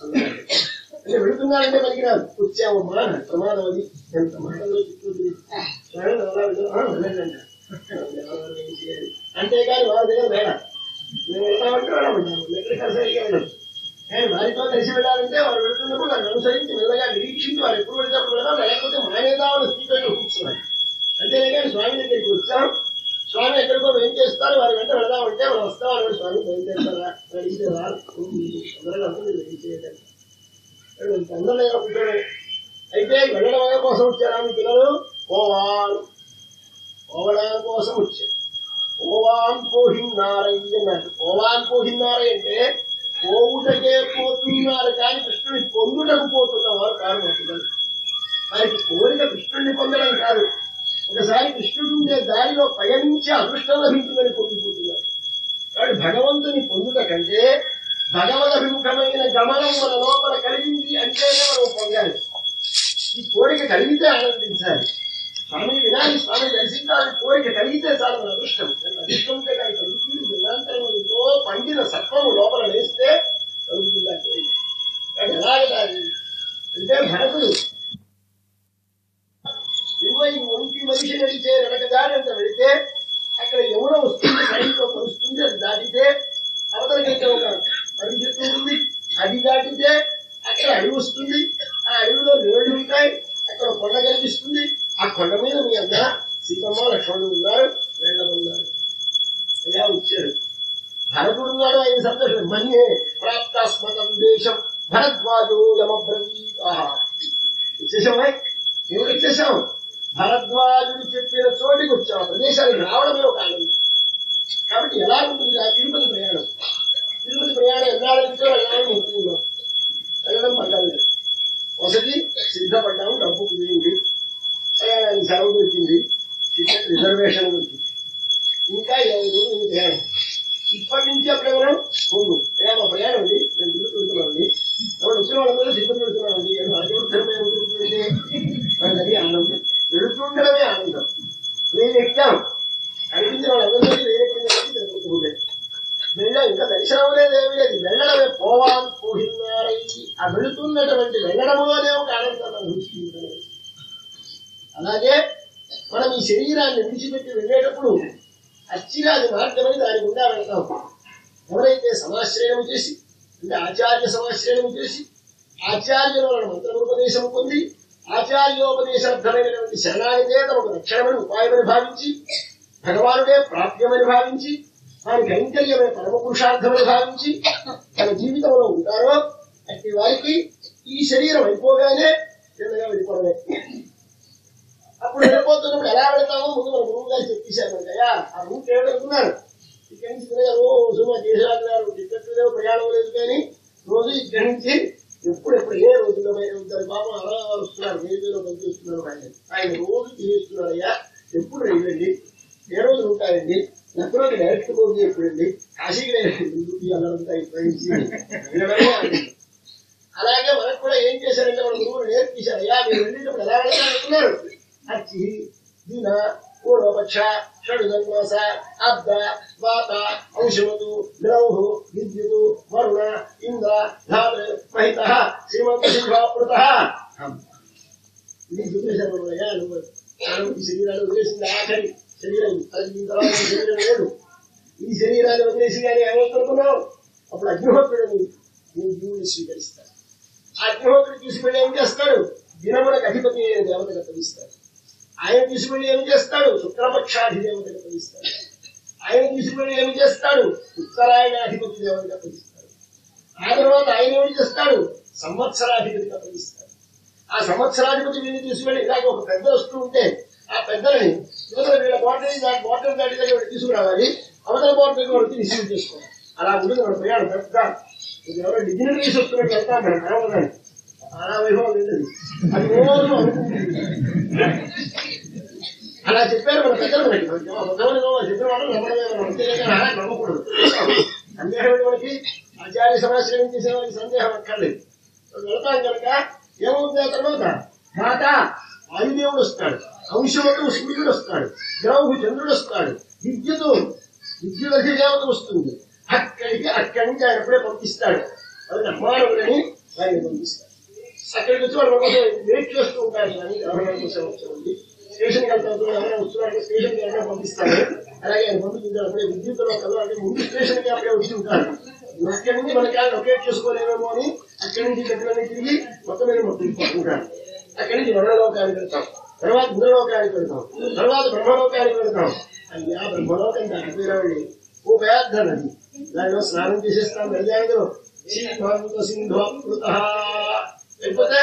అంటే వెళుతున్నారంటే పలికిరాదు వచ్చామమ్మా ప్రమాదం అది. ఎంత మాటల్లో చిక్కుతుంది అంతేకాదు వాళ్ళ దగ్గర వేడ మేము వెళ్తామంటే వెళ్ళమంటారు ఎక్కడికి అసలు వెళ్ళదు కానీ వారితో కలిసి వెళ్ళాలంటే వారు వెళ్తున్నప్పుడు వారిని అనుసరించి మెల్లగా నిరీక్షించి వారు ఎప్పుడు వెళ్తాప్పుడు వెళ్ళాం లేకపోతే మానేదామని స్థితిలో కూర్చున్నారు అంతేనే స్వామి దగ్గరికి వచ్చాం స్వామి ఎక్కడికో ఏం చేస్తారు వారి వెంట వెళదామంటే మనం వస్తాం అని స్వామి బయలుదేరుతారా అడిగితే అందరూ అయితే వెళ్ళడం కోసం వచ్చారా మీ పిల్లలు పోవాన్ పోవడం కోసం వచ్చాడు పోవాన్ పోహిన్నారయ్య అన్నారు పోవాన్ పోహిన్నారయ్య అంటే పోవుటకే పోతున్నారు కానీ కృష్ణుని పొందుటకు పోతున్నవారు కాదు మా పిల్లలు వారికి కోరిక కృష్ణుడిని పొందడం కాదు. ఒకసారి కృష్ణుడు ఉండే దారిలో పయనించి అదృష్టం లభించిందని పొందిపోతున్నారు కాబట్టి భగవంతుని పొందుట కంటే భగవదభిముఖమైన గమనం మన లోపల కలిగింది అంటేనే మనం పొందాలి. ఈ కోరిక కలిగితే ఆనందించాలి. స్వామి వినాలి స్వామి దర్శించాలి కోరిక కలిగితే చాలు మన అదృష్టం. అదృష్టంతో కానీ కలుగుతుంది నిరంతరం పండిన సత్వము లోపల నేస్తే కలుగుతుంది ఆ కోరిక కానీ ఎలాగ అంటే భరతుడు ఇరవై ఒంటి మనిషి నడిచే నడకదారి అంత వెళితే అక్కడ యమున వస్తుంది సైన్తో కలుస్తుంది అది దాటితే అవతలకైతే ఒక అడవి చెట్టు ఉంటుంది అది దాటితే అక్కడ అడవి వస్తుంది ఆ అడవిలో నీళ్ళు ఉంటాయి అక్కడ కొండ కనిపిస్తుంది ఆ కొండ మీద మీ అన్న సీతమ్మ లక్ష్మణుడు ఉన్నారు వెళ్ళమన్నారు అయ్యా వచ్చాడు భరతుడు ఉన్నాడు ఆయన సంతోషం. మన్యే ప్రాప్తాస్మతం దేశం భరద్వాజో యమబ్రవీ వచ్చేసామా ఏమిటి వచ్చేసాం? భరద్వాజుడు చెప్పిన చోటికి వచ్చాం. ప్రదేశానికి రావడమే ఒక ఆనందం కాబట్టి ఎలా ఉంటుంది ఆ తిరుపతి ప్రయాణం? తిరుపతి ప్రయాణం ఎన్నాళ్ళతో వెళ్ళాలని అనుకున్నాం వెళ్ళడం పడ్డాలి వసతి సిద్ధపడ్డాము డబ్బు కుదిరింది. సెలవు వచ్చింది రిజర్వేషన్ దొరికింది ఇంకా ఇరవై ప్రయాణం ఇప్పటి నుంచి అప్పుడే మనం ఉండు ఏ మా ప్రయాణం అండి నేను తిరుపతి వెళ్తున్నామండి ఎవరు వచ్చిన వాళ్ళందరూ తిరుపతి వెళ్తున్నామండి మనకి అది ఆనందం. వెళుతుండడమే ఆనందం. నేను ఎక్కాం కనిపించిన వాళ్ళందరికీ వేరే తిరుపతి ఉండే వెళ్ళా ఇంకా దర్శనం లేదు ఏమీ లేదు. వెళ్ళడమే పోవాన్ పోహిన్నారై ఆ వెళుతున్నటువంటి వెళ్ళడము అనే ఒక ఆనందాన్ని అనుభవిస్తుంది అలాగే మనం ఈ శరీరాన్ని విడిచిపెట్టి వెళ్ళేటప్పుడు అచ్చిరాది మార్గమై దాని గుండా వెళ్తాం. ఎవరైతే సమాశ్రయం చేసి అంటే ఆచార్య సమాశ్రయం చేసి ఆచార్యులను మంత్రోపదేశం పొంది ఆచార్యోపదేశార్థమైనటువంటి శరణానిదే తమకు రక్షణమని ఉపాయమని భావించి భగవానుడే ప్రాప్యమని భావించి ఆయన కైంకర్యమైన పరమ పురుషార్థమని భావించి తన జీవితంలో ఉంటారో అట్టి వారికి ఈ శరీరం అయిపోగానే చిన్నగా వెళ్ళిపోవడమే అప్పుడు వెళ్ళిపోతున్నప్పుడు ఎలా వెళ్తామో ముందు మన గురువు గారు చెప్పేశారు అయ్యా ఆ రూట్ ఏమిటనుకున్నారు ఇక్కడి నుంచి తిరిగి రోజు మా దేశాలు టికెట్ లేవు ప్రయాణం లేదు కానీ రోజు ఇక్కడి నుంచి ఎప్పుడెప్పుడు ఏ రోజుల్లో ఉంటారు. పాపం అలా వస్తున్నారు రైల్వేలో పనిచేస్తున్నారు ఆయన. ఆయన రోజు తినేస్తున్నారు అయ్యా ఎప్పుడు రైలండి? ఏ రోజు ఉంటారండి లక్నోకి డైరెక్ట్ పోతే ఎప్పుడండి కాశీకి డైరెక్ట్ అల్లంతా ఇప్పటి అలాగే మనకు కూడా ఏం చేశారంటే మన గురువులు నేర్పించారు. అయ్యా మీరు వెళ్ళేటప్పుడు ఎలా వెళ్తారనుకున్నారు? అచ్చి దిన పూర్వపక్ష షడుజన్మాస అబ్ద వాత అంశమతు ద్రౌహు విద్యుత్ వరుణ ఇంద్ర ధాత్ మహిత శ్రీమంత శిఖాపృత ఇది చెప్పేశారు అయ్యా నువ్వు మనం ఈ శరీరాలు వదిలేసింది ఆఖరి శరీరం అది దీని తర్వాత ఈ శరీరం లేదు ఈ శరీరాన్ని వదిలేసి కానీ ఏమవుతున్నావు అప్పుడు అగ్నిహోత్రుడు నీ జీవుని స్వీకరిస్తాడు ఆ అగ్నిహోత్రుడు తీసుకెళ్ళి ఏం చేస్తాడు దినములకు అధిపతి అయిన దేవతకు అప్పగిస్తాడు ఆయన తీసుకుని ఏం చేస్తాడు? శుక్రపక్షాధి దేవతకు అప్పగిస్తాడు ఆయన తీసుకుని ఏం చేస్తాడు? ఉత్తరాయణాధిపతి అధిపతి దేవతకు ఆ తర్వాత ఆయన ఏమి చేస్తాడు? సంవత్సరాధిపతికి అప్పగిస్తాడు ఆ సంవత్సరాధిపతి వీళ్ళు తీసుకెళ్ళి ఇలాగ ఒక పెద్ద వస్తూ ఉంటే ఆ పెద్దని యువతల వీళ్ళ బాటిల్ దాని బాటిల్ దాటి దగ్గర తీసుకురావాలి? అవతల బాటిల్ దగ్గర వచ్చి రిసీవ్ చేసుకోవాలి? అలా ఉంటుంది మన ప్రయాణం పెద్ద ఇది ఎవరో డిగ్నరీస్ వస్తున్నట్టు చెప్తాను మనం కావాలి చాలా వైభవం లేదు. అది రోజు అనుకుంటుంది అలా చెప్పారు మన పెద్దలు మనకి చెప్పిన వాళ్ళు నమ్మకూడదు సందేహం మనకి ఆచార్య సమాశ్రయం చేసే వాళ్ళకి సందేహం అక్కర్లేదు. వెళతాం కనుక? ఏమవుతుంది ఆ తర్వాత మాట వాయుదేవుడు వస్తాడు. అంశవతుడు సూర్యుడు వస్తాడు. గ్రౌహు చంద్రుడు వస్తాడు. విద్యుత్ విద్యుత్ అధిదేవత వస్తుంది. అక్కడికి అక్కడి నుంచి ఆయన ఎప్పుడే పంపిస్తాడు. అది అమ్మానులని ఆయన పంపిస్తాడు. అక్కడికి వచ్చి వాళ్ళు కోసం వెయిట్ చేస్తూ ఉంటారు కానీ ఎవరైనా కోసం వచ్చి స్టేషన్ వస్తున్నారంటే స్టేషన్ వస్తున్నారు స్టేషన్కి పంపిస్తారు. అలాగే ఆయన పంపించారు అప్పుడే విద్యుత్తులో కలవాలంటే ముందు స్టేషన్కి అప్పుడే వచ్చి ఉంటారు. అక్కడి నుంచి మన ఆయన లొకేట్ చేసుకోలేమేమో అని అక్కడి నుంచి గట్లని తిరిగి మొత్తం మీద మొత్తం పట్టుకుంటారు అక్కడి నుంచి వరలోకానికి వెళ్తాం. తర్వాత గుణలోకానికి వెళ్తాం. తర్వాత బ్రహ్మలోకానికి వెళ్తాం. అయ్యా బ్రహ్మలోకం దాటిపోయినామండి ఓ పెద్ద అది దానిలో స్నానం చేసేస్తాం. నదిలో శ్రీభాగవత సింధు లేకపోతే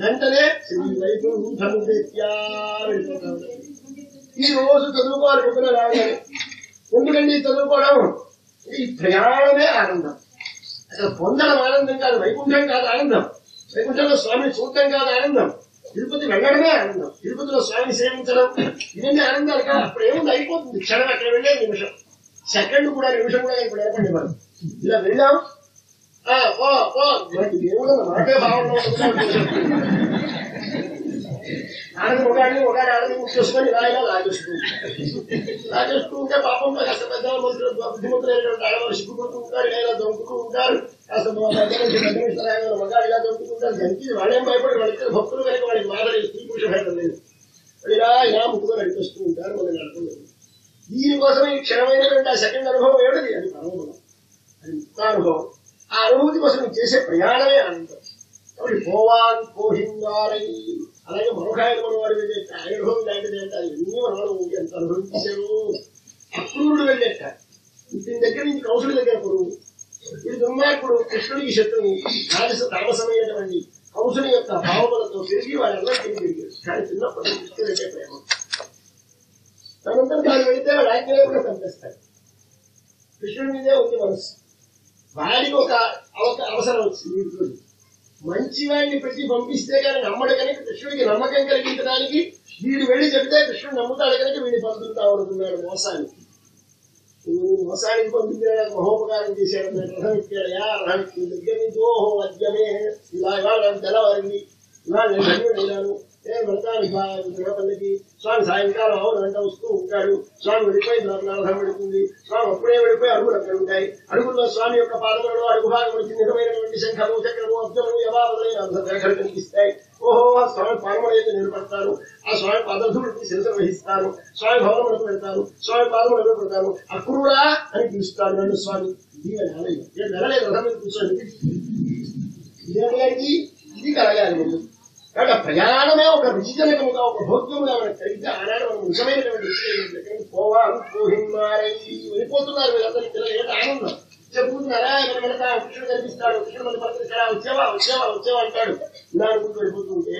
వెంటనే ఈ రోజు చదువుకోవాలి పొద్దున రాగానే ఎందుకండి చదువుకోవడం. ఈ ప్రయాణమే ఆనందం. అసలు పొందడం ఆనందం కాదు వైకుంఠం కాదు ఆనందం. వైకుంఠంలో స్వామిని చూడటం కాదు ఆనందం. తిరుపతి వెళ్ళడమే ఆనందం. తిరుపతిలో స్వామిని సేవించడం ఇవన్నీ ఆనందాలు కాదు. అప్పుడు ఏముంది? అయిపోతుంది. క్షణం అక్కడ వెళ్ళే నిమిషం. సెకండ్ కూడా నిమిషం కూడా ఇప్పుడు ఏర్పడి మనం ఇలా వెళ్ళాం. ఆ, పో పో మనకి దేవుడు మాకే భావనలో ఆనందం ఒకటి ఒకటి ఆనందం ముట్టేసుకొని ఇలా ఇలా లాగేస్తూ లాగేస్తూ ఉంటే పాపం కాస్త పెద్ద మంత్రులు బుద్ధిమంతులైనటువంటి ఆడవాళ్ళు సిగ్గుపడుతూ ఉంటారు ఇలా ఇలా దొంకుతూ ఉంటారు కాస్త మా పెద్ద నుంచి పెద్ద నుంచి అలాగే మగాడు ఇలా దొంకుతుంటారు దానికి వాళ్ళేం భయపడి వాళ్ళకి భక్తులు కనుక వాళ్ళకి మాట్లాడే స్త్రీ పురుష భేదం లేదు వాళ్ళు ఇలా ఇలా ముట్టుకొని నడిపిస్తూ ఉంటారు మనం నడుపుతుంది దీనికోసం ఈ క్షణమైనటువంటి ఆ సెకండ్ అనుభవం ఏమిటి అది పరమబలం అది ముక్తానుభవం ఆ అనుభూతి కోసం నువ్వు చేసే ప్రయాణమే ఆనందం కాబట్టి పోవాన్ కోహిందారై అలాగే మరొక ఆయన మన వాడు వెళ్ళే అనుభవం లాంటిది అంటే అది ఎన్ని మనవాడు ఎంత అనుభవించారు. అక్రూరుడు వెళ్ళేట. దీని దగ్గర నుంచి కౌశల దగ్గర కొడుకు ఇది దుర్మార్గుడు కృష్ణుడికి శత్రువు రాజస తామసమైనటువంటి కౌశలి యొక్క భావములతో తిరిగి వాళ్ళందరికీ తిరిగారు కానీ చిన్నప్పటి నుంచి కృష్ణుడు అంటే ప్రేమ. తనంతా తాను వెళితే వాడు ఆజ్ఞలు కూడా చంపేస్తాడు. కృష్ణుడి మీదే ఉంది మనసు వాడికి ఒక అవసరం వచ్చింది. ఇంట్లో మంచి వాడిని పెట్టి పంపిస్తే కానీ నమ్మడు కనుక కృష్ణుడికి నమ్మకం కలిగించడానికి వీడు వెళ్ళి చెబితే కృష్ణుడు నమ్ముతాడు కనుక వీడిని పంపుతా అనుకున్నాడు మోసానికి మోసానికి పంపించాడు మహోపకారం చేశాడు రథం ఎక్కాడయా రథం దగ్గర నుంచి ఓహో అద్యమే. ఇలా ఇవాళ తెల్లవారింది. ఇలా నేను ధన్యుడు నేను వెళ్తాను పల్లకి స్వామి సాయంకాలం అవును అంట వస్తూ ఉంటాడు స్వామి వెళ్ళిపోయింది నాకు పెడుతుంది స్వామి అప్పుడే వెళ్ళిపోయి అడుగులు అక్కడ ఉంటాయి అడుగుల్లో స్వామి యొక్క పాదములలో అడుగు భాగం వచ్చి నిజమైనటువంటి శంఖము చక్రము అబ్జము యవాదులైన రేఖలు కనిపిస్తాయి ఓహో ఆ స్వామి పాదములు నిలబడతాను ఆ స్వామి పాదములకి శిరస వహిస్తాను స్వామి భవనములకు వెళ్తాను స్వామి పాదములకు పెడతాను అక్రూరా అని పిలుస్తాడు నన్ను స్వామి ఇది నెలలేదు నేను నెలలేదు రథం మీద కూర్చొని ఇది కలగాలి ముందు కాబట్టి ప్రయాణమే ఒక రుచిజనకముగా ఒక భోగ్యముగా మనకు కలిగితే ఆనాడు మనం నిజమైనటువంటి పోవాలి పోహిమారై వెళ్ళిపోతున్నారు వీళ్ళందరూ పిల్లలు ఏంటి ఆనందం చెప్పుకుంటున్నారా ఇక్కడ వెళతా కృష్ణుడు కనిపిస్తాడు కృష్ణుడు మన పలకరిస్తాడా వచ్చేవా వచ్చేవా వచ్చేవా అంటాడు ఇలా అనుకుంటూ వెళ్ళిపోతుంటే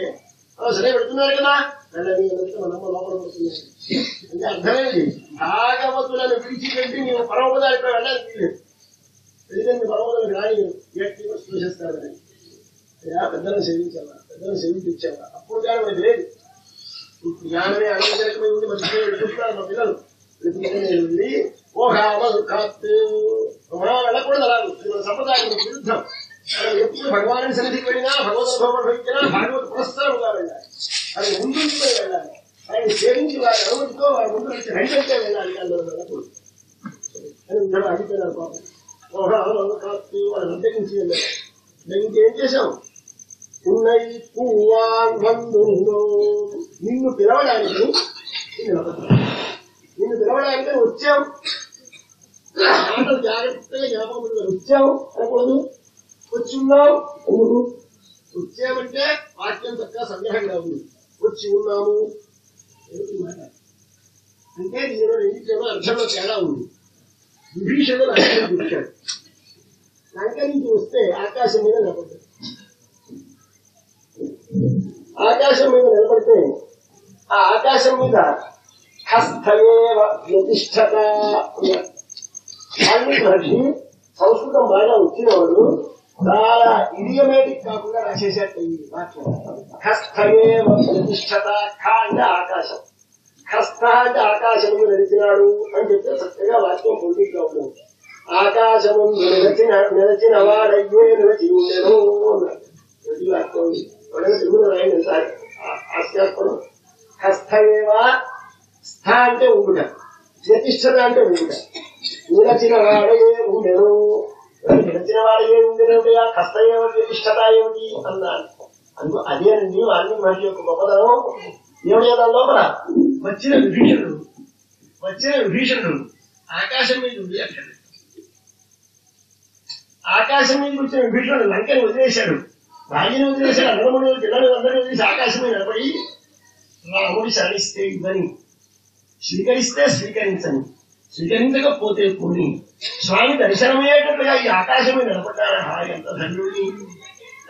"ఆ, సరే పెడుతున్నారు కదా వెళ్ళని వెళ్తే మనమ్మ లోపల పడుతుంది అంటే అర్థమేంటి భాగవతులను విడిచిపెట్టి నీవు పరమపదాలకు వెళ్ళాలి వీల్లేదు. ఎందుకంటే పరమపదాలు రాని వ్యక్తి చేస్తారు అని అయ్యా పెద్దలను సేవించాలా? పెద్దలను సేవించావా అప్పుడు కానీ మనకి లేదు. ఈ జ్ఞానమే అనుజనకమై ఉండి మంచిగా వెళ్ళిపోతున్నారు మా పిల్లలు. వెళ్ళిపోతూనే వెళ్ళి ఓ రామల్ కాత్తు మనం వెళ్ళకూడదు అలా మన సంప్రదాయం విరుద్ధం. మనం ఎప్పుడు భగవాన్ సన్నిధికి వెళ్ళినా భగవద్ అనుభవం అనుభవించినా భాగవత పురస్కారంగా వెళ్ళాలి అది ముందుకు వెళ్ళాలి. ఆయన సేవించి వారి అనుమతితో వారి ముందు నుంచి రైతంటే వెళ్ళాలి అందరూ వెళ్ళకూడదు అని అడిగిపోయినారు పాపం. ఓ రామల్ కాత్తు వాళ్ళు అడ్డగించి వెళ్ళారు మేము ఇంకేం చేశాము ఉన్నై పువ్వాన్ నిన్ను పిలవడానికి నిన్ను పిలవడానికి వచ్చాం. జాగ్రత్తగా జ్ఞాపకం వచ్చాం అనకూడదు వచ్చున్నాం ఎందుకు వచ్చామంటే వాక్యం చక్కగా సంగ్రహంగా ఉంది. వచ్చి ఉన్నాము. అంటే దీనిలో రెండింటిలో అర్థంలో తేడా ఉంది. విభీషణుడు అర్థం చూశాడు లంక నుంచి వస్తే ఆకాశం మీద నిలబడ్డాడు. ఆకాశం మీద నిలబడితే ఆ ఆకాశం మీద హస్తయేవ ప్రతిష్టత వాల్మీకి మహర్షి సంస్కృతం బాగా వచ్చినవాడు చాలా ఇడియమేటిక్ కాకుండా రాసేసేట ఈ వాక్యం హస్తయేవ ప్రతిష్టత ఖ అంటే ఆకాశం. హస్త అంటే ఆకాశం నిలిచినాడు అని చెప్తే చక్కగా వాక్యం పొందిగా ఉంటుంది ఆకాశము నిలచిన నిలచిన వాడయ్యే నిలచి ఉండెను అన్నాడు. ఇది వాక్యం. ఎవరైనా తెలుగులో రాయండి సార్ హాస్యాస్పదం హస్తయేవా స్థ అంటే ఉండుట ప్రతిష్టత అంటే ఉండుట నిలచిన వాడే ఉండెను. నిలచిన వాడే ఉండేనంటే ఆ కష్ట ఏమిటి ప్రతిష్టత ఏమిటి? అన్నాడు. అందుకు అదేనండి వాళ్ళని మహర్షి యొక్క గొప్పదనం ఏమిటి కదా లోపల? వచ్చిన విభీషణుడు వచ్చిన విభీషణుడు ఆకాశం మీద ఉంది అక్కడ ఆకాశం మీద వచ్చిన విభీషణుడు లంకని వదిలేశాడు. భార్యను వదిలేశాడు అన్నముడు పిల్లలు అందరూ వదిలేసి ఆకాశమే మీద నిలబడి రాముడి శరణిస్తే ఇవ్వని స్వీకరిస్తే స్వీకరించని స్వీకరించకపోతే పోని స్వామి దర్శనమయ్యేటట్లుగా ఈ ఆకాశమే నిలబడ్డారా? హాయ్ ఎంత ధన్యుడిని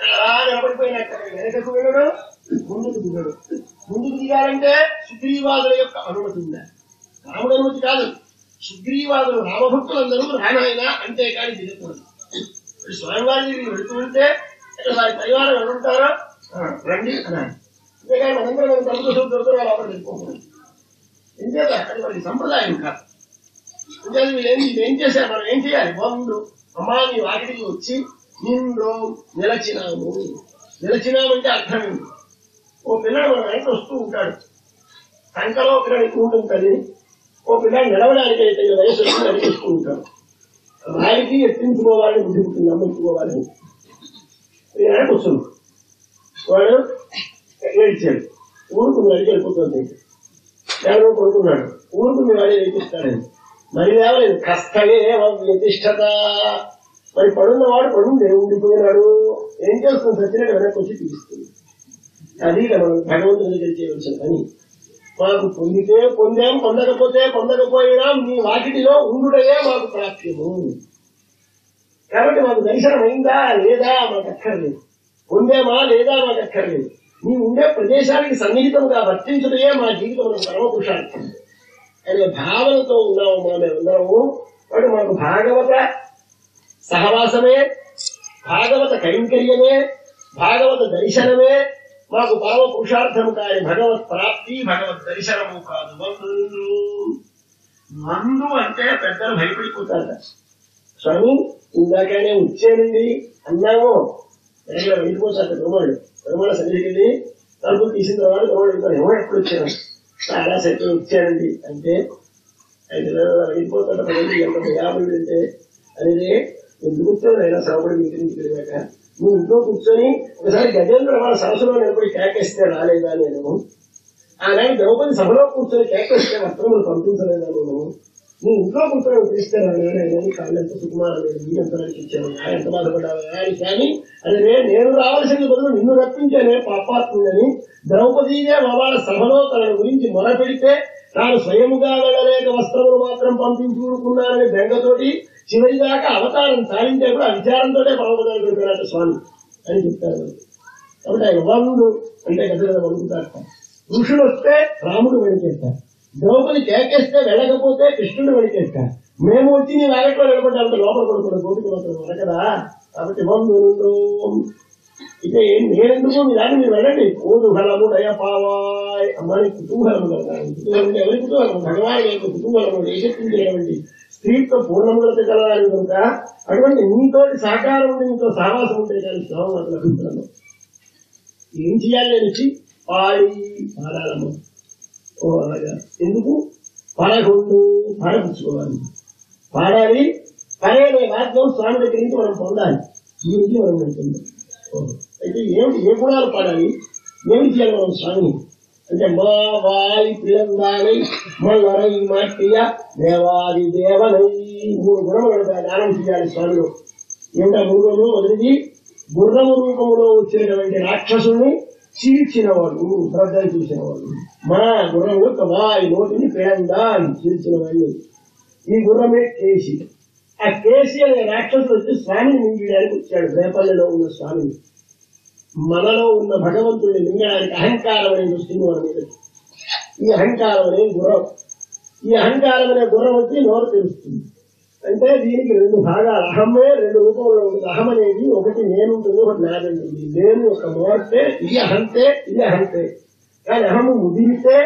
అలా నిలబడిపోయినాక వెనకకు వెళ్ళడు ముందుకు దిగడు. ముందుకు దిగాలంటే సుగ్రీవాదుల యొక్క అనుమతి ఉందా? రాముడు అనుమతి కాదు. సుగ్రీవాదులు రామభక్తులందరూ రానాయన అంతేకాని దిగకూడదు. ఇప్పుడు స్వామివారి వెళుతూ ఉంటే ఇక్కడ వారి పరివారం ఎవరుంటారో? రండి అన్నాడు. అంతేకాని మనందరం మనం తలుపు చూసి దొరుకుతారు అక్కడ వెళ్ళిపోకూడదు అక్కడ సంప్రదాయం కాదు వీళ్ళు ఏం చేశారు? మనం ఏం చేయాలి? బంధు అమ్మా నీ వాకిటికి వచ్చి నిన్ను నిలచినాము నిలచినామంటే అర్థం ఏంటి? ఓ పిల్లడు మన వెంట వస్తూ ఉంటాడు. సంకలో పిల్లడు ఉంటుంది ఓ పిల్లడు నిలవడానికి అయితే వయసు నడిపిస్తూ ఉంటాడు వారికి ఎత్తించుకోవాలని బుద్ధి ఉంటుంది నమ్ముకోవాలని వెనక వాడు లేచాడు ఊరుకుని అడిగి వెళ్ళిపోతుంది ఎవరో కొడుకున్నాడు ఊరుకుని వాడే ఏడిపిస్తాడని మరి లేవలేదు. కష్టమే వ్యతిష్టత. మరి పడున్నవాడు పడుండే ఉండిపోయినాడు. ఏం చేస్తుంది సత్యనాడు వెనక్కి వచ్చి తీస్తుంది అది మనం భగవంతుని తెలియవలసిన పని. మాకు పొందితే పొందాం పొందకపోతే పొందకపోయినా మీ వాకిటిలో ఉండుటయే మాకు ప్రాప్యము. కాబట్టి మాకు దర్శనం అయిందా లేదా మాకు అక్కర్లేదు. పొందేమా లేదా మాకు అక్కర్లేదు. నీ ఉండే ప్రదేశానికి సన్నిహితంగా వర్తించడమే మా జీవితంలో పరమపురుషార్థం. అనే భావనతో ఉన్నాము మా మేము ఉన్నాము. కాబట్టి మాకు భాగవత సహవాసమే భాగవత కైంకర్యమే భాగవత దర్శనమే మాకు పరమ పురుషార్థము కాని భగవత్ ప్రాప్తి భగవత్ దర్శనము కాదు. మందు అంటే పెద్దలు భయపడిపోతారు. స్వామి ఇందాకనే వచ్చానండి అన్నాము. దగ్గర వెళ్ళిపోతారు తిరుమల తిరుమల సన్నిధికి వెళ్ళి తలుపులు తీసిన తర్వాత తిరుమల వెళ్తారు ఏమో ఎప్పుడు వచ్చాను చాలా సైకిల్ వచ్చానండి అంటే ఐదు వేల వెళ్ళిపోతాడు. పదిహేను గంటలు యాభై అంటే అనేది ఎందుకు కూర్చొని అయినా శ్రమపడి మీటింగ్ తిరిగాక నువ్వు ఇంట్లో కూర్చొని ఒకసారి గజేంద్ర వాళ్ళ సరస్సులో నిలబడి కేకేస్తే రాలేదా నేను అలాగే ద్రౌపది సభలో కూర్చొని కేకేస్తే వస్త్రములు పంపించలేదా నేను నువ్వు ఇంకా కూర్చొని తీసుకురాను కాళ్ళు ఎంత సుకుమారలేదు ఎంత నడిపించాను. ఎంత బాధపడ్డావు అని కానీ అదే నేను రావాల్సిన బదులు నిన్ను రప్పించానే పాపాత్ముడని ద్రౌపదీదే వాళ్ళ సభలో తన గురించి మొరపెడితే తాను స్వయముగా వెళ్ళలేక వస్త్రములు మాత్రం పంపించుకున్నానని బెంగతోటి చివరి దాకా అవతారం సాధించేప్పుడు కూడా విచారంతోనే పరమపదాలు స్వామి అని చెప్తారు కాబట్టి ఆయన వండు అంటే గదిలో వండుతారట ఋషులు వస్తే రాముడు వెనకేస్తారు ద్రౌపది కేకేస్తే వెళ్ళకపోతే కృష్ణుడు వెనకేస్తారు మేము వచ్చి నీ వాగట్లో వెళ్ళకుంటే లోపల పడుకున్న గోపిక మాత్రం వరకదా కాబట్టి వందు ఇక నేనెందుకు? మీ దాన్ని మీరు వెళ్ళండి. కుతూహలము దయపావాయ్ అమ్మాయి కుతూహలము కదా. కుతూహలం అంటే ఎవరి కుతూహలం భగవాన్ యొక్క కుతూహలము ఏకెత్తించినటువంటి స్త్రీతో పూర్ణములత కలవాలి కనుక అటువంటి నీతోటి సహకారం ఉండి నీతో సహవాసం ఉంటే కానీ శ్రమ మాకు లభించడం ఏం చేయాలి అనేసి? పాడి పాడాలమ్మ ఓ అలాగా ఎందుకు? పడకుండా పడపుచ్చుకోవాలి. పాడాలి పడేనే వాక్యం స్వామి దగ్గర నుంచి మనం పొందాలి. ఈ నుంచి మనం వెళ్తుంది అయితే ఏమిటి ఏ గుణాలు పాడాలి? ఏమి చేయాలి మనం స్వామి? అంటే మా వాయి పిల్లందానై మల్లరై మాట్టియ దేవాది దేవనై మూడు గుణములు దానం చేయాలి స్వామిలో. ఏమిటా మూడు మొదటిది గుర్రము రూపంలో వచ్చినటువంటి రాక్షసుని చీల్చిన వాళ్ళు శ్రద్ధ చూసిన వాళ్ళు మా గుర్రం యొక్క వాయి నోటిని చీల్చిన వాళ్ళు ఈ గుర్రమే కేసి ఆ కేసి అనే రాక్షసుడు వచ్చి స్వామిని మింగడానికి వచ్చాడు రేపల్లెలో ఉన్న స్వామిని. మనలో ఉన్న భగవంతుడిని మింగడానికి అహంకారం అనే వస్తుంది మన మీద. ఈ అహంకారం అనే గుర్రం. ఈ అహంకారం అనే గుర్రం వచ్చి నోరు తెలుస్తుంది అంటే దీనికి రెండు భాగాలు. అహమే రెండు రూపంలో ఉంటుంది. అహం అనేది ఒకటి నేను ఒకటి నాదంటుంది. నేను ఒక మోర్తే ఇది అహంతే ఇది అహంతే. కానీ అహము ముదిరితే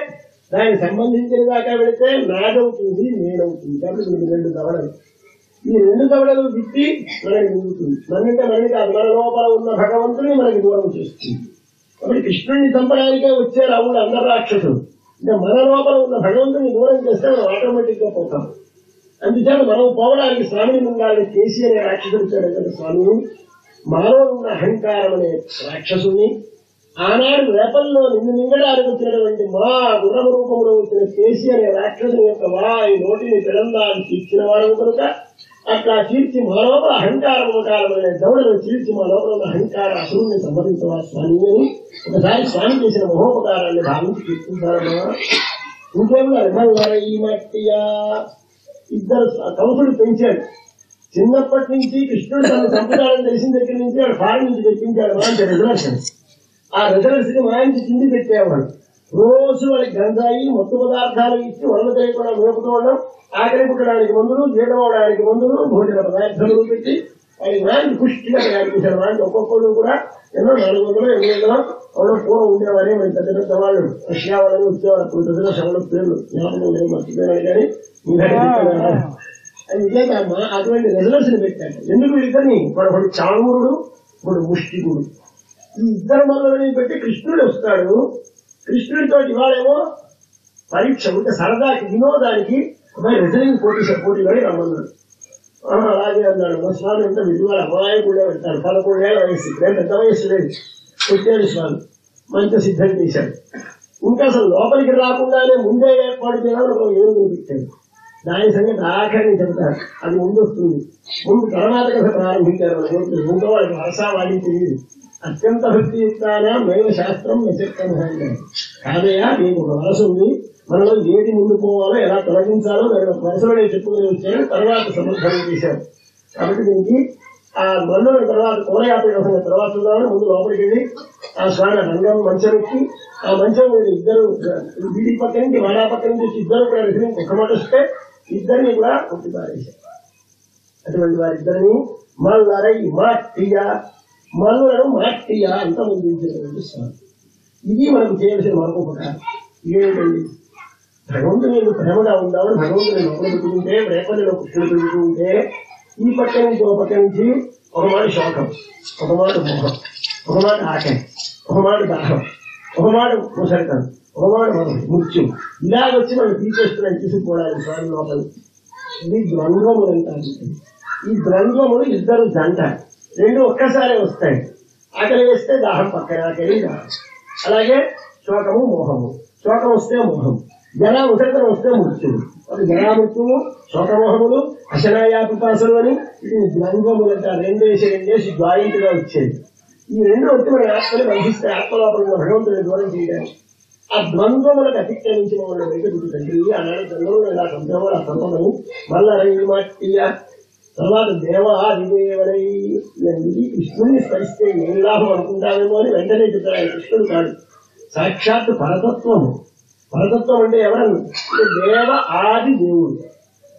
దానికి సంబంధించిన దాకా వెళితే నాదవుతుంది నేనవుతుంది. కాబట్టి రెండు దవడలు ఈ రెండు దవడలు విప్పి మనకి ముందుతుంది మన్నింటే మనకి మన లోపల ఉన్న భగవంతుని మనకి దూరం చేస్తుంది. కాబట్టి కృష్ణుడిని చంపడానికే వచ్చే రాముడు అందరు రాక్షసుడు అంటే మన లోపల ఉన్న భగవంతుని దూరం చేస్తే మనం ఆటోమేటిక్గా పోతాం. అందుచేత మనం పోవడానికి స్వామిని ముంగాలని కేసీ అనే రాక్షసుడు ఇచ్చాడు స్వామిని మనలో ఉన్న అహంకారం అనే రాక్షసుని ఆనాడు రేపల్లో నిన్ను మింగడానికి వచ్చినటువంటి మా గుర్రమ రూపంలో వచ్చిన కేసీ అనే రాక్షసుని యొక్క వాయి నోటిని పిడందాన్ని తీర్చిన వాడు కనుక అట్లా తీర్చి మా లోపల అహంకారం కాలమైన దౌడను తీర్చి మా లోపల ఉన్న అహంకార అసురుణ్ణి సంహరించవా స్వామి ఒకసారి స్వామి చేసిన మహోపకారాన్ని భావించి కీర్తించారమ్మా ఇంకేమన్నా ఈ మట్టియా. ఇద్దరు కంసుడు పెంచాడు చిన్నప్పటి నుంచి కృష్ణుడు తన సంప్రదాయం తెలిసిన దగ్గర నుంచి వాడు ఫారెన్ నుంచి తెప్పించాడు. మాంచి రిజర్వేషన్ ఆ రిజర్వేషన్ మాయించి తిండి పెట్టేవాడు. రోజు వాళ్ళకి గంజాయి మత్తు పదార్థాలు ఇచ్చి వరద చేయకుండా మేపుతూ ఉండడం ఆకలి పుట్టడానికి మందులు జీడం మందులు భోజన పదార్థాలు పెట్టి వాళ్ళకి మాంచి పుష్టిగా తయారు చేశారు. ఒక్కొక్కరు కూడా ఎన్నో నాలుగు వందలు ఎనిమిది వందలు? పూర్వం ఉండేవారే మరి పెద్ద పెద్ద వాళ్ళు. రష్యా వాళ్ళని వచ్చేవారు పెద్ద శవల పేర్లు. జ్ఞాపకం లేదు మర్చిపోయారు కానీ మా అటువంటి పెట్టాడు ఎందుకు వీళ్ళిద్దరిని? ఒకడు చాణూరుడు ఒకడు ముష్టికుడు. ఈ ఇద్దరు మనల్ని పెట్టి కృష్ణుడు వస్తాడు. కృష్ణుడితో ఇవాళేమో పరీక్ష ఉంటే సరదాకి వినోదానికి రిజర్వింగ్ పోటీ పోటీ పడి రమ్మన్నాడు. అలాగే అన్నాడు. మా స్వామి ఎంత అమ్మాయి కూడా పెడతాడు పదకొండు ఏళ్ళ వయసు. ఇప్పుడే పెద్ద వయసు లేదు. వచ్చాడు స్వామి. మంచి సిద్ధం చేశాడు. ఇంకా అసలు లోపలికి రాకుండానే ముందే ఏర్పాటు చేయాలని ఒక ఏనుగు పెట్టాడు దాని సంగతి ఆఖరిని చెప్తారు. అది ముందు వస్తుంది. ముందు తర్వాత కథ ప్రారంభించారు. మన యువకులు ముందు వాళ్ళకి భాషావాడి తెలియదు. అత్యంత భక్తియుక్తానా మేవ శాస్త్రం నశక్తం అన్నారు కాదయ్యా నీకు ఒక వరస ఉంది. మనలో ఏది ముందు పోవాలో ఎలా తొలగించాలో దాని ఒక వరసలోనే చెప్పుకుని వచ్చాను తర్వాత సమర్థనం చేశాను. కాబట్టి దీనికి ఆ మందుల తర్వాత కోరయాత్ర సంగతి తర్వాత ముందు లోపలికి వెళ్ళి ఆ స్వామి రంగం మంచం ఎక్కి ఆ మంచం ఇద్దరు వీడి పక్క నుంచి వాడా పక్క నుంచి వచ్చి ఇద్దరు కూడా రిజర్వింగ్ ఒక మాట వస్తే ఇద్దరిని కూడా కొట్టి పారేశారు. అటువంటి వారిద్దరిని మల్లరై మాట్టియ మనలను మాట్టియ అంత ముందుంచేటువంటి ఇది మనకు చేయవలసిన మరొక ఉపకారం ఇదేమిటండి? భగవంతుని నీకు ప్రేమగా ఉందామని నేను లోపల పెట్టుకుంటే నేను కృష్ణుడు పెట్టుకుంటే ఈ పక్క నుంచి ఒక పక్క నుంచి ఒక మాట శోకం ఒక మాట మోహం ఒక మాట ఆకలి ఒక మాట దాహం ఒక మాట ముసరితం ఒక మాట మనం మృత్యు. ఇలాగొచ్చి మనం తీసేస్తున్నాయి తీసుకుపోవడానికి స్వామి లోపల ఇది ద్వంద్వములు అంటారు ఈ ద్వంద్వములు ఇద్దరు జంట. రెండు ఒక్కసారే వస్తాయి. ఆకలి వేస్తే దాహం పక్కన ఆకలి దాహం. అలాగే శోకము మోహము. శోకం వస్తే మోహం జలా ఉసరితన వస్తే మృత్యుడు. ఒక జలామృత్యువు శోకమోహములు అశనాయాపిపాసలు అని ఇది ద్వంద్వములట రెండేసి రెండేసి జాయింట్గా వచ్చేది. ఈ రెండు వచ్చి మన ఆత్మని బంధిస్తే ఆత్మలోపల భగవంతుని దూరం చేయడానికి. ఆ ద్వంద్వములకు అతిక్రమించిన వాళ్ళ వెంకటి తండ్రి ఆనాడు ద్వంద్వములు ఇలా సంభ్రమలు ఆ మళ్ళా రైలు తర్వాత దేవాదిదేవుడై ఇది కృష్ణుని స్మరిస్తే ఏం లాభం అనుకుంటామేమో అని వెంటనే చెప్పారు కృష్ణుడు కాదు సాక్షాత్ పరతత్వము. పరతత్వం అంటే ఎవరన్నా దేవ ఆది దేవుడు.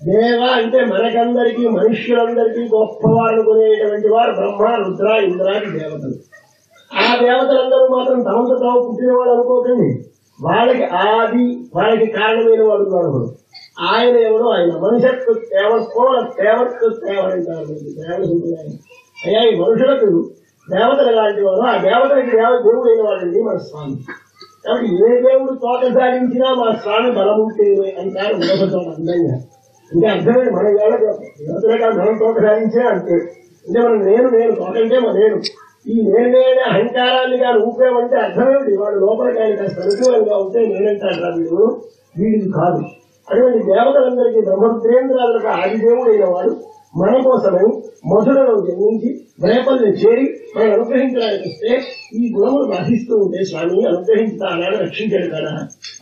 దేవ అంటే మనకందరికీ మనుష్యులందరికీ గొప్పవారు కొనేటువంటి వారు బ్రహ్మ రుద్ర ఇంద్రాది దేవతలు. ఆ దేవతలందరూ మాత్రం తమంత తాము పుట్టిన వాళ్ళు అనుకోకండి. వాళ్ళకి ఆది వాళ్ళకి కారణమైన వాడు కాదు ఆయన ఎవడో ఆయన మనుషత్వ తేవకోల తేవత్వ తేవడంటారు దేవ సంప్రదాయం అయ్యా ఈ మనుషులకు దేవతలు లాంటి వాడు ఆ దేవతలకి దేవ దేవుడు అయిన వాడండి మన స్వామి. కాబట్టి ఏ దేవుడు తోట సాధించినా మా స్వామి బలముంటే అంటారు ఉదకతో అందంగా ఇంకా అర్థమైంది మన వేళ దేవతలుగా మనం తోట సాధించినా అంతే. అంటే మనం నేను నేను తోటంటే మా నేను. ఈ నేను నేనే అహంకారాన్ని కానీ ఊపేమంటే అర్థమేమిటి? వాడు లోపల కానీ కాస్త అనుకూలంగా ఉంటే నేనంటాడు రా వీడు వీడికి కాదు. అటువంటి దేవతలందరికీ బ్రహ్మదేంద్రాలకు ఆదిదేవుడైన వాడు మన కోసమై మధురలో జన్మించి రేపల్ని చేరి మనం అనుగ్రహించడానికి వస్తే ఈ గుణములు బాధిస్తూ ఉంటే స్వామి అనుగ్రహించుతా అలాగే రక్షించాడు కదా.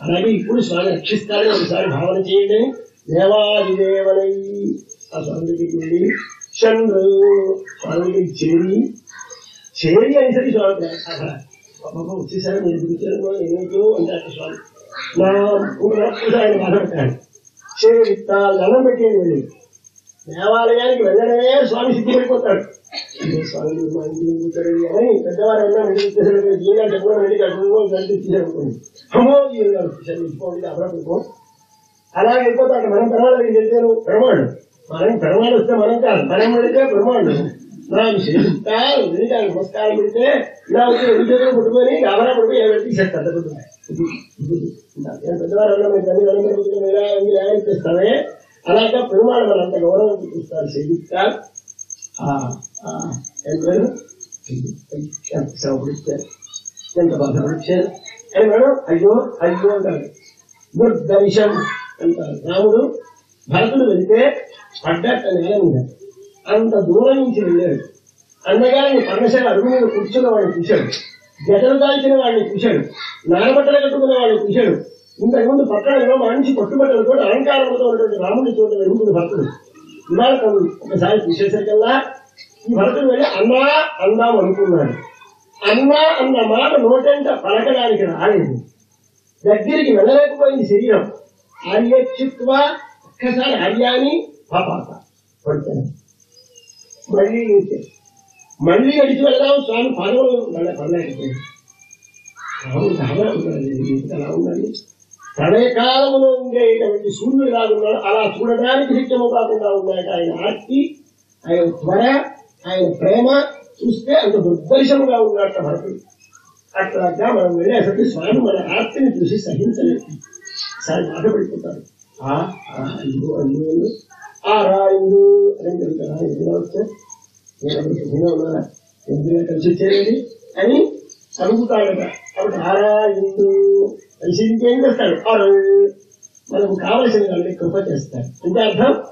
అలాగే ఇప్పుడు స్వామి రక్షిస్తాడని ఒకసారి భావన చేయండి. దేవాదిదేవనై ఆ స్వామి దగ్గరికి వెళ్ళి చంద్రు స్వామి దగ్గరికి చేరి చేరి అనేసరికి స్వామి. పాపం నేను మీరు పిలిచారు ఏమిటో అంటారు స్వామి. నా పూజ ఆయన బాధపడతాడు చేరిస్తా దండం పెట్టేది వెళ్ళి దేవాలయానికి వెళ్ళడమే స్వామి సిద్ధిపడిపోతాడు ఇదే స్వామి మీరు మా ఇంటికి కూర్చోండి అని పెద్దవారు అన్నా ఇంటికి వచ్చేసరికి జీగా చెప్పడం వెళ్ళి కట్టుకో గంట ఇచ్చేసరికి అమ్మో జీగా వచ్చేసరికి ఇచ్చుకోండి అభిప్రాయం అలాగే అయిపోతాడు మనం పెరమాళ్ళకి వెళ్తాను పెరమాళ్ళు మనం పెరమాళ్ళు వస్తే మనం కాదు మనం పెడితే పెరమాళ్ళు నాకు చేస్తారు వెళ్తాను నమస్కారం పెడితే ఇలా వచ్చి పుట్టుకొని గాబరా పడిపోయి ఏమైనా తీసేస్తారు పెద్దవారు అన్నా అలాగే అంత గౌరవం చూపిస్తారు చేయిస్తారు. ఎంత పేరు? ఎంత అని మేడం అయ్యో అయ్యో అంటారు. దుర్దర్శం అంటారు. రాముడు భరతుడు వెళ్తే పడ్డట్టు నేల అంత దూరం నుంచి వెళ్ళాడు. అన్నగారిని పర్ణశాల అడుగు మీద కూర్చున్న వాడిని చూశాడు. జటలు దాల్చిన వాడిని చూశాడు. నానబట్టలు కట్టుకున్న వాడిని చూశాడు. ఇంతకుముందు పక్కన మంచి పట్టుబట్టలతో అలంకారంతో ఉన్నటువంటి రాముడి చోట వెలుగుడు భక్తుడు. ఇవాళ ఒకసారి చూసేసరికల్లా ఈ భక్తుడు వెళ్ళి అన్నా అందాం అనుకున్నాడు. అన్నా అన్న మాట నోటంట పలకడానికి రాలేదు. దగ్గరికి వెళ్ళలేకపోయింది శరీరం. ఆర్యచ్యుత్వ ఒక్కసారి ఆర్యాని పాపాత పడుతున్నాడు మళ్ళీ లేచాడు. మళ్ళీ అడిచి వెళ్దాం స్వామి పాదములు వెళ్ళ పడలేకపోయింది రాముడు చాలా ఉన్నాడు ఎందుకు అలా ఉండాలి ప్రళయకాలములో ఉండేటువంటి సూర్యుడు ఎలా ఉన్నాడు. అలా చూడడానికి నిత్యము కాకుండా ఉన్నాడు ఆయన ఆర్తి ఆయన త్వర ఆయన ప్రేమ చూస్తే అంత దుర్దర్శముగా ఉన్నట్టు భరతుడు. అట్లాగా మనం వెళ్ళేసరికి స్వామి మన ఆర్తిని చూసి సహించలేదు. ఒకసారి బాధపడిపోతారు ఆరాయుడు అని చెప్తారా ఎందులో వచ్చారు కలిసి వచ్చేది అని అడుగుతాడట కాబట్టి ఆరాయుడు కలిసి ఇంకేం చేస్తాడు? మనకు కావలసిన వాళ్ళని కృప చేస్తాడు. అంటే అర్థం?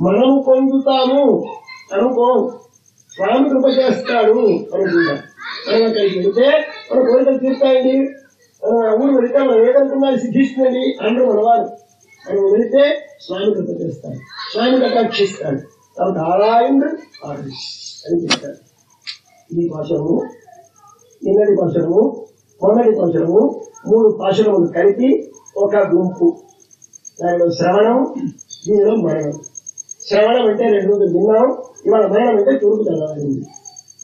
మనం పొందుతాము. అనుకో స్వామి కృప చేస్తాడు అనుకుంటాం. మనం అక్కడికి వెళితే మన కోరికలు తీరుతాయండి. మనం ఊరు వెళితే మనం ఏదనుకున్నా సిద్ధిస్తుందండి? అందరూ మనవారు. మనం వెళితే స్వామి కృప చేస్తాడు. స్వామి కటాక్షిస్తాడు తమ ఆరాయణుడు అని చెప్తాడు. ఈ భాషము నిన్నటి భాషము మొన్నటి భాషము మూడు పాశనములు కలిపి ఒక గుంపు. దానిలో శ్రవణం దీనిలో మరణం. శ్రవణం అంటే రెండు రోజులు విన్నాం ఇవాళ మరణం అంటే తూర్పు తెల్లవారింది.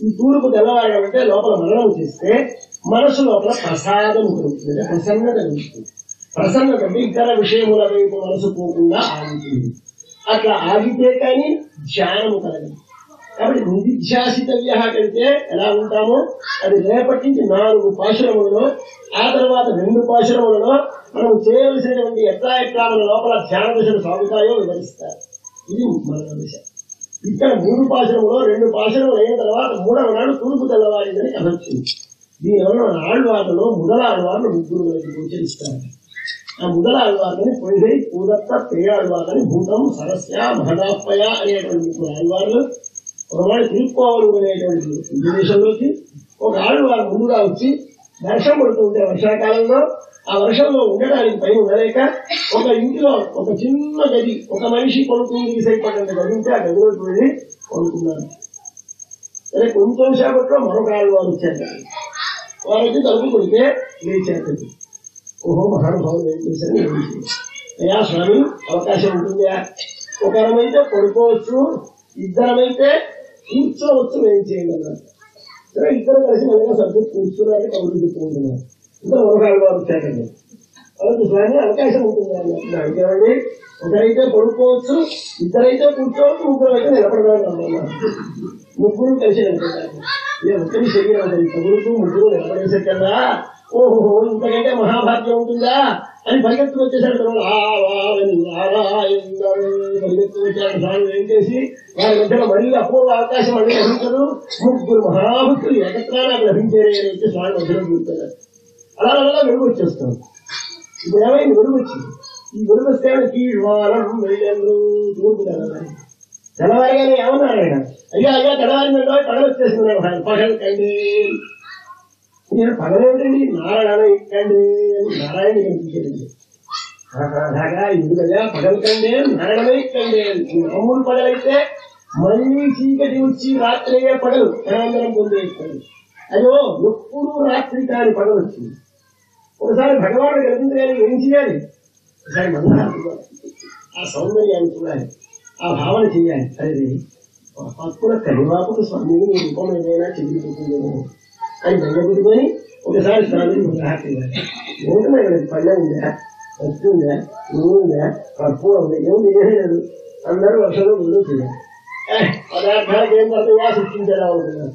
ఈ తూర్పు తెల్లవారడం అంటే లోపల మరణం చేస్తే మనసు లోపల ప్రసాదం కలుగుతుంది అంటే ప్రసన్నత కలుగుతుంది ప్రసన్నత ఇతర విషయముల వైపు మనసు పోకుండా ఆగుతుంది. అట్లా ఆగితే కానీ ధ్యానము కలగదు. కాబట్టి నిధిధ్యాసితవ్య కంటే ఎలా ఉంటామో అది రేపటి నుంచి నాలుగు పాశురములలో ఆ తర్వాత రెండు పాశురములలో మనం చేయవలసినటువంటి ఎట్లా ఎట్లా మన లోపల ధ్యాన దశలు సాగుతాయో వివరిస్తారు. ఇది మన దశ. ఇక్కడ మూడు పాశురములో రెండు పాశురములు అయిన తర్వాత మూడవ నాడు తూర్పు తెల్లవారిందని కనొచ్చింది దీనివల్ల మన ఆళ్వార్లలో మొదల ఆళ్వార్లు ముగ్గురు గోచరిస్తారు. ఆ ముదలాళ్వారిని పొయ్యి పూదత్త పేయాళ్వారని భూతం సరస్య భదాత్మయ అనేటువంటి ఆళ్వారు ఒకవేళ తీసుకోవాలనేటువంటి ఉద్దేశంలోకి ఒక ఆళ్వారు ముందుగా వచ్చి వర్షం పడుతుంటే వర్షాకాలంలో ఆ వర్షంలో ఉండడానికి పైన ఉండలేక ఒక ఇంట్లో ఒక చిన్న గది ఒక మనిషి కొనుక్కుని తీసేపడిన గది ఆ గదిలోకి వెళ్ళి కొనుక్కున్నారు. సరే కొంచెం సేపట్లో మరొక ఆళ్వారు వచ్చారు. వారికి తలుపు కొడితే లేచారు. ఓహో మహానుభావులు ఏం చేశారు అయ్యా స్వామి అవకాశం ఉంటుందా? ఒకరమైతే పడుకోవచ్చు ఇద్దరమైతే కూర్చోవచ్చు ఏం చేయగలరు సరే ఇద్దరు కలిసి మళ్ళీ సబ్జెక్ట్ కూర్చున్నారని కబుర్లు చెప్పుకుంటున్నారు ఇద్దరు మరొకరు వారు వచ్చారండి. వాళ్ళకి స్వామి అవకాశం ఉంటుంది? అన్నారు ఒకరైతే పడుకోవచ్చు ఇద్దరైతే కూర్చోవచ్చు ముగ్గురు అయితే నిలబడగలరు ముగ్గురు కలిసి నిలబడ్డారు. ఇక ఒకరి శరీరం ఒకరి తగులుతూ ముగ్గురు నిలబడేసరికల్లా ఓహో ఇంతకంటే మహాభాగ్యం ఉంటుందా? అని పరిగెత్తుకు వచ్చేసాడు పరిగెత్తు వచ్చాడు. స్వామి ఏం చేసి వారి మధ్యలో మళ్ళీ అపూర్వ అవకాశం మళ్ళీ లభించదు. ముగ్గురు మహాభక్తులు ఏకత్రాన్ని అక్కడ లభించారు అని వచ్చి స్వామి మధ్యలో కూర్చున్నారు అలా అలా వెలుగు వచ్చేస్తాం ఇప్పుడు ఏమైంది? వెలుగు వచ్చింది. ఈ వెలుగు వస్తే కీழ்వారం వెళ్ళండు తూర్పు తెల్లవారి తెల్లవారిగానే ఏమన్నారు ఆయన? అయ్యా అయ్యా తెల్లవారి పగలు వచ్చేస్తున్నాడు పగలు కండి. నేను పగలేమిటండి నారాయణ ఇక్కండి నారాయణ కనిపించాడండి అలాగా ఎందుకయ్యా పగలకండి నారాయణమే నారాయణ మామూలు పగలైతే మళ్ళీ చీకటి వచ్చి రాత్రి అయ్యే పగలు నిరంతరం పొందేస్తాడు అయ్యో ఎప్పుడు రాత్రి కాని పగలు వచ్చింది. ఒకసారి భగవాను కనిపించగానే ఏం చేయాలి? ఒకసారి మందహారం ఆ సౌందర్యాన్ని చూడాలి. ఆ భావన చేయాలి. అది పక్కన కరివాపుకు స్వామి రూపం ఏదైనా చెందిపోతుందేమో అని బయటపెట్టుకొని ఒకసారి స్వామిని మందహారం ఇవ్వాలి ఏమిటన్నా ఇక్కడ పళ్ళె ఉందా పచ్చి ఉందా నువ్వు ఉందా కర్పూరం ఉందా ఏమి లేదు అందరూ వర్షంలో ముందు చేయాలి ఏ, పదార్థాలకు ఏం పడతాయా సృష్టించేలా ఉంటున్నారు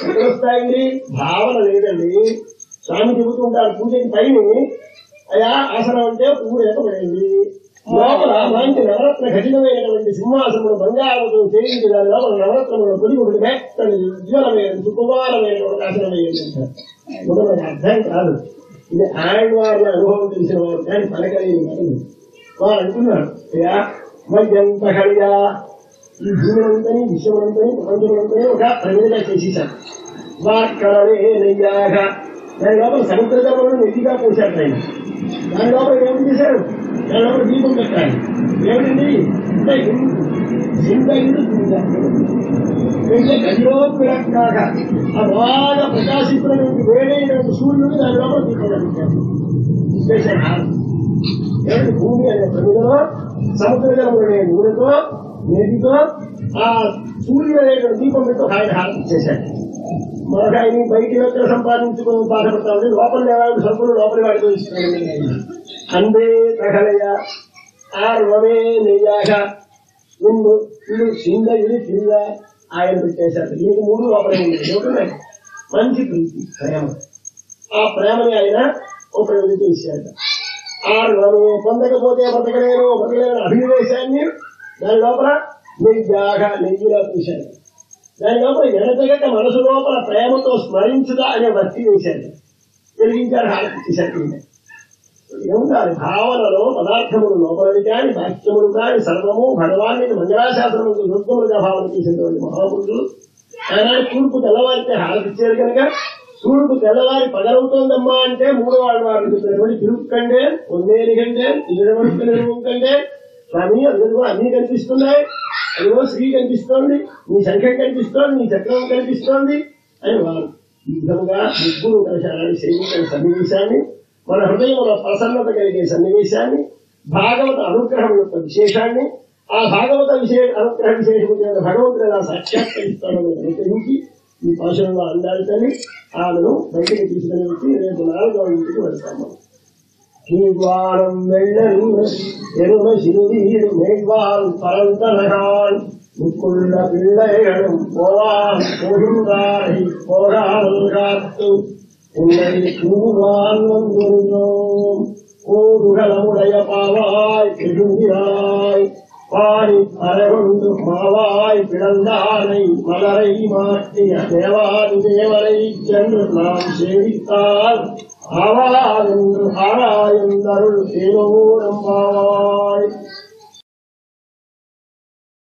ఎక్కడ వస్తాయండి భావన లేదండి స్వామి చెబుతుంటారు పూజకి పైన అయా ఆసనం అంటే పువ్వు ఏకపడింది లోపల అలాంటి నవరత్న కఠినమైనటువంటి సింహాసములు బంగారంతో చేయించి దాని లోపల నవరత్నములు పొడి మెత్తని ఉజ్వలమైన సుకుమారమైనటువంటి ఒక ఆసనం వేయండి అర్థం కాదు. ఇది ఆడవారి అనుభవం తెలిసిన వారు కానీ పలకలేని పనులు వారు అంటున్నారు మధ్యంత కలిగా ఈ భూమంతని విశ్వమంతని ప్రపంచమంతని ఒక ప్రమిదగా చేసేశారు. వాక్కడలే నెయ్యాగా దాని లోపల సముద్ర నెత్తిగా నెయ్యిగా పోశారు ఆయన. దాని లోపల ఏమి చేశారు? ఎవరు దీపం పెట్టాలి? ఏమిటండి ఇంత సింత ఇల్లు అంటే ఆ బాగా ప్రకాశిస్తున్నటువంటి వేడైనటువంటి సూర్యుడు దాని లోపల దీపం పెట్టారు విశ్లేషణ ఏమిటి భూమి అనే ప్రమిదలో సముద్ర జలములు నూనెతో నేటితో ఆ సూర్యుడు అనేటువంటి దీపం పెట్టి ఆయన హారతి చేశాడు. మరొక ఆయన బయట ఎక్కడ సంపాదించుకుని బాధపడతా ఉంటే లోపల లేవాడు సబ్బులు లోపలి వాడితో ఇస్తున్నాడు అందే తగలయ ఆర్వమే నెయ్యాక ముందు ఇల్లు సింద ఇల్లు కింద ఆయన పెట్టేశారు. దీనికి మూడు లోపలే మంచి ప్రీతి ప్రేమ. ఆ ప్రేమని ఆయన ఒక ఆ ఇచ్చాడు పొందకపోతే బతకలేను బతకలేను అభినివేశాన్ని దాని లోపల నెయ్యి జాగా నెయ్యిలా తీశాడు దాని లోపల ఎడతెగక మనసు లోపల ప్రేమతో స్మరించుదా అనే భక్తి వేశాడు వెలిగించారు హారతి చేశాడు ఏముండాలి? భావనలో పదార్థములు లోపలని కాని వాక్యములు కాని సర్వము భగవాన్ని మంగళాశాస్త్రం దుర్గములుగా భావన చేసినటువంటి మహాపురుషులు. ఆనాడు తూర్పు తెల్లవారితే హారతిచ్చారు కనుక తూర్పు తెల్లవారి పగలవుతోందమ్మా అంటే మూడో వాళ్ళ వారు చెప్పినటువంటి తిరుక్కండే పొందేని కంటే ఇరవై కంటే స్వామి అందరూ అన్ని కనిపిస్తున్నాయి. అదిగో శ్రీ కనిపిస్తోంది నీ సంఖ్య కనిపిస్తోంది నీ చక్రం కనిపిస్తోంది అని వారు ఈ విధంగా ముగ్గురు కలిసి అలాంటి సేవించిన సన్నివేశాన్ని మన హృదయంలో ప్రసన్నత కలిగే సన్నివేశాన్ని భాగవత అనుగ్రహం యొక్క విశేషాన్ని ఆ భాగవత విశేష అనుగ్రహ విశేషమైన భగవంతుడు ఎలా సాక్షాత్కరిస్తాడని అనుగ్రహించి ఈ పాశంలో అందాలితని ఆమెను బయటికి తీసుకుని వచ్చి రేపు నాలుగవ ఇంటికి వెళ్తాము. శ్రీద్వారం వెళ్ళను ఎరుణ పోవాన్ పోగారు ஓதுகளமுடைய பாவாய் திரும்பினாய் பாடி அரைகொண்டு மாவாய் பிறந்தானை மலரை மாற்றிய தேவாதி தேவரை சென்று நாம் சேவித்தால் ஆவாதென்று ஆராயந்தருள் தேவோரம் பாவாய்